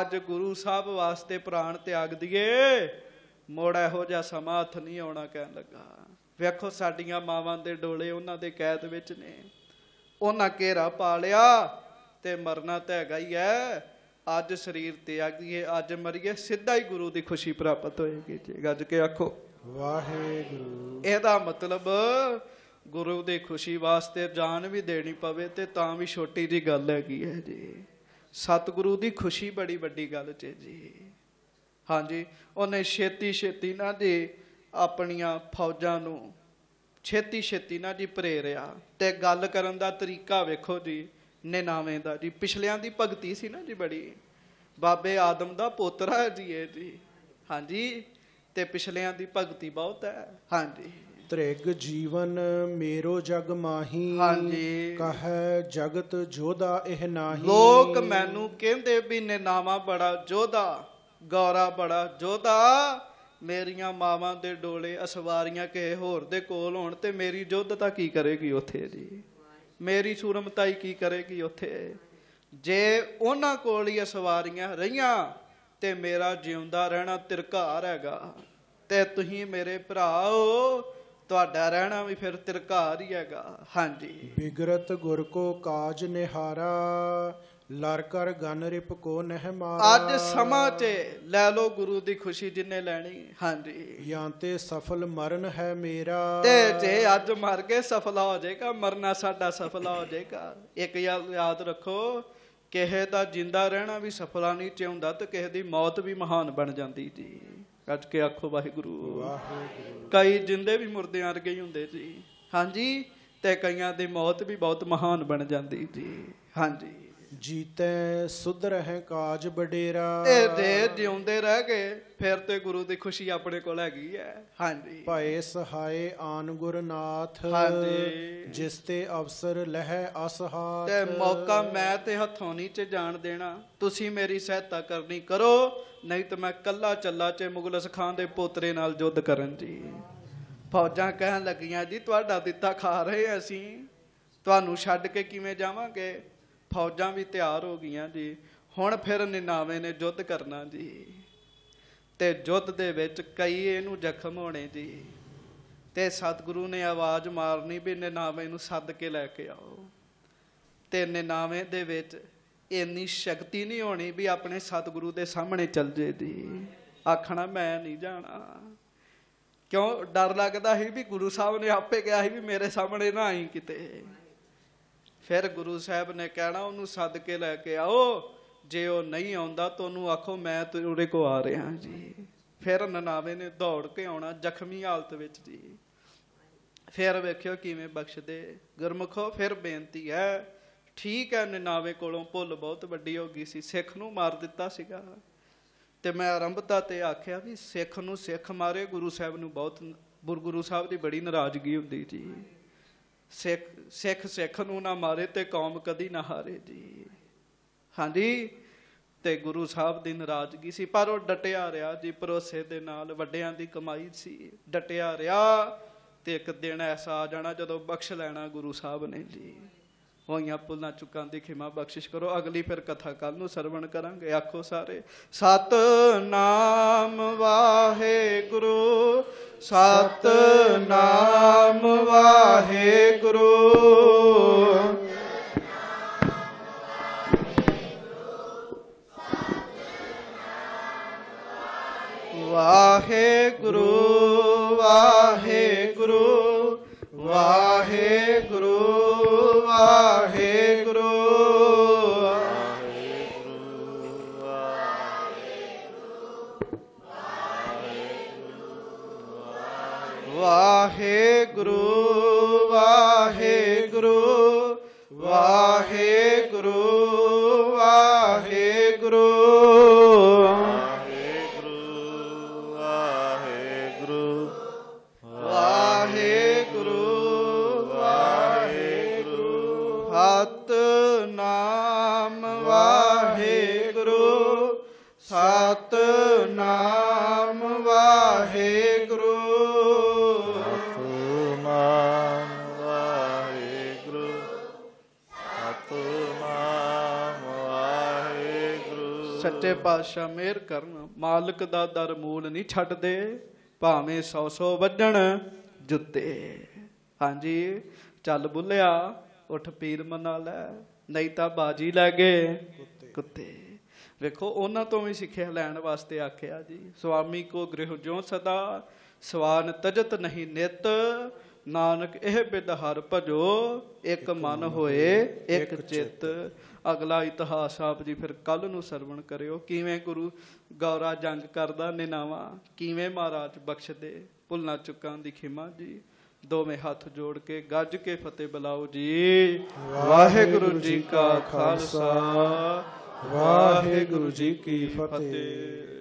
ਅੱਜ ਗੁਰੂ ਸਾਹਿਬ ਵਾਸਤੇ ਪ੍ਰਾਣ ਤਿਆਗ ਦਈਏ ਮੋੜ ਇਹੋ ਜਿਹਾ ਸਮਾਂ ਹੱਥ ਨਹੀਂ ਆਉਣਾ, ਕਹਿਣ ਲੱਗਾ। ਵੇਖੋ ਸਾਡੀਆਂ ਮਾਵਾਂ ਦੇ ਡੋਲੇ ਉਹਨਾਂ ਦੇ ਕੈਦ ਵਿੱਚ ਨੇ। ਉਹਨਾਂ ਘੇਰਾ ਪਾ ਲਿਆ ਤੇ ਮਰਨਾ ਤਾਂ ਹੈਗਾ ਹੀ ਹੈ। ਅੱਜ ਸਰੀਰ ਤਿਆਗੀਏ ਅੱਜ ਮਰੀਏ ਸਿੱਧਾ ਹੀ ਗੁਰੂ ਦੀ ਖੁਸ਼ੀ ਪ੍ਰਾਪਤ ਹੋਏਗੀ ਜੀ। ਗੱਜ ਕੇ ਆਖੋ। ਵਾਹਿਗੁਰੂ। ਇਹਦਾ ਮਤਲਬ ਗੁਰੂ ਦੀ ਖੁਸ਼ੀ ਵਾਸਤੇ ਜਾਨ ਵੀ ਦੇਣੀ ਪਵੇ ਤੇ ਤਾਂ ਵੀ ਛੋਟੀ ਜੀ ਗੱਲ ਹੈਗੀ ਹੈ ਜੀ। ਸਤਿਗੁਰੂ ਦੀ ਖੁਸ਼ੀ ਬੜੀ ਵੱਡੀ ਗੱਲ ਚ ਜੀ। ਹਾਂਜੀ ਉਹਨੇ ਛੇਤੀ ਛੇਤੀ ਨਾ ਜੀ ਆਪਣੀਆਂ ਫੌਜਾਂ ਨੂੰ ਛੇਤੀ ਛੇਤੀ ਨਾ ਜੀ ਪ੍ਰੇਰਿਆ ਤੇ ਗੱਲ ਕਰਨ ਦਾ ਤਰੀਕਾ ਵੇਖੋ ਜੀ ਨਿਨਾਵੇਂ ਦਾ ਜੀ। ਪਿਛਲਿਆਂ ਦੀ ਭਗਤੀ ਸੀ ਨਾ ਜੀ ਬੜੀ। ਬਾਬੇ ਆਦਮ ਦਾ ਪੋਤਰਾ ਜੀ ਇਹ ਜੀ। ਹਾਂਜੀ ਤੇ ਪਿਛਲਿਆਂ ਦੀ ਭਗਤੀ ਬਹੁਤ ਹੈ। ਹਾਂਜੀ। ਤ੍ਰਿਗ ਜੀਵਨ ਮੇਰੋ ਜਗ ਮਾਹੀ ਹਾਂਜੀ। ਕਹੈ ਜਗਤ ਜੋਦਾ ਇਹ ਨਾਹੀ। ਲੋਕ ਮੈਨੂੰ ਕਹਿੰਦੇ ਵੀ ਨਿਨਾਵਾ ਬੜਾ ਜੋਧਾ ਗੌਰਾ ਬੜਾ ਜੋਧਾ। ਮੇਰੀਆਂ ਮਾਵਾਂ ਦੇ ਡੋਲੇ ਅਸਵਾਰੀਆਂ ਕਿਸੇ ਹੋਰ ਦੇ ਕੋਲ ਹੋਣ ਤੇ ਮੇਰੀ ਜੋਧਤਾ ਕੀ ਕਰੇਗੀ ਉੱਥੇ ਜੀ? ਮੇਰੀ ਸੂਰਮਤਾਈ ਕੀ ਕਰੇਗੀ ਉੱਥੇ? ਜੇ ਉਹਨਾਂ ਕੋਲ ਹੀ ਅਸਵਾਰੀਆਂ ਰਹੀਆਂ ਤੇ ਮੇਰਾ ਜਿਉਂਦਾ ਰਹਿਣਾ ਤਿਰਕਾਰ ਹੈਗਾ। ਤੇ ਤੁਸੀਂ ਮੇਰੇ ਭਰਾਓ, ਤੁਹਾਡਾ ਰਹਿਣਾ ਵੀ ਫਿਰ ਤਿਰਕਾਰ ਹੀ ਹੈਗਾ। ਹਾਂਜੀ। ਬਿਗਰਤ ਗੁਰ ਕੋ ਕਾਜ ਨਿਹਾਰਾ ਲਰ ਕਰ ਗਨ ਰਿਪ ਕੋ ਨਹਿ ਮਾਰਾ। ਅੱਜ ਸਮਾਂ 'ਚ ਲੈ ਲਓ ਗੁਰੂ ਦੀ ਖੁਸ਼ੀ ਜਿੰਨੇ ਲੈਣੀ ਹਾਂਜੀ। ਜਾਂ ਤੇ ਸਫਲ ਮਰਨ ਹੈ ਮੇਰਾ। ਤੇ ਜੇ ਅੱਜ ਮਰ ਕੇ ਸਫਲਾ ਹੋ ਜਾਏਗਾ। ਮਰਨਾ ਸਾਡਾ ਸਫਲਾ ਹੋ ਜਾਏਗਾ। ਇੱਕ ਯਾਦ ਰੱਖੋ ਕਿਸੇ ਦਾ ਜਿੰਦਾ ਰਹਿਣਾ ਵੀ ਸਫਲਾ ਨਹੀਂ ਚਾਹੁੰਦਾ ਤੇ ਕਿਸੇ ਦੀ ਮੌਤ ਵੀ ਮਹਾਨ ਬਣ ਜਾਂਦੀ ਜੀ। ਕੱਟ ਕੇ ਆਖੋ ਵਾਹਿਗੁਰੂ। ਵਾਹਿਗੁਰੂ। ਕਈ ਜਿੰਦੇ ਵੀ ਮੁਰਦਿਆਂ ਵਰਗੇ ਹੀ ਹੁੰਦੇ ਜੀ। ਹਾਂਜੀ। ਤੇ ਕਈਆਂ ਦੀ ਮੌਤ ਵੀ ਬਹੁਤ ਮਹਾਨ ਬਣ ਜਾਂਦੀ ਜੀ। ਹਾਂਜੀ। ਜੀਤੈ ਸੁਧ ਰਹਿ ਕਾਜ ਬਡੇਰਾ ਇਹ ਦੇ ਜਿਉਂਦੇ ਰਹਿ ਗਏ ਫਿਰ ਤੇ ਗੁਰੂ ਦੀ ਖੁਸ਼ੀ ਆਪਣੇ ਕੋਲ ਹੈਗੀ ਹੈ ਹਾਂਜੀ। ਭਏ ਸਹਾਏ ਆਨ ਗੁਰਨਾਥ ਹਾਂਜੀ। ਜਿਸ ਤੇ ਅਵਸਰ ਲਹਿ ਅਸਹਾਤ। ਤੇ ਮੌਕਾ ਮੈਂ ਤੇ ਹੱਥੋਂ ਨਹੀਂ ਚ ਜਾਣ ਦੇਣਾ। ਤੁਸੀਂ ਮੇਰੀ ਸਹਾਇਤਾ ਕਰਨੀ ਕਰੋ ਨਹੀਂ ਤਾਂ ਮੈਂ ਕੱਲਾ ਚੱਲਾ ਚ ਮੁਗਲਸ ਖਾਨ ਦੇ ਪੋਤਰੇ ਨਾਲ ਯੁੱਧ ਕਰਨ ਜੀ। ਫੌਜਾਂ ਕਹਿਣ ਲੱਗੀਆਂ ਜੀ ਤੁਹਾਡਾ ਦਿੱਤਾ ਖਾ ਰਹੇ ਅਸੀਂ। ਤੁਹਾਨੂੰ ਛੱਡ ਕੇ ਕਿਵੇਂ ਜਾਵਾਂਗੇ? ਫੌਜਾਂ ਵੀ ਤਿਆਰ ਹੋ ਗਈਆਂ ਜੀ। ਹੁਣ ਫਿਰ ਨਿਨਾਵੇਂ ਨੇ ਯੁੱਧ ਕਰਨਾ ਜੀ। ਤੇ ਯੁੱਧ ਦੇ ਵਿੱਚ ਕਈ ਇਹਨੂੰ ਜ਼ਖਮ ਹੋਣੇ ਜੀ। ਤੇ ਸਤਿਗੁਰੂ ਨੇ ਆਵਾਜ਼ ਮਾਰਨੀ ਵੀ ਨਿਨਾਵੇਂ ਨੂੰ ਸੱਦ ਕੇ ਲੈ ਕੇ ਆਓ। ਤੇ ਨਿਨਾਵੇਂ ਦੇ ਵਿੱਚ ਇੰਨੀ ਸ਼ਕਤੀ ਨਹੀਂ ਹੋਣੀ ਵੀ ਆਪਣੇ ਸਤਿਗੁਰੂ ਦੇ ਸਾਹਮਣੇ ਚੱਲ ਜੇ ਦੀ ਆਖਣਾ, ਮੈਂ ਨਹੀਂ ਜਾਣਾ। ਕਿਉਂ? ਡਰ ਲੱਗਦਾ ਸੀ ਵੀ ਗੁਰੂ ਸਾਹਿਬ ਨੇ ਆਪੇ ਕਿਹਾ ਸੀ ਵੀ ਮੇਰੇ ਸਾਹਮਣੇ ਨਾ ਆਈ ਕਿਤੇ। ਫਿਰ ਗੁਰੂ ਸਾਹਿਬ ਨੇ ਕਹਿਣਾ, ਉਹਨੂੰ ਸੱਦ ਕੇ ਲੈ ਕੇ ਆਓ, ਜੇ ਉਹ ਨਹੀਂ ਆਉਂਦਾ ਤੁਹਾਨੂੰ ਆਖੋ, ਮੈਂ ਤੁਹਾਡੇ ਕੋ ਆ ਰਿਹਾ ਜੀ। ਫਿਰ ਨਨਾਵੇ ਨੇ ਦੌੜ ਕੇ ਆਉਣਾ ਜ਼ਖਮੀ ਹਾਲਤ ਵਿੱਚ ਜੀ। ਫਿਰ ਵੇਖਿਓ ਕਿਵੇਂ ਬਖਸ਼ਦੇ। ਗੁਰਮੁਖੋ, ਫਿਰ ਬੇਨਤੀ ਹੈ, ਠੀਕ ਹੈ, ਨਨਾਵੇ ਕੋਲੋਂ ਭੁੱਲ ਬਹੁਤ ਵੱਡੀ ਹੋ ਗਈ ਸੀ, ਸਿੱਖ ਨੂੰ ਮਾਰ ਦਿੱਤਾ ਸੀਗਾ। ਤੇ ਮੈਂ ਆਰੰਭਤਾ ਤੇ ਆਖਿਆ ਵੀ ਸਿੱਖ ਨੂੰ ਸਿੱਖ ਮਾਰੇ, ਗੁਰੂ ਸਾਹਿਬ ਨੂੰ ਬਹੁਤ ਗੁਰ- ਗੁਰੂ ਸਾਹਿਬ ਦੀ ਬੜੀ ਨਾਰਾਜ਼ਗੀ ਹੁੰਦੀ ਜੀ। ਸਿੱਖ ਸਿੱਖ ਸਿੱਖ ਨੂੰ ਨਾ ਮਾਰੇ ਤੇ ਕੌਮ ਕਦੀ ਨਾ ਹਾਰੇ ਜੀ। ਹਾਂਜੀ, ਤੇ ਗੁਰੂ ਸਾਹਿਬ ਦੀ ਨਾਰਾਜ਼ਗੀ ਸੀ, ਪਰ ਉਹ ਡਟਿਆ ਰਿਹਾ ਜੀ, ਭਰੋਸੇ ਦੇ ਨਾਲ ਵੱਡਿਆਂ ਦੀ ਕਮਾਈ ਸੀ। ਡਟਿਆ ਰਿਹਾ ਤੇ ਇੱਕ ਦਿਨ ਐਸਾ ਆ ਜਾਣਾ ਜਦੋਂ ਬਖਸ਼ ਲੈਣਾ ਗੁਰੂ ਸਾਹਿਬ ਨੇ ਜੀ। ਹੋਈਆਂ ਪੁੱਲਾਂ ਚੁੱਕਾਂ ਦੀ ਖਿਮਾ ਬਖਸ਼ਿਸ਼ ਕਰੋ। ਅਗਲੀ ਫਿਰ ਕਥਾ ਕੱਲ ਨੂੰ ਸਰਵਣ ਕਰਾਂਗੇ। ਆਖੋ ਸਾਰੇ ਸਤ ਨਾਮ ਵਾਹਿਗੁਰੂ ਸਤ ਨਾਮ ਵਾਹਿਗੁਰੂ। ਵਾਹਿਗੁਰੂ। ਪਾਤਸ਼ਾਹ ਮਿਹਰ ਕਰਨ, ਮਾਲਕ ਦਾ ਦਰ ਮੂਲ ਨਹੀਂ ਛੱਡਦੇ, ਭਾਵੇਂ ਸੌ ਸੌ ਵੱਜਣ ਜੁੱਤੇ। ਹਾਂਜੀ, ਚੱਲ ਬੁੱਲਿਆ, ਉਠ ਪੀਰ ਮਨਾ ਲੈ ਨਹੀਂ ਤਾਂ ਬਾਜੀ ਲੈ ਗਏ ਕੁੱਤੇ। ਵੇਖੋ, ਉਹਨਾਂ ਤੋਂ ਵੀ ਸਿੱਖਿਆ ਲੈਣ ਵਾਸਤੇ ਆਖਿਆ ਜੀ ਸੁਆਮੀ ਕੋ ਗ੍ਰਹਿ ਜੋ ਸਦਾ, ਸਵਾਨ ਤਜਤ ਨਹੀਂ ਨਿਤ ਨਾਨਕ ਇਹ ਬਿਦ ਹਰ ਭਜੋ ਇੱਕ ਮਨ ਹੋਏ ਇੱਕ ਚਿੱਤ। ਅਗਲਾ ਇਤਿਹਾਸ ਆਪ ਜੀ ਫਿਰ ਕੱਲ ਨੂੰ ਸਰਵਣ ਕਰਿਓ। ਕਿਵੇਂ ਗੁਰੂ ਗੌਰਾ ਜੰਗ ਕਰਦਾ ਨਿਨਾਵਾ ਕਿਵੇਂ ਮਹਾਰਾਜ ਬਖਸ਼ਦੇ ਭੁੱਲਣਾ ਚੁੱਕਾਂ ਦੀ ਖਿਮਾ ਜੀ। ਦੋਵੇਂ ਹੱਥ ਜੋੜ ਕੇ ਗੱਜ ਕੇ ਫਤਿਹ ਬੁਲਾਓ ਜੀ। ਵਾਹਿਗੁਰੂ ਜੀ ਕਾ ਖਾਲਸਾ ਵਾਹਿਗੁਰੂ ਜੀ ਕੀ ਫਤਿਹ।